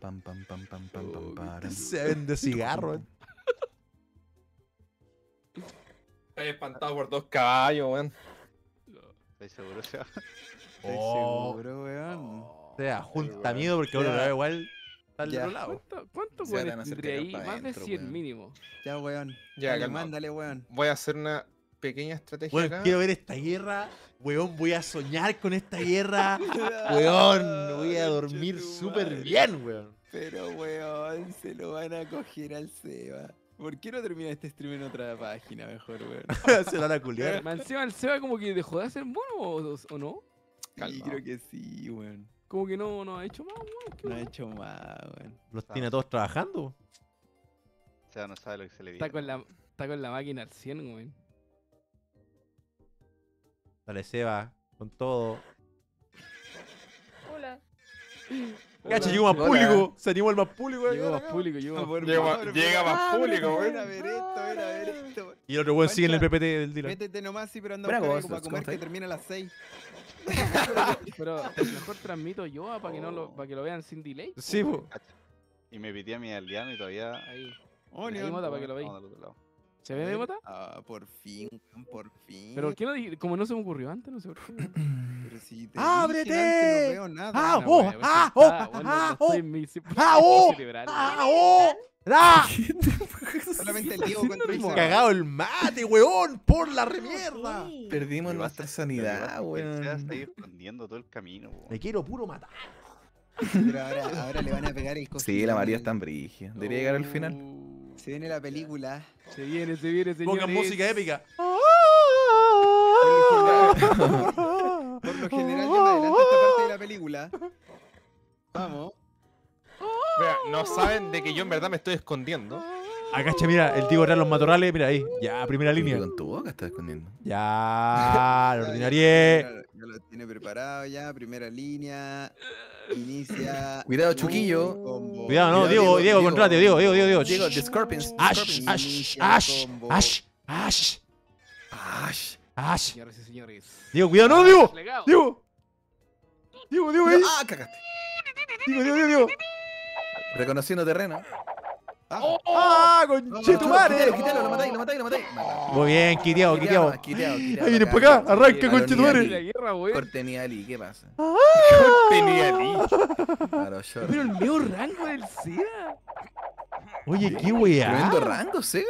Pam, pam, pam, pam, pam, pam, param. Se vende cigarro. Estoy espantado por dos caballos, weón. ¿Estás seguro, Seba? Estoy Oh. seguro, weón. O sea, junta miedo porque ahora igual al Ya. otro lado. ¿Cuánto, cuánto Se van a weones hacer tendría cagar ahí? Más de dentro, 100 weón. mínimo. Ya, weón. Ya, Dale, mándale, weón. Voy a hacer una pequeña estrategia Weón, acá. quiero ver esta guerra. Weón, voy a soñar con esta guerra. Weón, voy a dormir súper bien, weón. Pero, weón, se lo van a coger al Seba. ¿Por qué no termina este stream en otra página mejor, weón? Se la van a culiar. El Seba como que dejó de hacer mono o, o no. Sí, Calmado. creo que sí, weón. Como que no, no ha hecho más, weón. No ha hecho más, weón. Los tiene a todos trabajando. Seba no sabe lo que se le Está viene. con la, está con la máquina al 100, weón. Dale, Seba, con todo. Hola. Cacha, llegó más Hola. público. Se animó el más público. Llegó más público, llegó más Por Llega más- público, Ven weón. a ver esto, ven a ver esto. Y el otro weón sigue en el PPT del dealer. Métete nomás, sí, pero anda a para comer ¿cómo que termina a las 6. Pero mejor transmito yo para que, no lo, para que lo vean sin delay. Sí, po. Y me pité a mi aldeano y todavía. Ahí. Oh, para que lo veáis. ¿Se ve de mota? Ah, por fin, weón, por fin. Pero ¿qué no dije? Como no se me ocurrió antes, no sé por qué. Pero si te ¡Ábrete! dije antes, no veo nada. ¡Ah, Una oh! wea, ¡Ah, oh! está, bueno, ¡Ah, no oh! mi ¡Ah, oh! ¡Ah, oh! ¡Ah! Solamente el Diego contra Seba. Cagado el mate, weón, por la remierda. Perdimos Pero nuestra sanidad, weón. escondiendo todo el camino. Me quiero puro matar. Pero ahora, ahora le van a pegar el Sí, la María está en brigia. Debería llegar al final. Se viene la película. Se viene, se viene, señores. Pongan música épica. Por lo general, yo me adelanto a esta parte de la película. Vamos. Vea, no saben de que yo en verdad me estoy escondiendo. Agacha, mira, el tío Real los matorrales, mira ahí. Ya, primera línea. Con tu boca estás escondiendo. Ya, lo ordinarie. Ya, ya lo tiene preparado ya. Primera línea. Inicia. Cuidado, Chuquillo. combo. Cuidado, no, Diego, Diego, contrate, Diego, Diego, Diego, Diego. Diego, the Scorpions. Ash. Ash, Ash. Ash, Ash, Ash. Ash. Señores y señores. Diego, cuidado, no, Diego. Diego. Diego, Diego, ahí. Ah, cagaste. Diego, Diego, Diego, Diego. Reconociendo terreno. Ah, conchetumare. Quítalo, quítalo, lo matáis, lo matáis, lo matáis. Muy bien, quiteado, quiteado. Ahí viene acá, para acá, acá. arranca, conchetumare. La Ali. Ali, ¿qué pasa? Tenía Ali. Claro, short. Pero el medio rango del SEA. Oye, qué weá. Tremendo rango, Sega.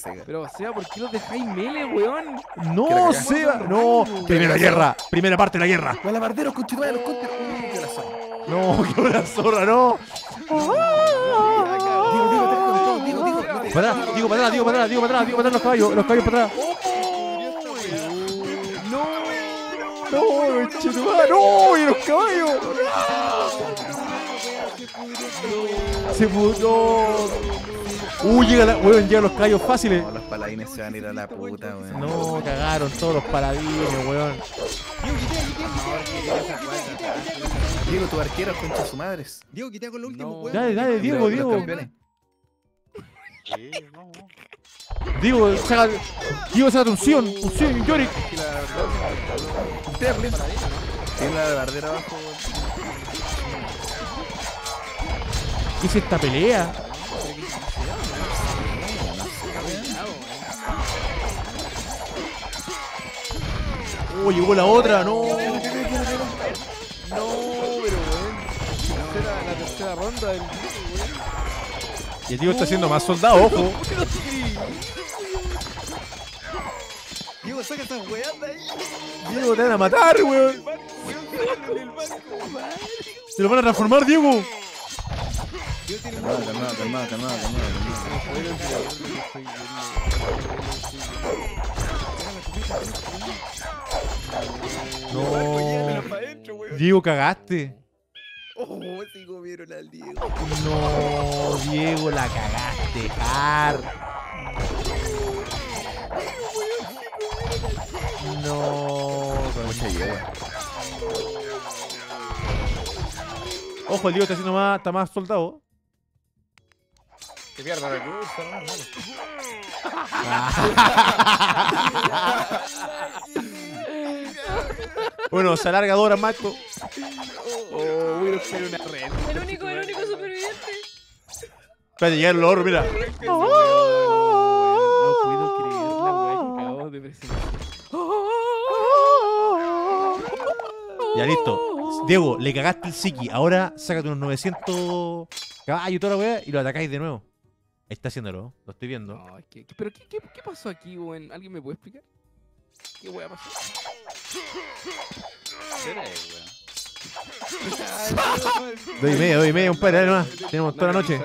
Sega. Pero, Seba, ¿por qué los dejáis mele, weón? No, Seba, no. Primera guerra, primera parte de la guerra. Los alabarderos, conchetumare, los contes. Qué la zona. No, qué buena zorra, no. Para atrás, digo para atrás, digo para atrás, digo para atrás, digo para atrás los caballos, los caballos para atrás. No, conchetumare, no, y los caballos. Se pudo. Uh, llega la, weón, llegan los caballos fáciles. No, los paladines se van a ir a la puta, weón. No, cagaron todos los paladines, weón. Diego, tu arquero, concha de su madres. Diego, quitea con los últimos No. huevos. Dale, dale, Diego, los Diego. campeones. Sí, vamos. Diego, saca, Diego, saca un Sion, un Sion, un Yorick. Tiene la bardera abajo. ¿Qué es esta pelea? Oh, llegó la otra, no. No, pero weón. La tercera ronda del. Y el tío está haciendo más soldado, ojo. Diego, saca weas de ahí. Diego, te van a matar, weón. Se lo van a transformar, Diego. Calmado, calmado, calmado, calmado, calmado. No. Diego, cagaste. Oh, se comieron al Diego. No, Diego, la cagaste, Har. No. Mucha yegua. Ojo, el Diego está haciendo más, está más soldado. Que pierda recursos, no, hermano. Bueno, se alarga dos horas, Marco. Oh, weón, pero una red. El único, el único superviviente. Espérate, llegaron los otros, mira. No puedo creer la weá que acabo de presentar. Ya listo. Diego, le cagaste el psiqui. Ahora sácate unos 900 caballos y toda la weá y lo atacáis de nuevo. Ahí está haciéndolo, lo estoy viendo. No, es que, que- pero ¿qué, qué, qué pasó aquí, weón? ¿Alguien me puede explicar? ¿Qué weá pasó? ¿Qué weón? Doy media, doy media, un par, dale más. Tenemos toda la noche.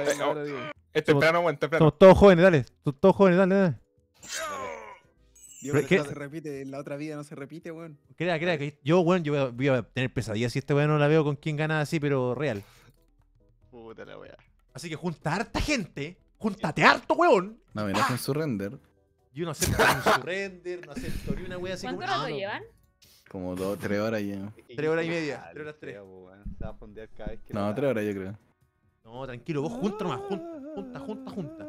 Es temprano, weón, temprano. Somos todos jóvenes, dale. Somos todos jóvenes, dale, dale. Pero, ¿qué? no se repite, en la otra vida no se repite, weón. Crea, crea que yo, weón, yo voy a, tener pesadillas si este weón no la veo con quien gana así, pero real. Puta la weá. Así que junta harta gente, juntate harto, weón. No, mira, con su render. Y uno acepta un surrender, no acepta ni una wea así ¿Cuánto como. rato Ah, no. llevan? Como dos, tres horas ya. Tres horas y media, tres horas tres. Weón. Se va a fondear cada vez que No, tres horas yo creo. No, tranquilo, vos junta nomás, junta, junta, junta, junta.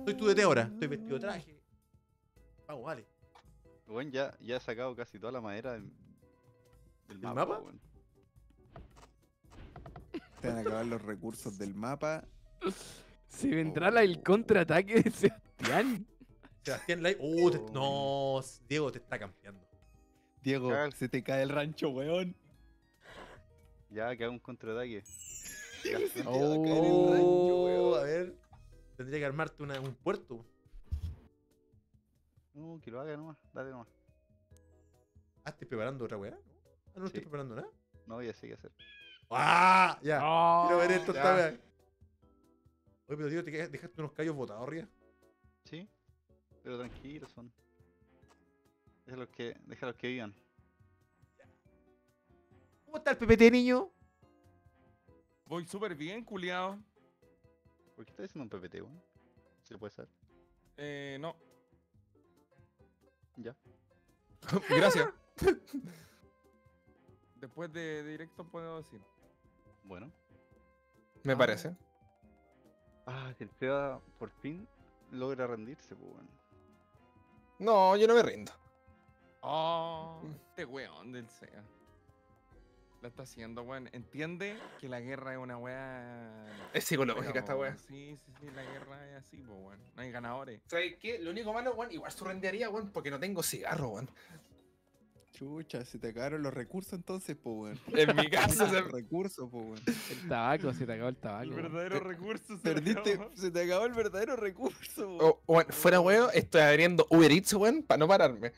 Estoy tú de ahora, estoy vestido de traje. Vamos, vale. Weón, ya, ya he sacado casi toda la madera del, del mapa, mapa? Te van a acabar los recursos del mapa. Se vendrá la- el contraataque de Sebastián. Sebastián Live. Uh, te- no, Diego te está cambiando. Diego, se te cae el rancho, weón. Ya, que haga un contraataque. Se Ya. te va a caer el rancho, Oh. weón. A ver, tendría que armarte una- un puerto. No, que lo haga nomás, dale nomás. Ah, estoy preparando otra weá. Ah, no estoy preparando nada. No, ya sé qué hacer. ¡Ah! Ya. Oh, Quiero ver esto esta weá. Oye, pero tío, te quedas- dejaste unos callos botados arriba. Sí, pero tranquilos son. Déjalos que, déjalos que vivan. ¿Cómo está el PPT, niño? Voy súper bien, culiao. ¿Por qué estás haciendo un PPT, weón? ¿Se le puede saber? Eh, no. Ya. Gracias. Después de, de directo puedo decir. Bueno. Me parece. Ah, que el Peba por fin logra rendirse, pues, weón. No, yo no me rindo. Oh, este weón del SEA. La está haciendo, weón. Entiende que la guerra es una weá. Es psicológica fea, esta weá. Sí, sí, sí, la guerra es así, pues, weón. No hay ganadores. ¿Sabes qué? Lo único malo, weón, igual surrendería, weón, porque no tengo cigarro, weón. Chucha, se te acabaron los recursos entonces, po, weón. En mi caso, los se- recursos, po, weón. El tabaco, se te acabó el tabaco. El weón. verdadero recurso se Perdiste, acabó. se te acabó el verdadero recurso, weón. Oh, weón, fuera weón, estoy abriendo Uber Eats, weón, para no pararme.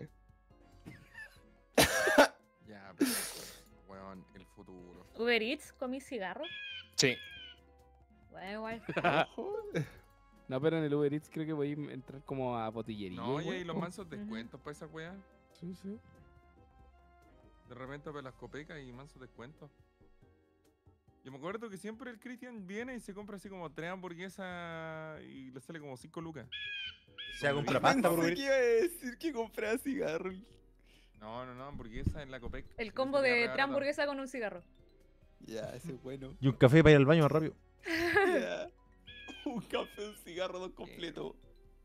Ya, pero, weón, el futuro. Uber Eats con mi cigarro. Sí. Bueno, igual. No, pero en el Uber Eats creo que voy a entrar como a botillería. No, y weón. los mansos descuentos para esa weá. Sí, sí. De repente para las copecas y mansos descuentos. Yo me acuerdo que siempre el Christian viene y se compra así como tres hamburguesas y le sale como cinco lucas. Se va a Cuando comprar viene- pasta por Pensé que iba a decir que compraba cigarro. No, no, no, hamburguesa en la copec. El combo de tres hamburguesas con un cigarro. Ya, ese es bueno. Y un café para ir al baño más rápido. Ya. Un café, un cigarro, dos completo.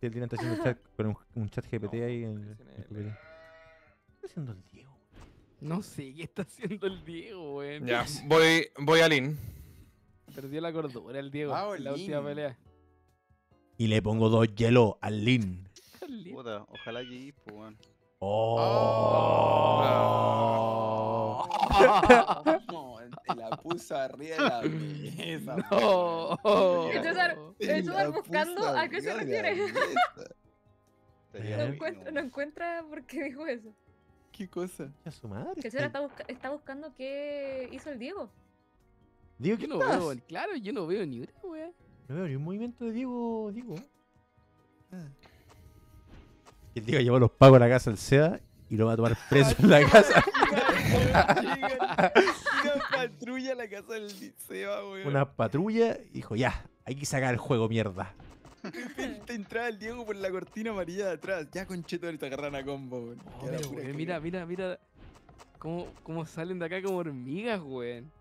El está haciendo chat con un, un chat GPT ahí en. ¿Qué está haciendo el Diego? No sé qué está haciendo el Diego, weón. Ya, voy, voy a Lin. Perdió la cordura el Diego Vamos, en la última pelea. Y le pongo dos hielo al Lin. Puta, ojalá que pues, weón. Oh. No, te la puso arriba de la mesa. No. César, César buscando a qué se refiere. No encuentra, no encuentra por qué dijo eso. ¿Qué cosa? A su madre. Que está, busca- está buscando qué hizo el Diego. Diego, Yo ¿qué no estás? veo, claro, yo no veo ni una, weón. No veo ni un movimiento de Diego, Diego. Ah. El Diego llevó los pagos a la casa del SEA y lo va a tomar preso en la casa. Una patrulla a la casa del Seba, weón. Una patrulla dijo, ya, hay que sacar el juego, mierda. Te entraba el Diego por la cortina amarilla de atrás. Ya concheto te agarran a combo, weón. Oh, mira, cagada. mira, mira. Cómo, cómo salen de acá como hormigas, weón.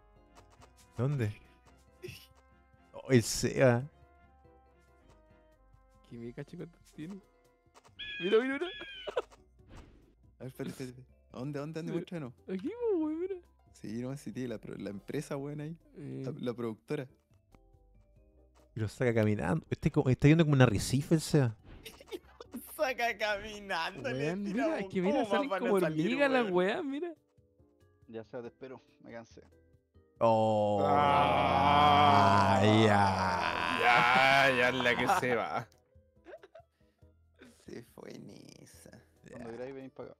¿Dónde? Oh, el SEA. Que me cacho cuántos tiene. Mira, mira, mira. A ver, espérate, espérate. ¿A ¿Dónde, dónde, dónde muestra no? Aquí, po, weón, mira. Sí, no, sí tiene la, la empresa, weón, ahí. La, Eh, la productora. Y lo saca caminando. Este como- está yendo como una recife el SEA. Saca caminando, mira, es que mira, salen como hormigas las weas, mira. Ya sea, te espero, me cansé. Oh. Ah, ya. Ya, ya es la que se va. Se fue en esa. Cuando queráis venir para acá.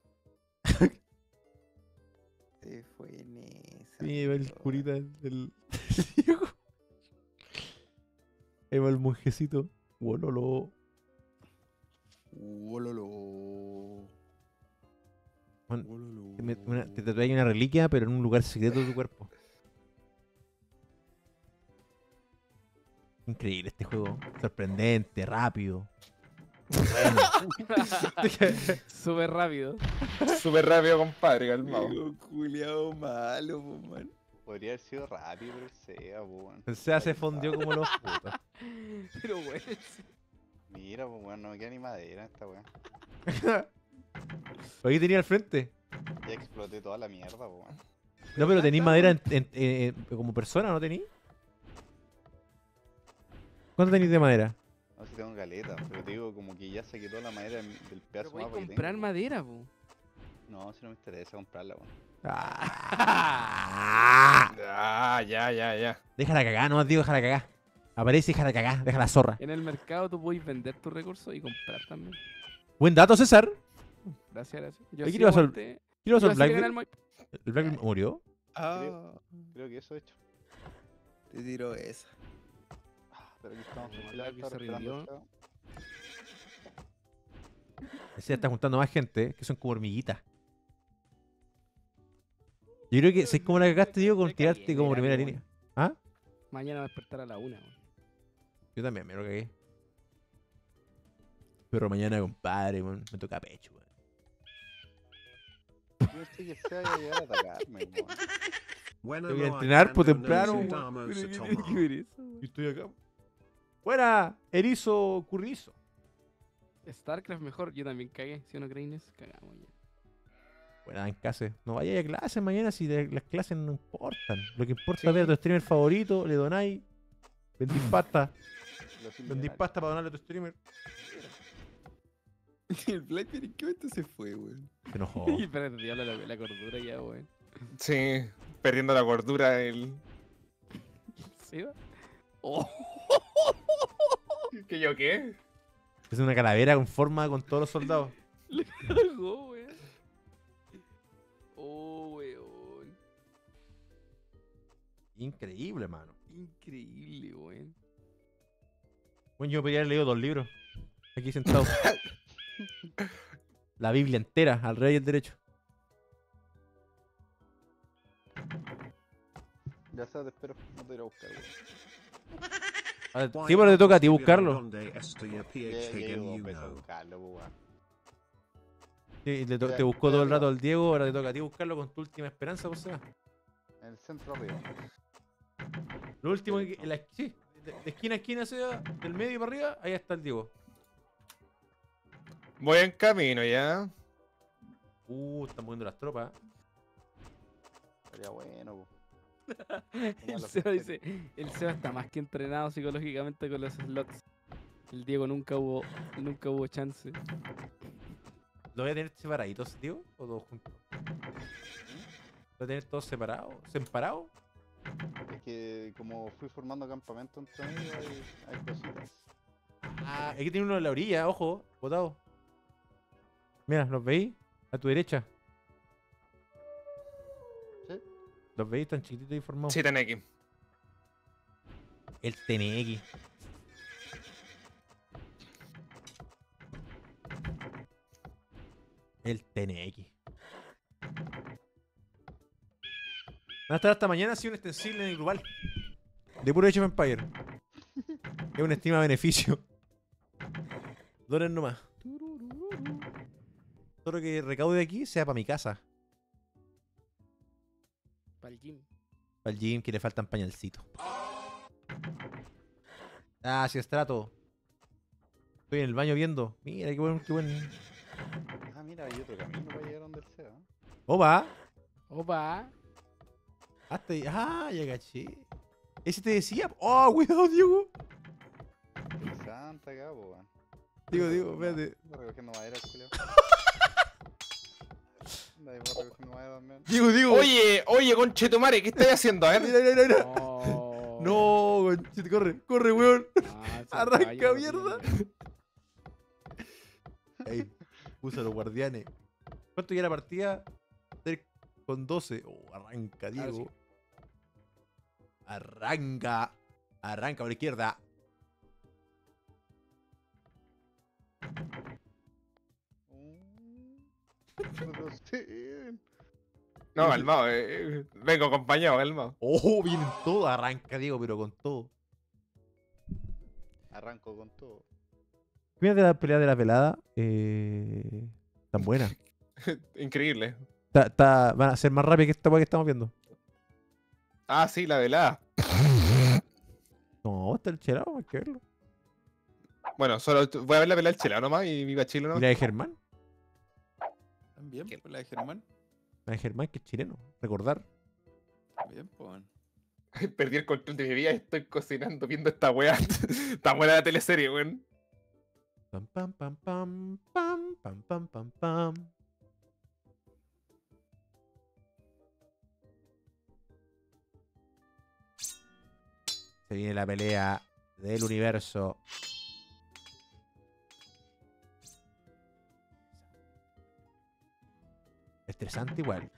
Se fue en esa. Sí, va el curita del Diego. Ahí va el monjecito. Wololo. Wololo. Bueno, Wololo. Te, una- te trae una reliquia, pero en un lugar secreto de tu cuerpo. Increíble este juego. Sorprendente, rápido. Bueno. Súper rápido. Súper rápido, compadre, calmado. Culiao malo, man. Podría haber sido rápido, pero sea, pues, weón. El SEA se fondió como los putos. Pero, weón. Mira, pues, weón, no me queda ni madera esta weón. Aquí tenía al frente. Ya exploté toda la mierda, pues, weón. No, pero tenéis madera en- en- eh, como persona, ¿no tenéis? ¿Cuánto tenéis de madera? No sé si tengo caleta, pero te digo, como que ya se quedó la madera del del pedazo Voy a mapa que comprar tengo. madera, po. No, si no me interesa comprarla, weón. Ah, ya, ya, ya. Déjala cagar, no digo déjala cagar. Aparece y déjala cagar, déjala zorra. En el mercado tú puedes vender tus recursos y comprar también. Buen dato, César. Gracias, gracias. Yo Oye, sí ¿qué le pasó al- aguanté- ¿Qué le pasó yo Blackbeard? al Moy- ¿El Blackbeard murió? Ah, Creo que eso he hecho. te tiro esa. Pero aquí estamos fusilados, Blackbeard se rindió. el ya está juntando más gente, que son como hormiguitas. Yo creo que, ¿sabes cómo la cagaste, Diego, con tirarte como primera línea? ¿Ah? Mañana va a despertar a la una, weón. Yo también me lo cagué. Pero mañana, compadre, weón, me toca pecho, weón. Yo pensé que se a llegar a atacarme, voy a entrenar por Brandon temprano, weón. Nostradamus Pero ¿qué Atoma? tiene que ver eso? Y estoy acá. Buena, erizo currizo. StarCraft mejor, yo también cagué. Si no creen eso, cagamos ya. Buena, en clase. No vayas a clases mañana si de- las clases no importan. Lo que importa es ver a tu streamer favorito, le donáis, vendís pasta. Los Vendís pasta para donarle a tu streamer. El Blackbeard, ¿en qué momento se fue, weón? Se enojó. Y perdió la, la cordura ya, weón. Sí, perdiendo la cordura el. ¿Sí, va? Oh. ¿Que yo qué? Es una calavera con forma con todos los soldados. Le cagó, weón. Increíble, mano. Increíble, weón. Bueno, yo podría haber leído dos libros. Aquí sentado. La Biblia entera, al rey y al derecho. Ya sabes, te espero. No te iré a buscar, ver, Sí, pero te toca a ti buscarlo. Sí, y te, te buscó todo el rato al Diego, ahora te toca a ti buscarlo con tu última esperanza, pues Seba. En el centro arriba. Lo último que. en la- sí, de, de esquina a esquina, Seba, del medio para arriba, ahí está el Diego. Voy en camino ya. Uh, están moviendo las tropas. Sería bueno, po. El Seba dice, el Seba está más que entrenado psicológicamente con los slots. El Diego nunca hubo, nunca hubo chance. ¿Lo voy a tener separaditos, Diego? ¿O todos juntos? ¿Lo voy a tener todos separados? ¿Separados? Es que como fui formando campamento entre medio, hay, hay cositas. Ah, aquí tiene uno en la orilla, ojo, botado. Mira, ¿los veis? A tu derecha. Sí. ¿Los veis tan chiquititos y formados? Sí, Teneki. El TNX. El TNX. Van a estar hasta mañana así un extensible en el global. De puro Age of Empire. Es una estima beneficio. Donen nomás. Todo lo que recaude aquí sea para mi casa. Para el gym. Para el gym que le faltan pañalcitos. Ah, sí, estrato. Estoy en el baño viendo. Mira, qué buen, qué buen. Ah, mira, hay otro camino para llegar donde sea. Opa. Opa. Hasta ahí. Ah, ya caché. Ese te decía. Oh, cuidado, Diego. Santa acá, po, weón. Digo, digo, espérate. Recogiendo madera. Diego, Diego. Oye, oye, conchetumare, ¿qué estáis haciendo? A ver. Mira, mira, mira. No. No, conchete, corre, corre, weón. Ah, Arranca, mierda. horrible. Ahí, puso a los guardianes. ¿Cuánto ya la partida? Con 12. Oh, arranca, Diego. Arranca. Arranca por la izquierda. No, calmado, eh, eh, vengo acompañado, calmado. Oh, vienen todos. Arranca, Diego, pero con todo. Arranco con todo. Fíjate la pelea de la pelada. Eh, tan buena. Increíble. Ta- ta- van a ser más rápidas que esta que estamos viendo. Ah, sí, la velada. No, está el chelado, hay que verlo. Bueno, solo voy a ver la pelea del chileno nomás y viva Chile ¿Y nomás. la de Germán? También, por la de Germán. La de Germán, que es chileno. Recordar. Bien, pues. Perdí el control de mi vida y estoy cocinando viendo esta weá. Está buena la teleserie, weón. Pam, pam, pam, pam, pam, pam, pam, pam, Se viene la pelea del universo. Estresante igual.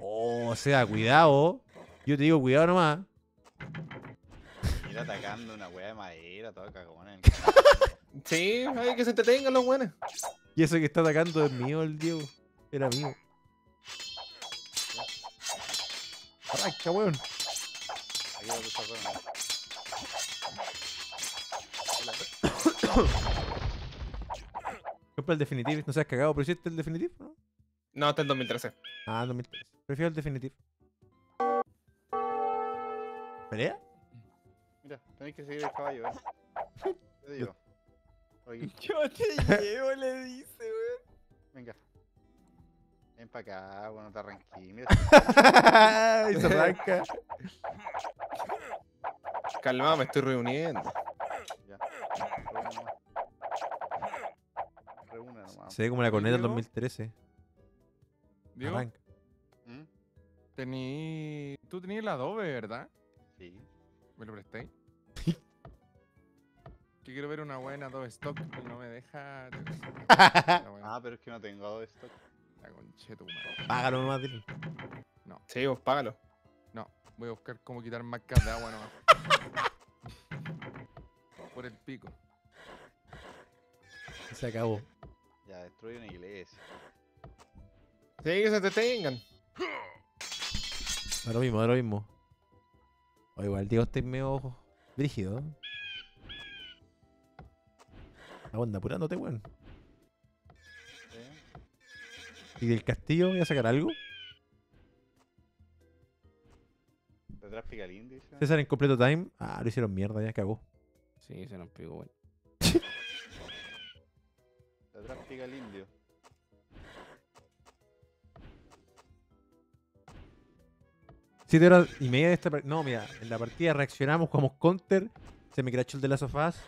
Oh, o sea, cuidado. Yo te digo, cuidado nomás. Ir atacando una weá de madera, toda cagona. en Sí, hay que se entretengan los buenos. Y eso que está atacando es mío, el Diego. Era mío. Arranca, weón. Aquí que está bueno. Compra el definitivo. No seas cagado, pero hiciste el definitivo, ¿no? No, hasta el 2013. Ah, 2003. Prefiero el definitivo. ¿Pelea? Mira, tenéis que seguir el caballo, ¿eh? Te aquí. Yo te llevo, le dice, weón. Venga. Ven para acá, bueno, te arranqué. Mira. y se arranca. Calma, me estoy reuniendo. Ya. Reúna nomás. Reúna nomás. Se ve como la corneta del Diego? 2013. Diego, Arranca. ¿Mm? tení... tú tenías el Adobe, ¿verdad? Sí. ¿Me lo presté? que quiero ver una buena Adobe Stock y no me deja... Ah, pero es que no tengo Adobe Stock. La conchetu, madre. Págalo nomás, dile. Sí, vos págalo. No, voy a buscar cómo quitar marcas de agua nomás. Por el pico. Se acabó. Ya, destruye una iglesia. Sí, que se entretengan. Da lo mismo, lo mismo. O igual, Diego, estoy medio brígido. La onda, apurándote, weón. ¿Y del castillo voy a sacar algo? Detrás pica el índice. César en completo time. Ah, lo hicieron mierda, ya cagó. Sí, se nos pegó, bueno. Detrás pica el indio. Siete horas y media de esta partida. No, mira, en la partida reaccionamos, jugamos counter, se me crachó el de las sofás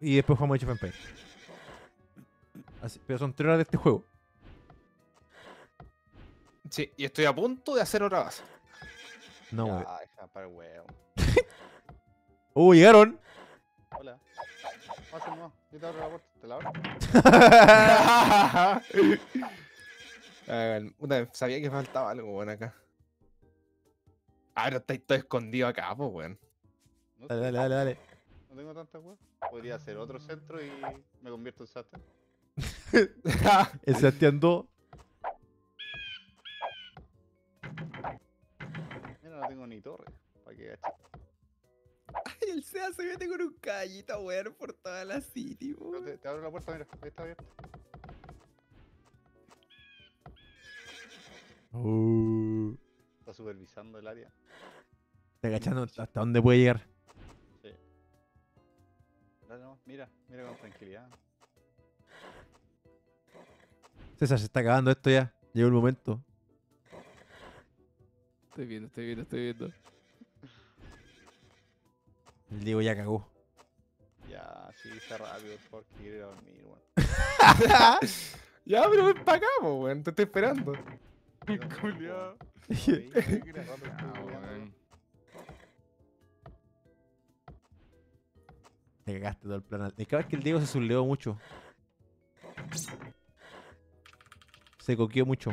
y después jugamos Empires. Así- pero son tres horas de este juego. Sí, y estoy a punto de hacer otra base. No, weón. Ya, deja para el huevo. ¡Uh, llegaron! Hola. Pasa no. Yo te abro la puerta. ¿Te la abro? Ah, puta, sabía que faltaba algo, bueno, acá. Ah, pero estáis todo escondido acá, pues, weón. No Dale, dale, dale, dale. No tengo tanta hueá. Podría hacer otro centro y me convierto en Satan. El Sebastián 2. No tengo ni torre. Para que gache. Ay, el SEA se mete con un callito, weón, por toda la city, weón. Te, te abro la puerta, mira. Ahí está abierta. Uh, Está supervisando el área. está agachando hasta dónde puede llegar. Sí. Mira, mira con tranquilidad. César, se está acabando esto ya. Llegó el momento. Estoy viendo, estoy viendo, estoy viendo. El Diego ya cagó. Ya, sí, está rápido, por favor, que quiero ir a dormir, weón. Ya, pero ven para acá, weón. Te estoy esperando. Weón. weando. Le cagaste todo el plan. al- Es que es que el Diego se subleó mucho. Se coqueó mucho.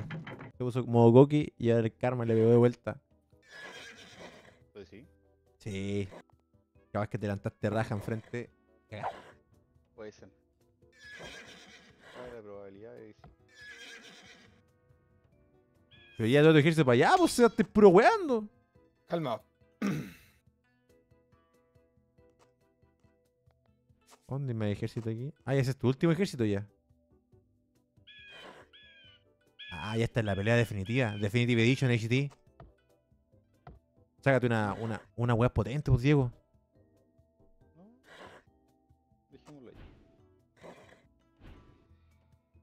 Se puso como Goki y ahora el karma le pegó de vuelta. Pues sí, Sí. Capaz que te levantaste raja enfrente. puede ser. ¿Cuál es la probabilidad sí? Pero ya todo tu ejército para allá, pues se te puro weando. Calma. ¿Dónde me hay ejército aquí? Ah, ese es tu último ejército ya. Ah, ya está en la pelea definitiva. Definitive Edition HT. Sácate una, una, una weá potente, pues Diego.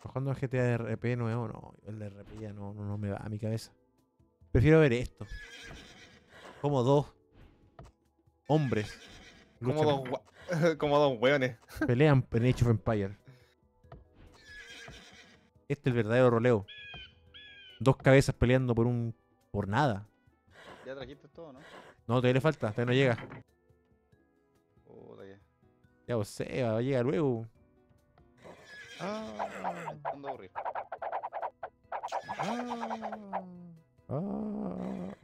Bajando a GTA RP nuevo, no. El de RP ya no, no, no me va a mi cabeza. Prefiero ver esto. Como dos hombres. Como dos, Como dos hueones. Pelean en Age of Empire. Este es el verdadero roleo. Dos cabezas peleando por un. por nada. Ya trajiste todo, ¿no? No, todavía le falta, todavía no llega. Puta, ya. Ya vos sé, va a llegar luego. Ah, ando aburrido. Ah.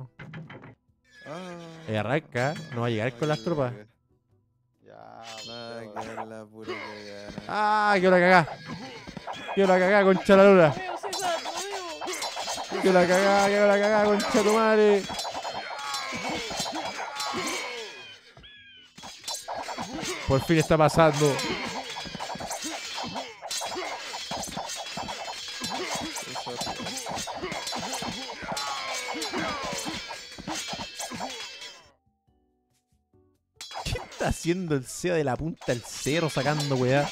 Eh, arranca, no va a llegar con las tropas. Ya, Va a quedar la pura cagada. ¡Ah! ¡Quiero la cagá! ¡Quiero la cagá, concha la luna! ¡Quiero la cagá, quiero la cagá, concha tu madre! Por fin está pasando. ¿Qué está haciendo el SEA de la punta del cerro sacando weá?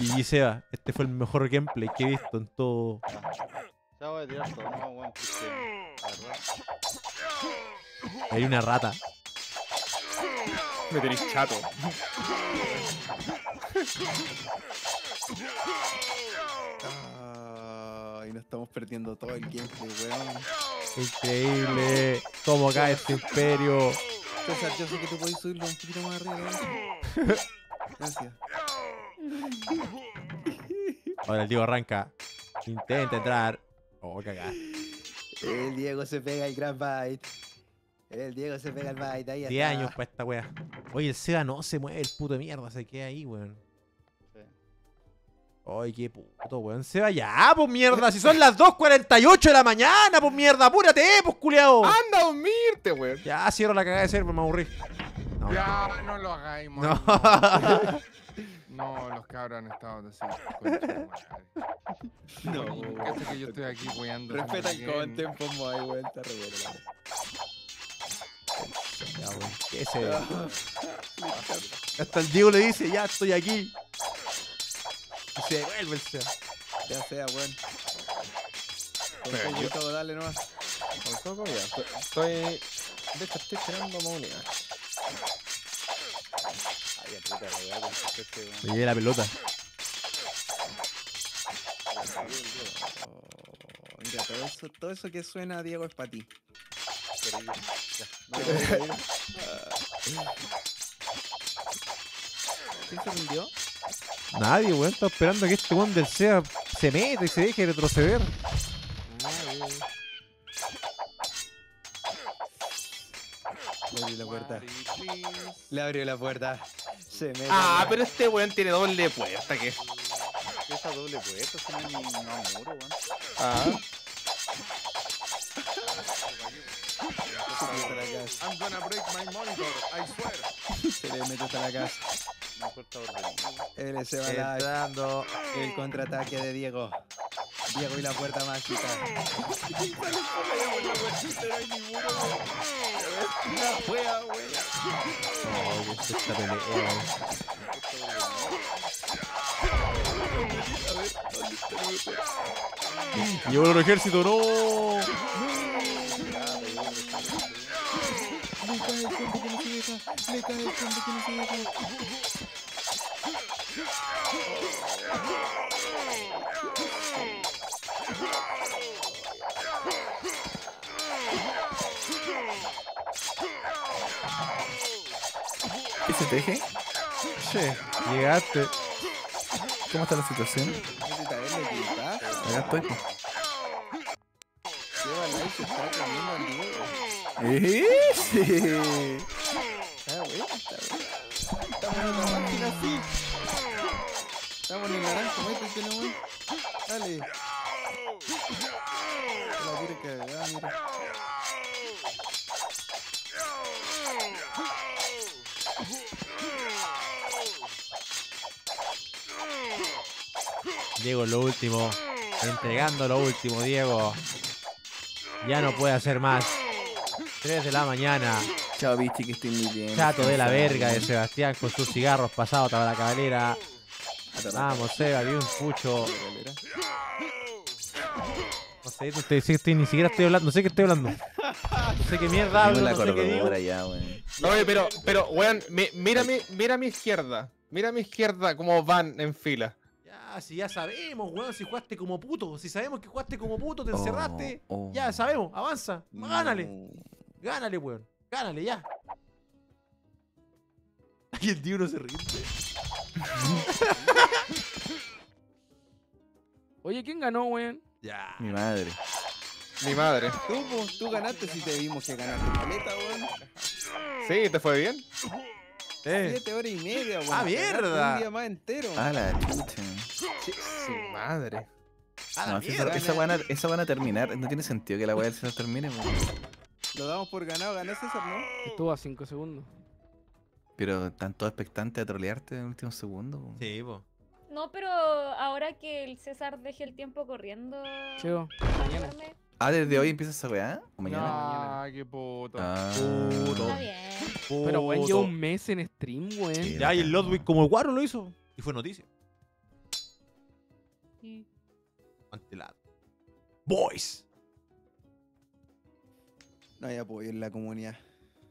Y Seba, este fue el mejor gameplay que he visto en todo. Ya voy a tirar todo, no, weón. Hay una rata. Me tenéis chato. Ah, y nos estamos perdiendo todo el gameplay, weón. Increíble. Cómo cae este imperio. César, yo sé que tú podés subirlo un poquito más arriba. ¿no? Gracias. Ahora el Diego arranca. Intenta entrar. Oh, cagá. El Diego se pega el gran bite. El Diego se pega el bite. Ahí 10 está. años para esta wea. Oye, el Seba no se mueve, el puto de mierda. Se queda ahí, weón. Sí. Ay, qué puto, weón. Seba ya, pues mierda. Si son las 2.48 de la mañana, pues mierda. Apúrate, pues culiao. ¡Anda a dormirte, weón! Ya, cierro la cagada de ser, pues me aburrí. No, Ya, no lo hagáis, No. man. No, los cabros han estado así. No, cacha que yo estoy aquí weando. Respeta el content, ponmo ahí, weón. Está re bueno, la Ya, weón. ¿Qué se Hasta el Diego le dice, ya estoy aquí. Y se devuelve el Seba. Ya sea, weón. Con Pero poco dale nomás. Con coco, ya. Estoy-. De hecho, estoy esperando a. Me llevé la pelota. Mira, todo eso, todo eso que suena, Diego, es para ti. ¿Quién se rindió? Nadie, weón. Está esperando que este weón del SEA se meta y se deje retroceder. Le abrió la puerta. Le abrió la puerta. Se mete. Ah, pero este weón tiene doble puerta, ¿qué? Esa doble puerta, si no hay ni no muro, weón. Ah. Se mete a la casa. I'm gonna break my monitor, I swear. Se le mete hasta la casa. Se va. Entrando. El contraataque de Diego. Diego y la puerta mágica. Qué es esta pelea, weón. Llegó el ejército, no. Le cae el que no se deja. Le cae el combo que no se deja. Se teje? Che, llegaste. ¿Cómo está la situación? Que. Acá estoy. se está. Ah, bueno, bueno. Estamos en otra máquina así. Estamos en el naranjo, métete nomás. Dale. La tira cagada, mira. Diego, lo último. Entregando lo último, Diego. Ya no puede hacer más. 3 de la mañana. Chao, bichi, que estoy muy bien. Chato de la verga de Sebastián con sus cigarros pasados a la cabalera. Vamos, Seba, vi un pucho. No sé, no estoy- sí, estoy- ni siquiera estoy hablando, no sé qué estoy hablando. sé qué mierda hablo, no sé qué digo. ya. Oye, pero, pero, weón, mi- mira, mi, mira a mi izquierda. Mira a mi izquierda cómo van en fila. Ya, si ya sabemos, weón, si jugaste como puto. Si sabemos que jugaste como puto, te Oh, encerraste. oh. Ya, sabemos, avanza. Gánale. Gánale, weón. Gánale, ya. Y el tío no se rinde. Oye, ¿quién ganó, weón? Ya. Mi madre. Mi madre. Tú, tú ganaste si te vimos que ganaste caleta, weón. Sí, ¿te fue bien? Eh. Siete horas y media, weón. ¡Ah, mierda! Un día más entero. Ah, la chucha. Su madre. No, si esa, van a, esa van a terminar. No tiene sentido que la weá del César termine, weón. Lo damos por ganado, ganó César, ¿no? Estuvo a 5 segundos. Pero están todos expectantes a trolearte en el último segundo. weón. Sí, po. No, pero ahora que el César deje el tiempo corriendo. Cheo, mañana. Ah, desde hoy empieza esa weá. ¿O mañana? Ah, qué puto. Ah. Está bien. Pero, weón, lleva un mes en stream, weón. Ya, y el Ludwig como el guaro lo hizo. Y fue noticia. Sí. Ante la... Boys. No hay apoyo en la comunidad.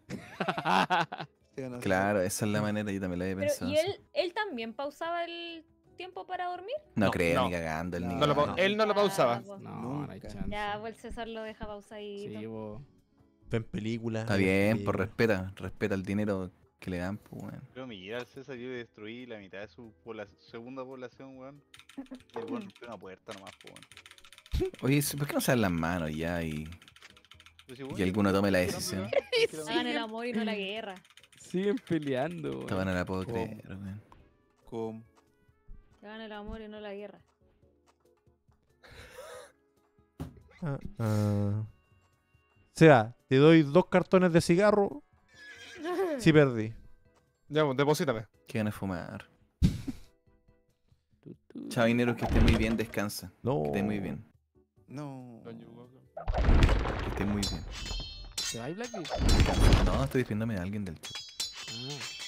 Sí, no sé. Claro, esa es la manera, yo también la había Pero, pensado. ¿y él, él también pausaba el tiempo para dormir? No, No, creo, no. ni cagando. El No, ni No lo pa- cagando. Él no lo pausaba. Po. No, no hay chance. Ya, pues el César lo deja pausadito. Sí, po. Ven películas. Está bien, por respeta. Respeta el dinero que le dan, pues, weón. Pero mira, al César yo destruí la mitad de su pobla- segunda población, weón. Y el weón rompió una puerta nomás, po, weón. Oye, ¿por qué no se dan las manos ya y, si, y alguno tome la decisión? Hagan el amor y no la guerra. Siguen peleando, weón. no la puedo creer, weón. ¿Cómo? Hagan el amor y no la guerra. Ah, ah. O sea, te doy dos cartones de cigarro. Sí perdí. Ya, pues, deposítame. Que van a fumar. Dinero, que esté muy bien, descansa. No. Que esté muy bien. No. Que esté muy bien. ¿Se va Blacky? No, estoy despidiéndome de alguien del chat. Ah.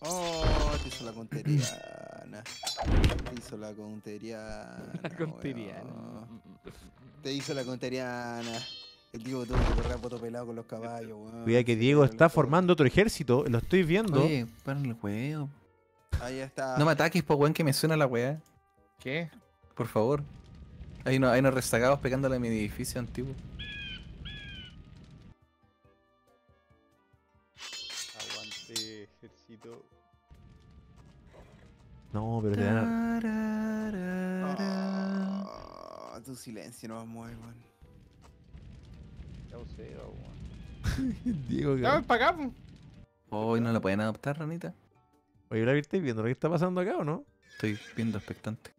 Oh, te hizo la conteriana. Te hizo la conteriana. La conteriana. weón. Te hizo la conteriana. El Diego tuvo que correr a poto pelado con los caballos, weón. Cuida que Diego está formando otro ejército. Lo estoy viendo. Oye, paren el juego. cabos. Ahí está. No me ataques, po, weón, que me suena la weá. ¿Qué? Por favor. Hay unos, hay unos rezagados pegándole a mi edificio antiguo. No, pero te dan a- Ah, tu silencio no va a mover, weón. Chao, Seba, weón. Diego, que... para acá. Hoy no la pueden adoptar, ranita. Oye, ¿la viste viendo lo que está pasando acá o no? Estoy viendo expectante.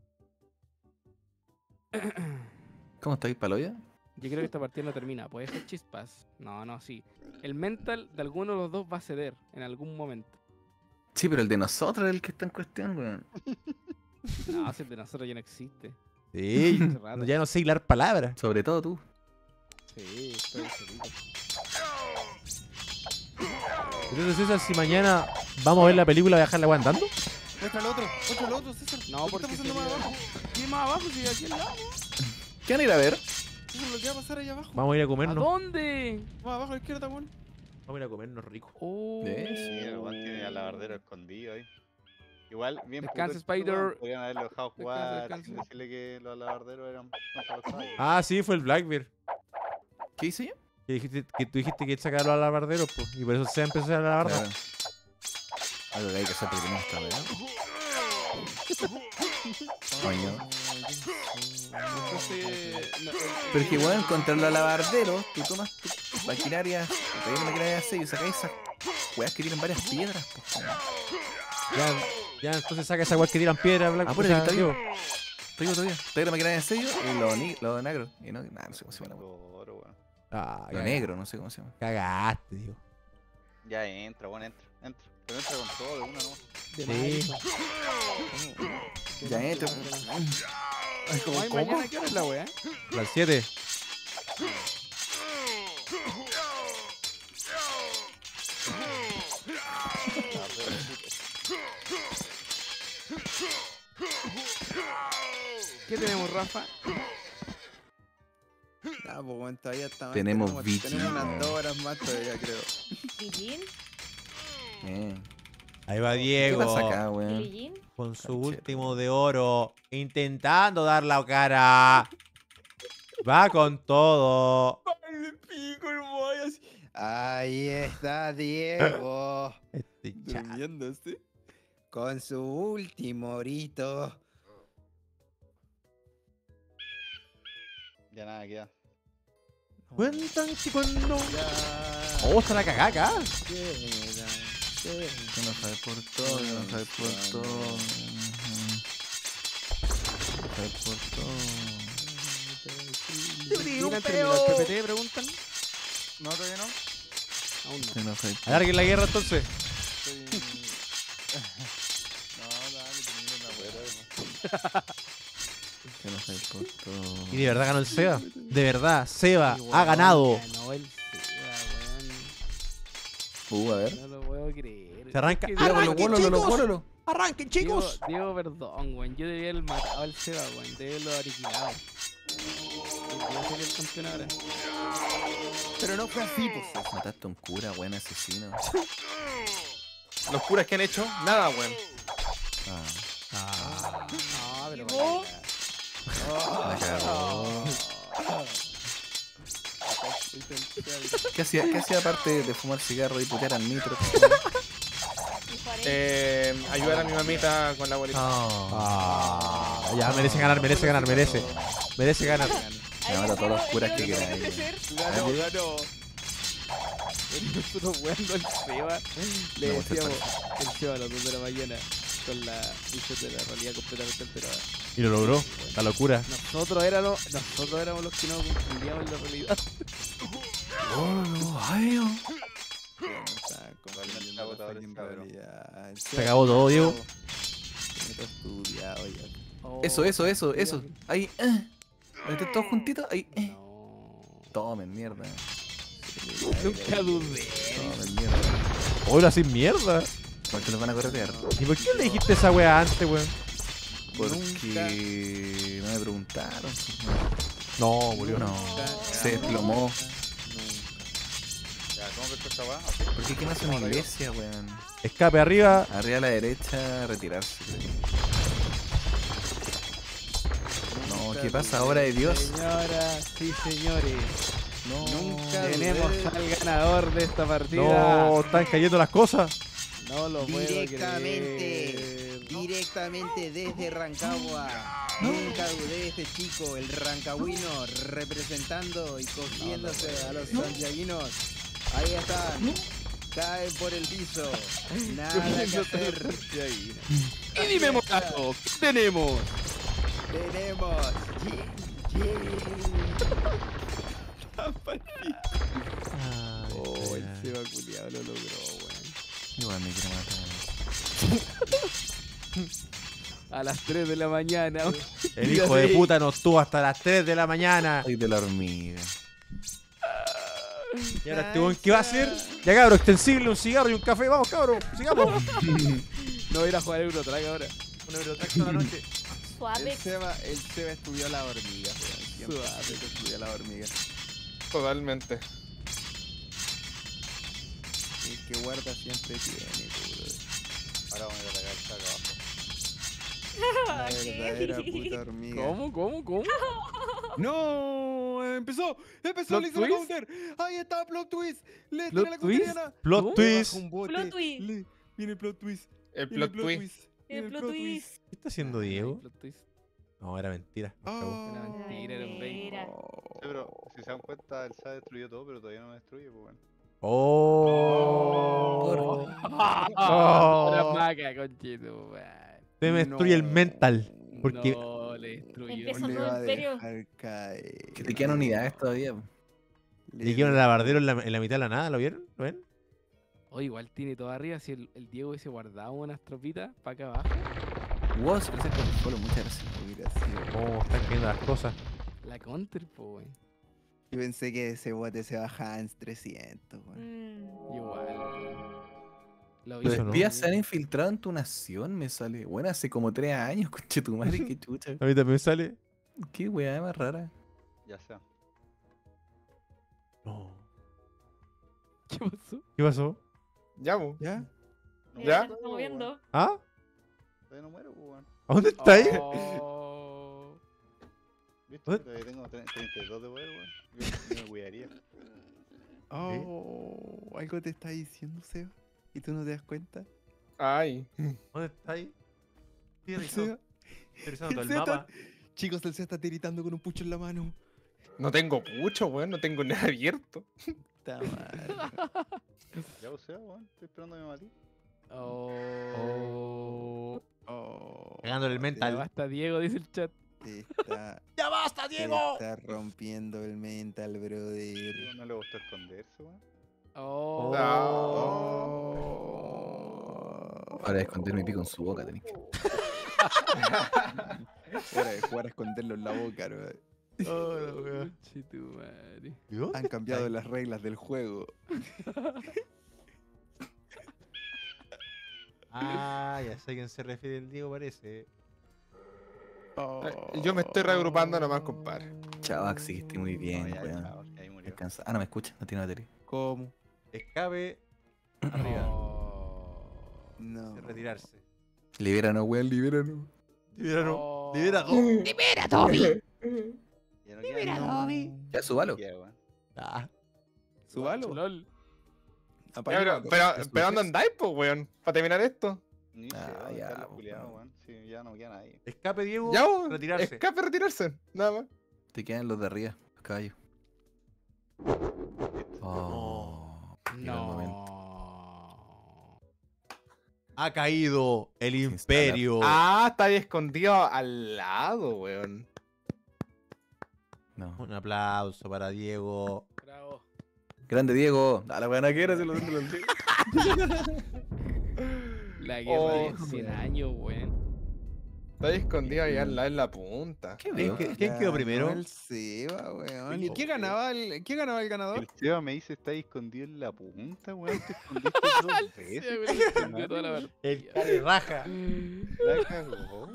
¿Cómo estáis, paloya? Yo creo que esta partida no termina. Puede ser chispas. No, no, sí. El mental de alguno de los dos va a ceder en algún momento. Sí, pero el de nosotros es el que está en cuestión, weón. No, si el de nosotros ya no existe. Sí, ya no sé hilar palabras. Sobre todo tú. Sí, estoy. Entonces, César, si mañana vamos a ver la película, ¿voy a dejar la andando? Muestra al otro, muestra al otro, César. No, porque está pasando más abajo. ¿Qué más abajo? Si aquí al lado. ¿Qué van a ir a ver? César, lo que va a pasar ahí abajo. Vamos a ir a ¿A comernos. dónde? Más abajo a la izquierda, weón. Vamos a ir a comernos rico. Oh. ¿Ves? Sí, el weón tiene al lavardero escondido ahí. Igual, bien Descansa, Spider. Podrían haberlo dejado jugar descansa. sin decirle que los lavarderos eran los. Ah, sí, fue el Blackbeard. ¿Qué hice yo? Que, dijiste, que tú dijiste que sacarlo a lavarderos, pues. Y por eso se empezó a lavar. Claro. Algo que hay que hacer porque tenemos esta weá. Coño. Entonces, no, el- Pero es que, weón, contra los lavarderos, tú tomas tu maquinaria, te traes una maquinaria de sello y sacas esas weas que tienen varias piedras, pues. Ya, ya, entonces saca esa weá que tiran piedra, Black. Ah, por está vivo. Está vivo todavía. Trae la maquinaria de sello y lo, ni- lo negro. Y no, nada, no sé cómo se llama la wea. Ah, Lo cagaste. negro, no sé cómo se llama. Cagaste, Diego. Ya entra, weón, entra, entra. Pero entra con todo de una, ¿no? Sí. Ya entra. Ay, ¿cómo, Ay, cómo? mañana, ¿qué hora es la weá? Las 7. ¿Qué tenemos, Rafa? No, pues weón, todavía estamos. Tenemos bichi. tenemos unas dos horas más todavía, creo. ¿Lillín? Eh, Ahí va ¿Qué Diego. pasa acá. Con su último de oro. Intentando dar la cara. Va con todo. ¡Ay, pico boy así! Ahí está Diego. Este chat. durmiéndose. Con su último orito. Ya nada, queda. Cuentan que cuando. Oh, está la queda. Que no sabe por todo, que no sabe por todo. No sabe por todo. ¿Tiran el PPT? Preguntan. No, todavía no. Aún no. Alarguen la guerra entonces. Estoy... no, dale, termina la todo. Y de verdad ganó el Seba. De verdad, Seba Y, ha weón, ganado. Ganó el Seba, Uh, a ver. weón. No lo puedo creer. Se arranca. Es que Diego, Diego- lo lo. ¡Arranquen, Diego, chicos! Diego, perdón, weón. Yo debía haber matado al Seba, weón. Debía haberlo aniquilado. Pero no fue así, pues. Mataste a un cura, buen asesino. Los curas que han hecho, nada, weón. Ah, Ah, No, pero. ¿Llegó? la cagó. ¿Qué hacía, ¿Qué hacía aparte de fumar cigarro y putear al nitro? Eh, ayudar a mi mamita con la bolita. Ah, ya, merece ganar, merece ganar, merece. Merece ganar. Me mata a todos los curas que queráis. Ganó, ganó. Nosotros weando al Seba. Le No, se decíamos el Seba a las 2 de la mañana. Con la visión de la realidad completamente alterada. Y lo logró. La locura. Nosotros éramos, nosotros éramos los que no comprendíamos la realidad. Ese cabrón. realidad. El Se acabó todo, Diego. Eso, eso, eso, eso. Ahí, eh. Meten todos juntitos. Ahí, eh. No. Tomen, mierda. Nunca dudé. Tomen, mierda. Hola sin mierda. Porque los van a corretear. ¿Y por qué le dijiste esa weá antes, weón? Porque no me preguntaron. No, murió. No, se desplomó. Ya, ¿cómo ves esta weá? ¿Por qué hace una iglesia, weón? Escape arriba. Arriba a la derecha, retirarse. Creo. No, ¿qué pasa ahora de Dios? Señoras y señores, No, Nunca tenemos dudé. al ganador de esta partida. No, están cayendo las cosas. No lo puedo Directamente, creer. directamente desde Rancagua. Nunca dudé de este chico, el rancagüino, representando y cogiéndose a los santiaguinos. Ahí están, caen por el piso. Nada que hacer. Y dime, mocazo, ¿qué tenemos? Tenemos. Oh, el Seba culiado lo logró, weón. Igual me quiero matar. A las 3 de la mañana. El hijo de puta nos tuvo hasta las 3 de la mañana. Soy de la hormiga. Y ahora este weón, ¿qué va a hacer? Ya cabro, extensible, un cigarro y un café. Vamos, cabro, sigamos. No voy a ir a jugar Eurotrack ahora. Un Eurotrack toda la noche. Suave. El Seba, el Seba estudió la hormiga, weón. Suave. estudió la hormiga. Totalmente. El que guarda siempre tiene, brother. Ahora vamos a ir a atacar esta acá abajo. La ¿Qué? verdadera puta hormiga. ¿Cómo, cómo, cómo? ¡No! Empezó, empezó ¿Plot le hizo la twist? counter. Ahí está, plot twist. Le ¿Plot tiene la twist? counteriana. Plot twist. Un bote. Plot twist. Viene el plot twist. El plot twist. El plot twist. ¿Qué está haciendo Diego? No, era mentira. Ah. Era mentira, era un. Sí, pero si se dan cuenta, el SAD destruyó todo, pero todavía no me destruye, pues bueno. Oh. La Oh. maca, conchito. Se me destruye el No. mental. Porque No, le destruyó. Empezó No le todo el caer. Que te quedan unidades todavía. Le le quedaron el labardero en la, en la mitad de la nada, ¿lo vieron? ¿Lo ven? Oh, igual tiene todo arriba. Si el, el Diego hubiese guardado unas tropitas para acá abajo, Wow, se presenta el follow, muchas gracias. ¿Cómo están cayendo las cosas? la counter, po, weón. Yo pensé que ese bote se bajaba en 300, weón. Mm. Igual. Los no. espías se han infiltrado en tu nación, me sale. Bueno, hace como tres años, conche tu madre, qué chucha. A mí también me sale. Qué weá más rara. Ya sea. ¿Qué pasó? ¿Qué pasó? Ya. ¿Ya? No, ¿Ya? Está moviendo. ¿Ah? Todavía no muero, pues, weón. ¿A dónde está ahí? Oh. ¿Viste? What? Todavía tengo tre- 32 de poder, weón. Yo, yo me cuidaría. Oh, algo te está diciendo, Seba. ¿Y tú no te das cuenta? Ay. ¿Dónde está ahí? Estoy revisando todo el mapa. está- Chicos, el Seba está tiritando con un pucho en la mano. No tengo mucho, weón. No tengo nada abierto. Puta madre. Ya, o sea, weón. Estoy esperando a mi matí. Oh. Oh, Pegándole el Ya mental. basta, Diego, dice el chat. te está, ¡Ya basta, te está rompiendo el mental, brother. No le gustó esconderse, weón. Oh. Oh. Ahora de esconder mi pico en su boca, tenés que. Hora de jugar a esconderlo en la boca, brother. Conchetumare. Han cambiado las reglas del juego. Ah, ya sé a quién se refiere el Diego, parece. Eh, Yo me estoy reagrupando nomás, compadre. Chavax, sí que estoy muy bien, No, ya, weón. chao, ahí murió. Descansa. Ah, no me escucha, no tiene batería. ¿Cómo? Escape arriba. Oh. No. Retirarse. Libéranos, weón, libéranos. Libera, Oh. libera ¡Libera, Toby! Ya no queda Libera. Toby. Ya, súbalo. Ya, weón. Ah, Subalo. LOL. Pero, pero, pero ¿dónde andáis, pues, weón? Para terminar esto. Ah, weón, ya, pues, weón. Sí, ya no queda nadie. Escape, Diego. Ya, retirarse. Escape, retirarse. Nada más. Te quedan los de arriba, los caballos. Oh. No. Ha caído el imperio. Ah, está ahí escondido al lado, weón. No. Un aplauso para Diego. Bravo. Grande Diego. A la buena que era, se lo tengo los dedos. La guerra Oh, de 100 años, weón. Está ahí escondido ahí al lado en la punta. ¿Qué ¿Quién, quién quedó primero? El Seba, weón. ¿Y qué ganaba el, qué ganaba el ganador? El Seba me dice, está ahí escondido en la punta, weón. Te escondiste dos veces. la El care raja. La cagó.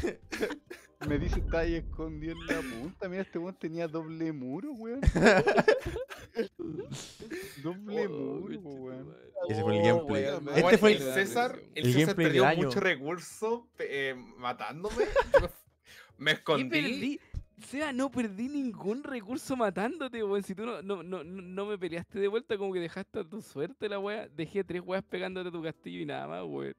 Me dice, está ahí escondido en la punta. Mira, este weón tenía doble muro, weón. doble Oh, muro, weón. Ese fue el Oh, gameplay. Este fue el el- César, el el César gameplay perdió mucho recurso eh, matándome. Me, me ¿Qué escondí. perdí? Seba, no perdí ningún recurso matándote, weón. Si tú no, no, no, no no me peleaste de vuelta, como que dejaste a tu suerte la wea. Dejé tres weas pegándote a tu castillo y nada más, weón.